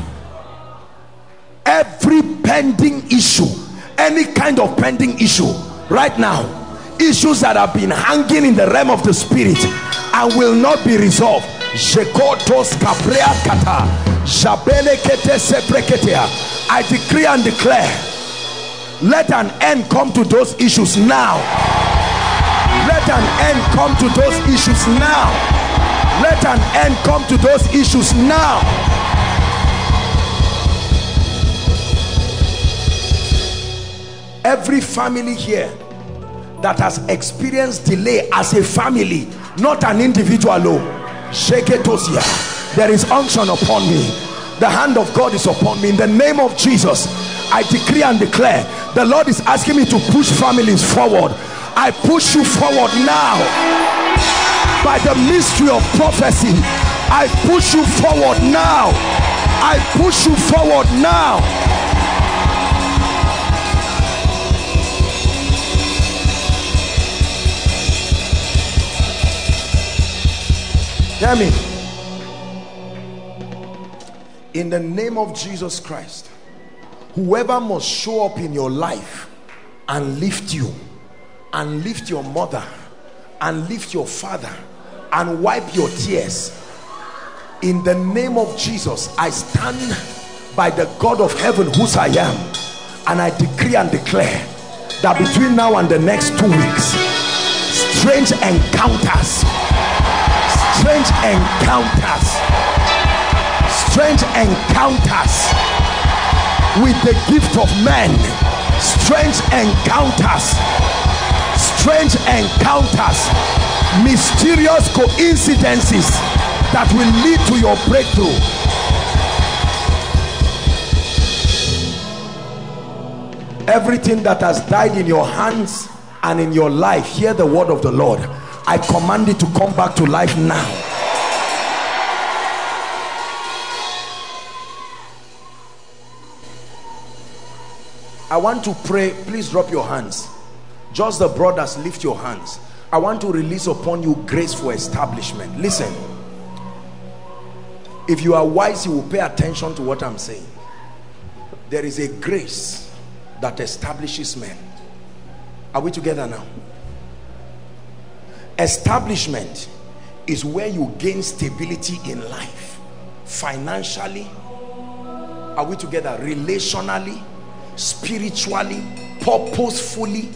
Every pending issue. Any kind of pending issue. Right now. Issues that have been hanging in the realm of the spirit and will not be resolved. I decree and declare let an end come to those issues now. Let an end come to those issues now let an end come to those issues now. Every family here that has experienced delay as a family not an individual oh shake it there is unction upon me. The hand of God is upon me. In the name of Jesus I decree and declare the Lord is asking me to push families forward. I push you forward now by the mystery of prophecy I push you forward now. I push you forward now. Hear me. In the name of Jesus Christ, whoever must show up in your life and lift you, and lift your mother, and lift your father, and wipe your tears, in the name of Jesus, I stand by the God of heaven, whose I am, and I decree and declare that between now and the next two weeks, strange encounters strange encounters strange encounters with the gift of men strange encounters strange encounters mysterious coincidences that will lead to your breakthrough everything that has died in your hands and in your life hear the word of the lord I command it to come back to life now. I want to pray. Please drop your hands. Just the brothers, lift your hands. I want to release upon you grace for establishment. Listen. If you are wise, you will pay attention to what I'm saying. There is a grace that establishes men. Are we together now? establishment is where you gain stability in life financially are we together relationally spiritually purposefully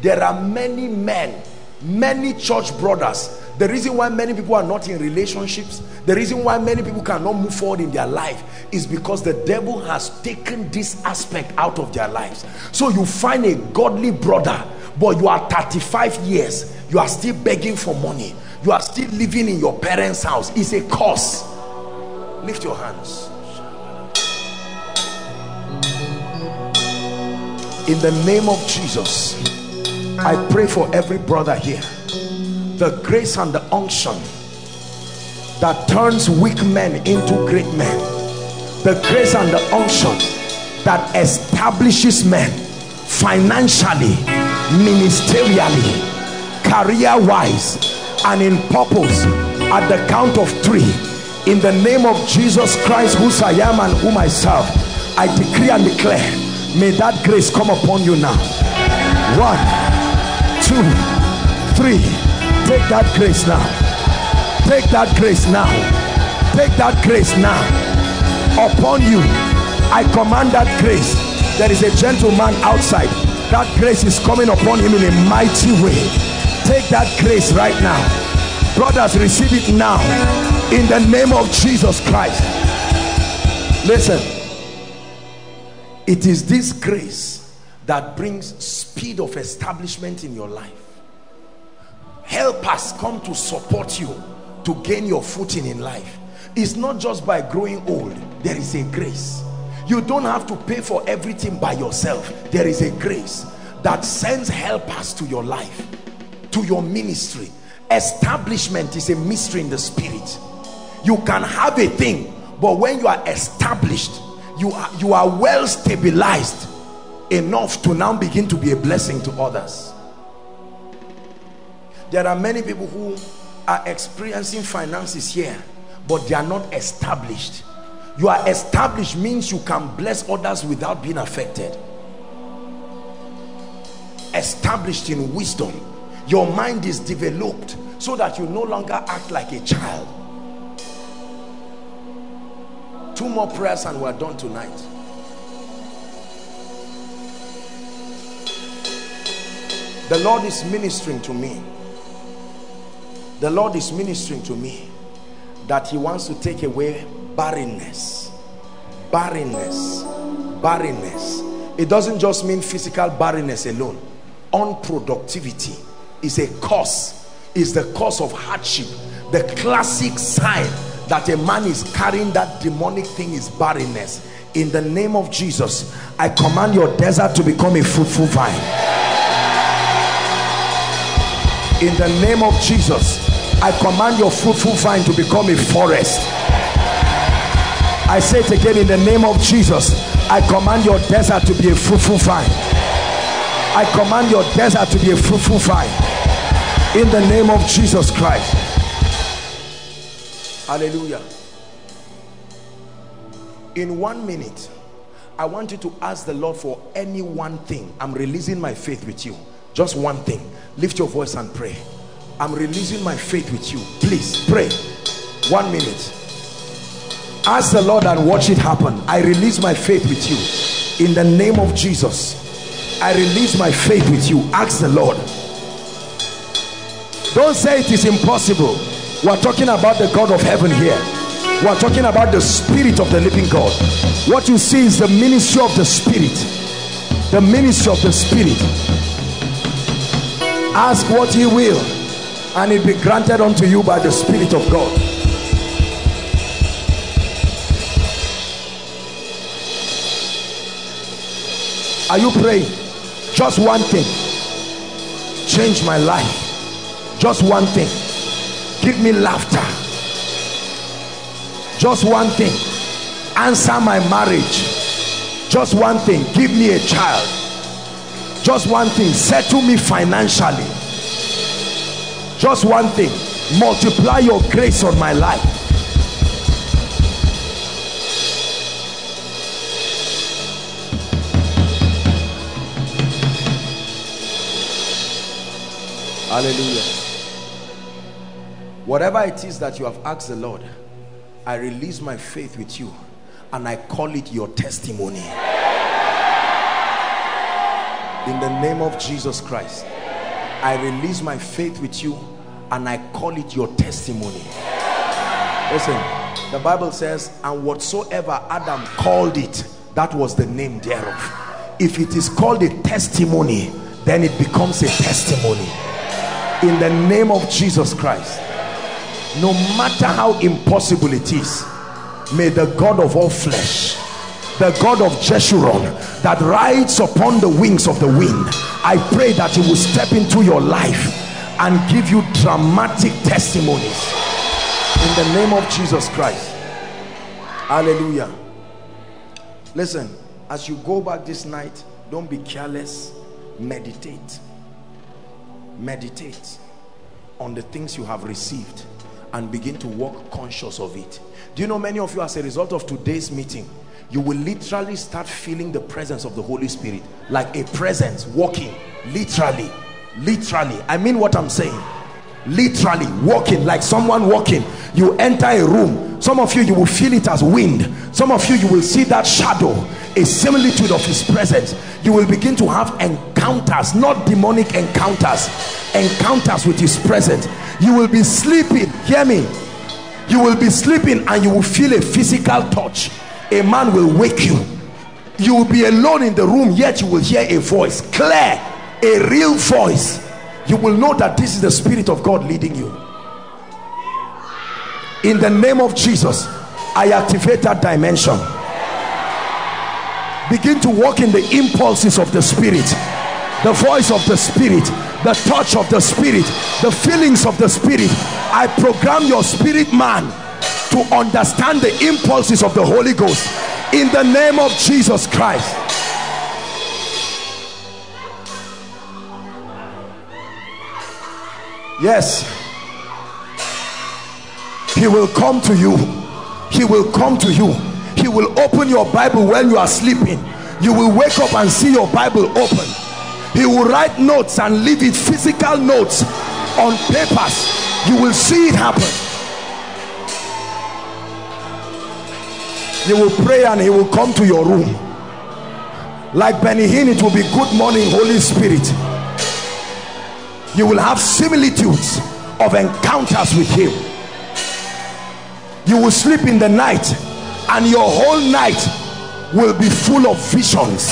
there are many men many church brothers. The reason why many people are not in relationships the reason why many people cannot move forward in their life is because the devil has taken this aspect out of their lives. So you find a godly brother but you are 35 years you are still begging for money. You are still living in your parents house. It's a curse. Lift your hands. In the name of jesus i pray for every brother here. The grace and the unction that turns weak men into great men. The grace and the unction that establishes men financially ministerially career-wise and in purpose at the count of three. In the name of Jesus Christ whose I am and whom I serve I decree and declare may that grace come upon you now. One two three. Take that grace now. Take that grace now. Take that grace now. Upon you I command that grace. There is a gentleman outside. That grace is coming upon him in a mighty way. Take that grace right now. Brothers receive it now. In the name of jesus christ. Listen. It is this grace that brings speed of establishment in your life. Help us come to support you to gain your footing in life. It's not just by growing old there is a grace. You don't have to pay for everything by yourself. There is a grace that sends helpers to your life to your ministry. Establishment is a mystery in the spirit. You can have a thing but when you are established you are you are well stabilized enough to now begin to be a blessing to others. There are many people who are experiencing finances here but they are not established. You are established means you can bless others without being affected. Established in wisdom. Your mind is developed so that you no longer act like a child. Two more prayers and we're done tonight the Lord is ministering to me. The Lord is ministering to me that he wants to take away barrenness. Barrenness. Barrenness. It doesn't just mean physical barrenness alone. Unproductivity is a cause is the cause of hardship. The classic sign that a man is carrying that demonic thing is barrenness. In the name of Jesus I command your desert to become a fruitful vine in the name of Jesus I command your fruitful vine to become a forest. I say it again in the name of Jesus. I command your desert to be a fruitful vine. I command your desert to be a fruitful vine. In the name of Jesus Christ. Hallelujah. In one minute, I want you to ask the Lord for any one thing. I'm releasing my faith with you. Just one thing. Lift your voice and pray. I'm releasing my faith with you. Please pray. One minute. Ask the Lord and watch it happen. I release my faith with you. In the name of Jesus. I release my faith with you. Ask the Lord. Don't say it is impossible. We're talking about the God of heaven here. We're talking about the spirit of the living God. What you see is the ministry of the spirit. The ministry of the spirit. Ask what ye will and it be granted unto you by the spirit of God. Are you praying? Just one thing. Change my life. Just one thing. Give me laughter. Just one thing. Answer my marriage. Just one thing. Give me a child. Just one thing. Settle me financially. Just one thing. Multiply your grace on my life. Hallelujah. Whatever it is that you have asked the Lord, I release my faith with you and I call it your testimony. In the name of Jesus Christ, I release my faith with you and I call it your testimony. Listen, the Bible says, and whatsoever Adam called it, that was the name thereof. If it is called a testimony, then it becomes a testimony in the name of Jesus Christ no matter how impossible it is may the God of all flesh the God of Jeshurun that rides upon the wings of the wind. I pray that he will step into your life and give you dramatic testimonies. In the name of Jesus Christ. Hallelujah. Listen as you go back this night don't be careless. Meditate. Meditate on the things you have received and begin to walk conscious of it. Do you know many of you as a result of today's meeting you will literally start feeling the presence of the Holy Spirit like a presence walking literally literally. I mean what I'm saying. Literally walking like someone walking. You enter a room some of you you will feel it as wind. Some of you you will see that shadow a similitude of his presence. You will begin to have encounters not demonic encounters encounters with his presence. You will be sleeping hear me. You will be sleeping and you will feel a physical touch a man will wake you. You will be alone in the room yet you will hear a voice clear a real voice. You will know that this is the spirit of God leading you. In the name of Jesus I activate that dimension. Begin to walk in the impulses of the spirit the voice of the spirit the touch of the spirit the feelings of the spirit. I program your spirit man to understand the impulses of the Holy Ghost in the name of Jesus Christ. Yes. He will come to you. He will come to you. He will open your bible when you are sleeping. You will wake up and see your bible open. He will write notes and leave it physical notes on papers. You will see it happen you will pray and he will come to your room. Like Benny Hinn it will be good morning Holy Spirit. You will have similitudes of encounters with him. You will sleep in the night and your whole night will be full of visions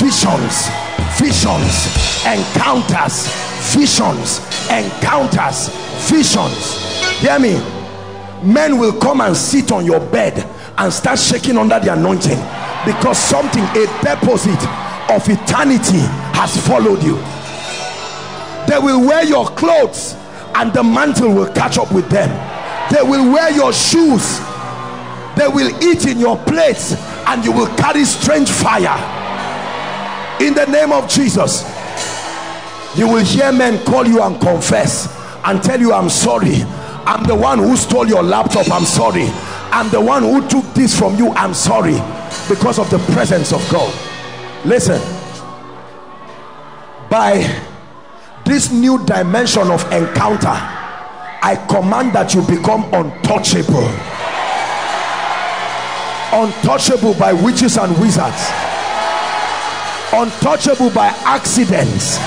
visions visions encounters visions encounters visions. Hear me? Men will come and sit on your bed and start shaking under the anointing because something a deposit of eternity has followed you. They will wear your clothes and the mantle will catch up with them. They will wear your shoes. They will eat in your plates and you will carry strange fire. In the name of jesus you will hear men call you and confess and tell you i'm sorry. I'm the one who stole your laptop. I'm sorry i'm the one who took this from you. I'm sorry because of the presence of god. Listen. By this new dimension of encounter i command that you become untouchable. Untouchable by witches and wizards. Untouchable by accidents.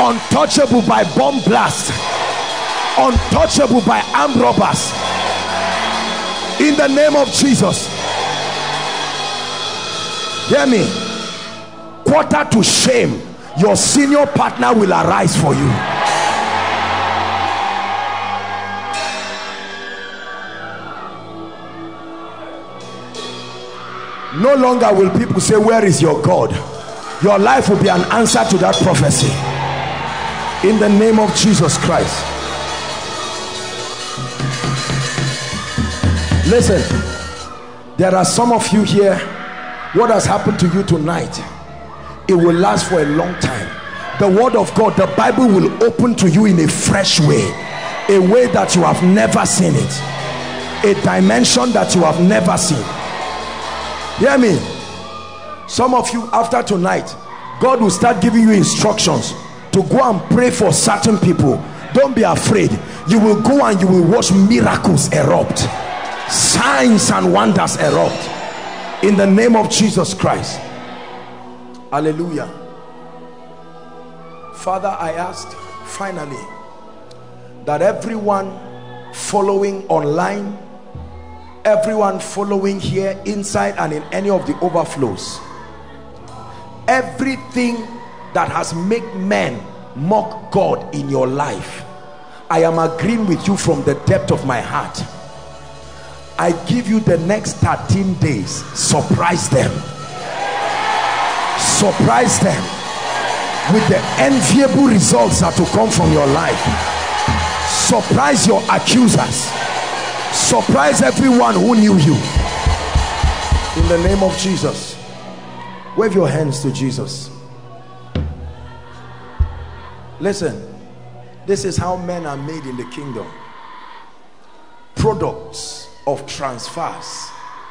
Untouchable by bomb blast untouchable by armed robbers in the name of jesus. Hear me. Quarter to shame your senior partner will arise for you. No longer will people say where is your god? Your life will be an answer to that prophecy. In the name of jesus christ listen there are some of you here what has happened to you tonight it will last for a long time. The word of god the bible will open to you in a fresh way a way that you have never seen it a dimension that you have never seen. Hear me? Some of you after tonight god will start giving you instructions to go and pray for certain people. Don't be afraid. You will go and you will watch miracles erupt signs and wonders erupt. In the name of jesus christ. Hallelujah. Father i asked finally that everyone following online everyone following here inside and in any of the overflows everything that has made men mock god in your life i am agreeing with you from the depth of my heart i give you the next 13 days. Surprise them. Surprise them with the enviable results that will come from your life. Surprise your accusers. Surprise everyone who knew you. In the name of jesus wave your hands to jesus. Listen this is how men are made in the kingdom. Products of transfers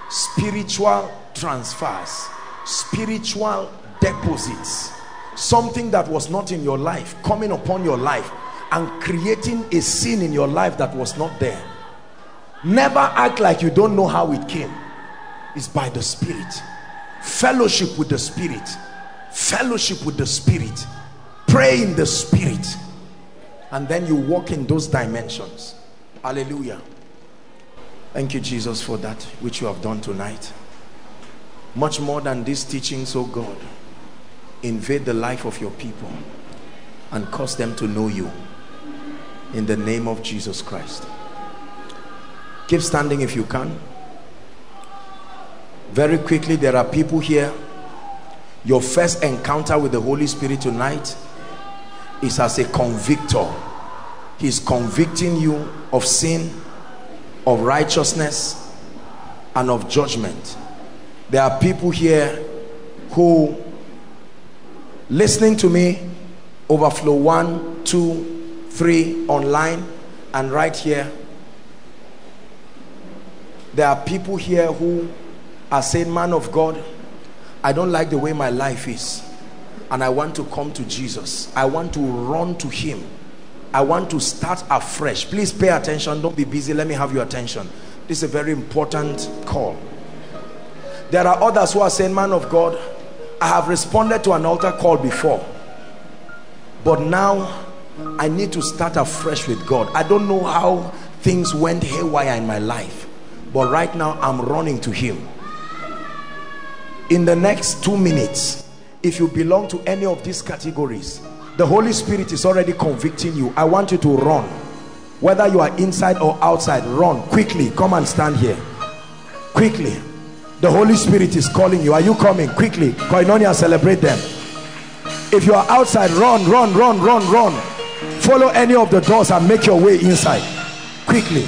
spiritual transfers spiritual deposits something that was not in your life coming upon your life and creating a scene in your life that was not there. Never act like you don't know how it came. It's by the spirit. Fellowship with the spirit. Fellowship with the spirit. Pray in the spirit. And then you walk in those dimensions. Hallelujah thank you jesus for that which you have done tonight. Much more than these teachings oh god invade the life of your people and cause them to know you in the name of jesus christ. Keep standing if you can. Very quickly there are people here. Your first encounter with the holy spirit tonight is as a convictor. He's convicting you of sin of righteousness and of judgment. There are people here who listening to me overflow one two three online and right here. There are people here who are saying man of god i don't like the way my life is and i want to come to jesus. I want to run to him i want to start afresh. Please pay attention. Don't be busy. Let me have your attention. This is a very important call. There are others who are saying man of god i have responded to an altar call before but now i need to start afresh with god. I don't know how things went haywire in my life but right now i'm running to him. In the next two minutes if you belong to any of these categories the holy spirit is already convicting you. I want you to run. Whether you are inside or outside run. Quickly come and stand here. Quickly. The holy spirit is calling you. Are you coming? Quickly. Koinonia celebrate them. If you are outside run run run run run. Follow any of the doors and make your way inside. Quickly.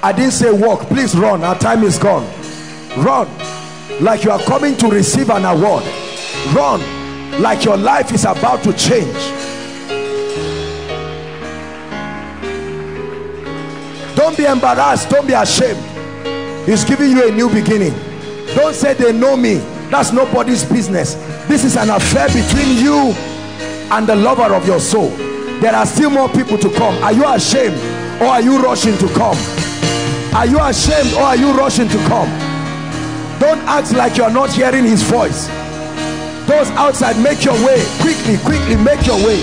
I didn't say walk. Please run. Our time is gone. Run. Like you are coming to receive an award. Run like your life is about to change. Don't be embarrassed don't be ashamed. He's giving you a new beginning. Don't say they know me. That's nobody's business. This is an affair between you and the lover of your soul. There are still more people to come. Are you ashamed or are you rushing to come? Are you ashamed or are you rushing to come? Don't act like you're not hearing his voice those outside make your way. Quickly quickly make your way.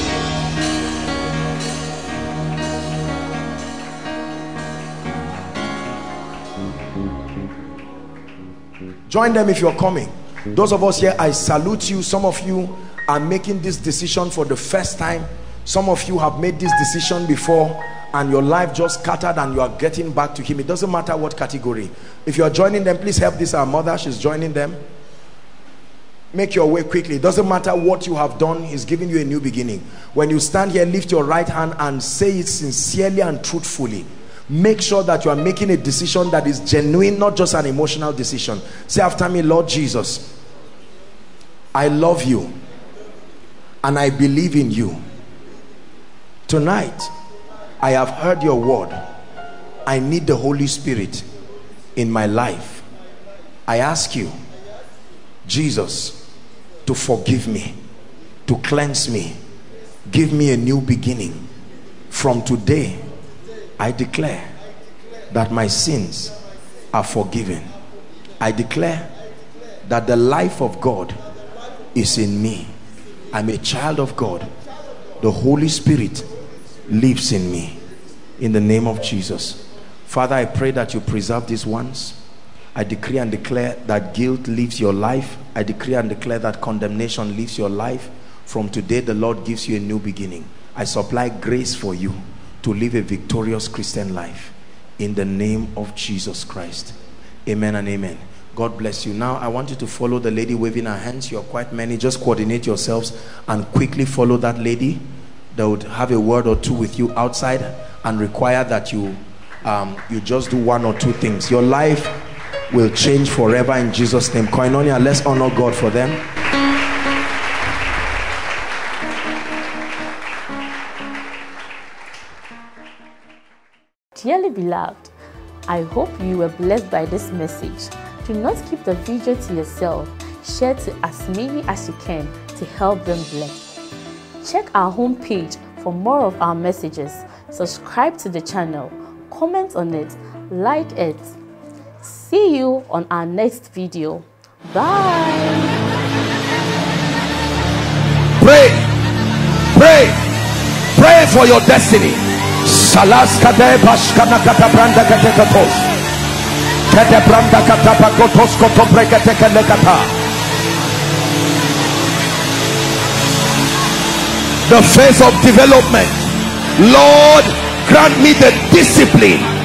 Join them if you're coming. Those of us here i salute you. Some of you are making this decision for the first time. Some of you have made this decision before and your life just scattered and you are getting back to him. It doesn't matter what category. If you are joining them please help this our mother. She's joining them make your way quickly. It doesn't matter what you have done he's giving you a new beginning. When you stand here lift your right hand and say it sincerely and truthfully. Make sure that you are making a decision that is genuine not just an emotional decision. Say after me lord jesus i love you and i believe in you. Tonight i have heard your word. I need the holy spirit in my life. I ask you jesus to forgive me to cleanse me give me a new beginning from today I declare that my sins are forgiven. I declare that the life of God is in me. I'm a child of God. The Holy Spirit lives in me. In the name of Jesus. Father, I pray that you preserve these ones. I decree and declare that guilt leaves your life. I decree and declare that condemnation leaves your life. From today, the Lord gives you a new beginning. I supply grace for you to live a victorious Christian life in the name of Jesus Christ. Amen and amen. God bless you. Now, I want you to follow the lady waving her hands. You're quite many. Just coordinate yourselves and quickly follow that lady. that would have a word or two with you outside and require that you um, you just do one or two things. Your life will change forever in Jesus' name. Koinonia, let's honor God for them. Dearly beloved, I hope you were blessed by this message. Do not keep the video to yourself. Share to as many as you can to help them bless. Check our homepage for more of our messages. Subscribe to the channel, comment on it, like it. See you on our next video. Bye. Pray, pray, pray for your destiny. Salas kade bashkana. The phase of development. Lord, grant me the discipline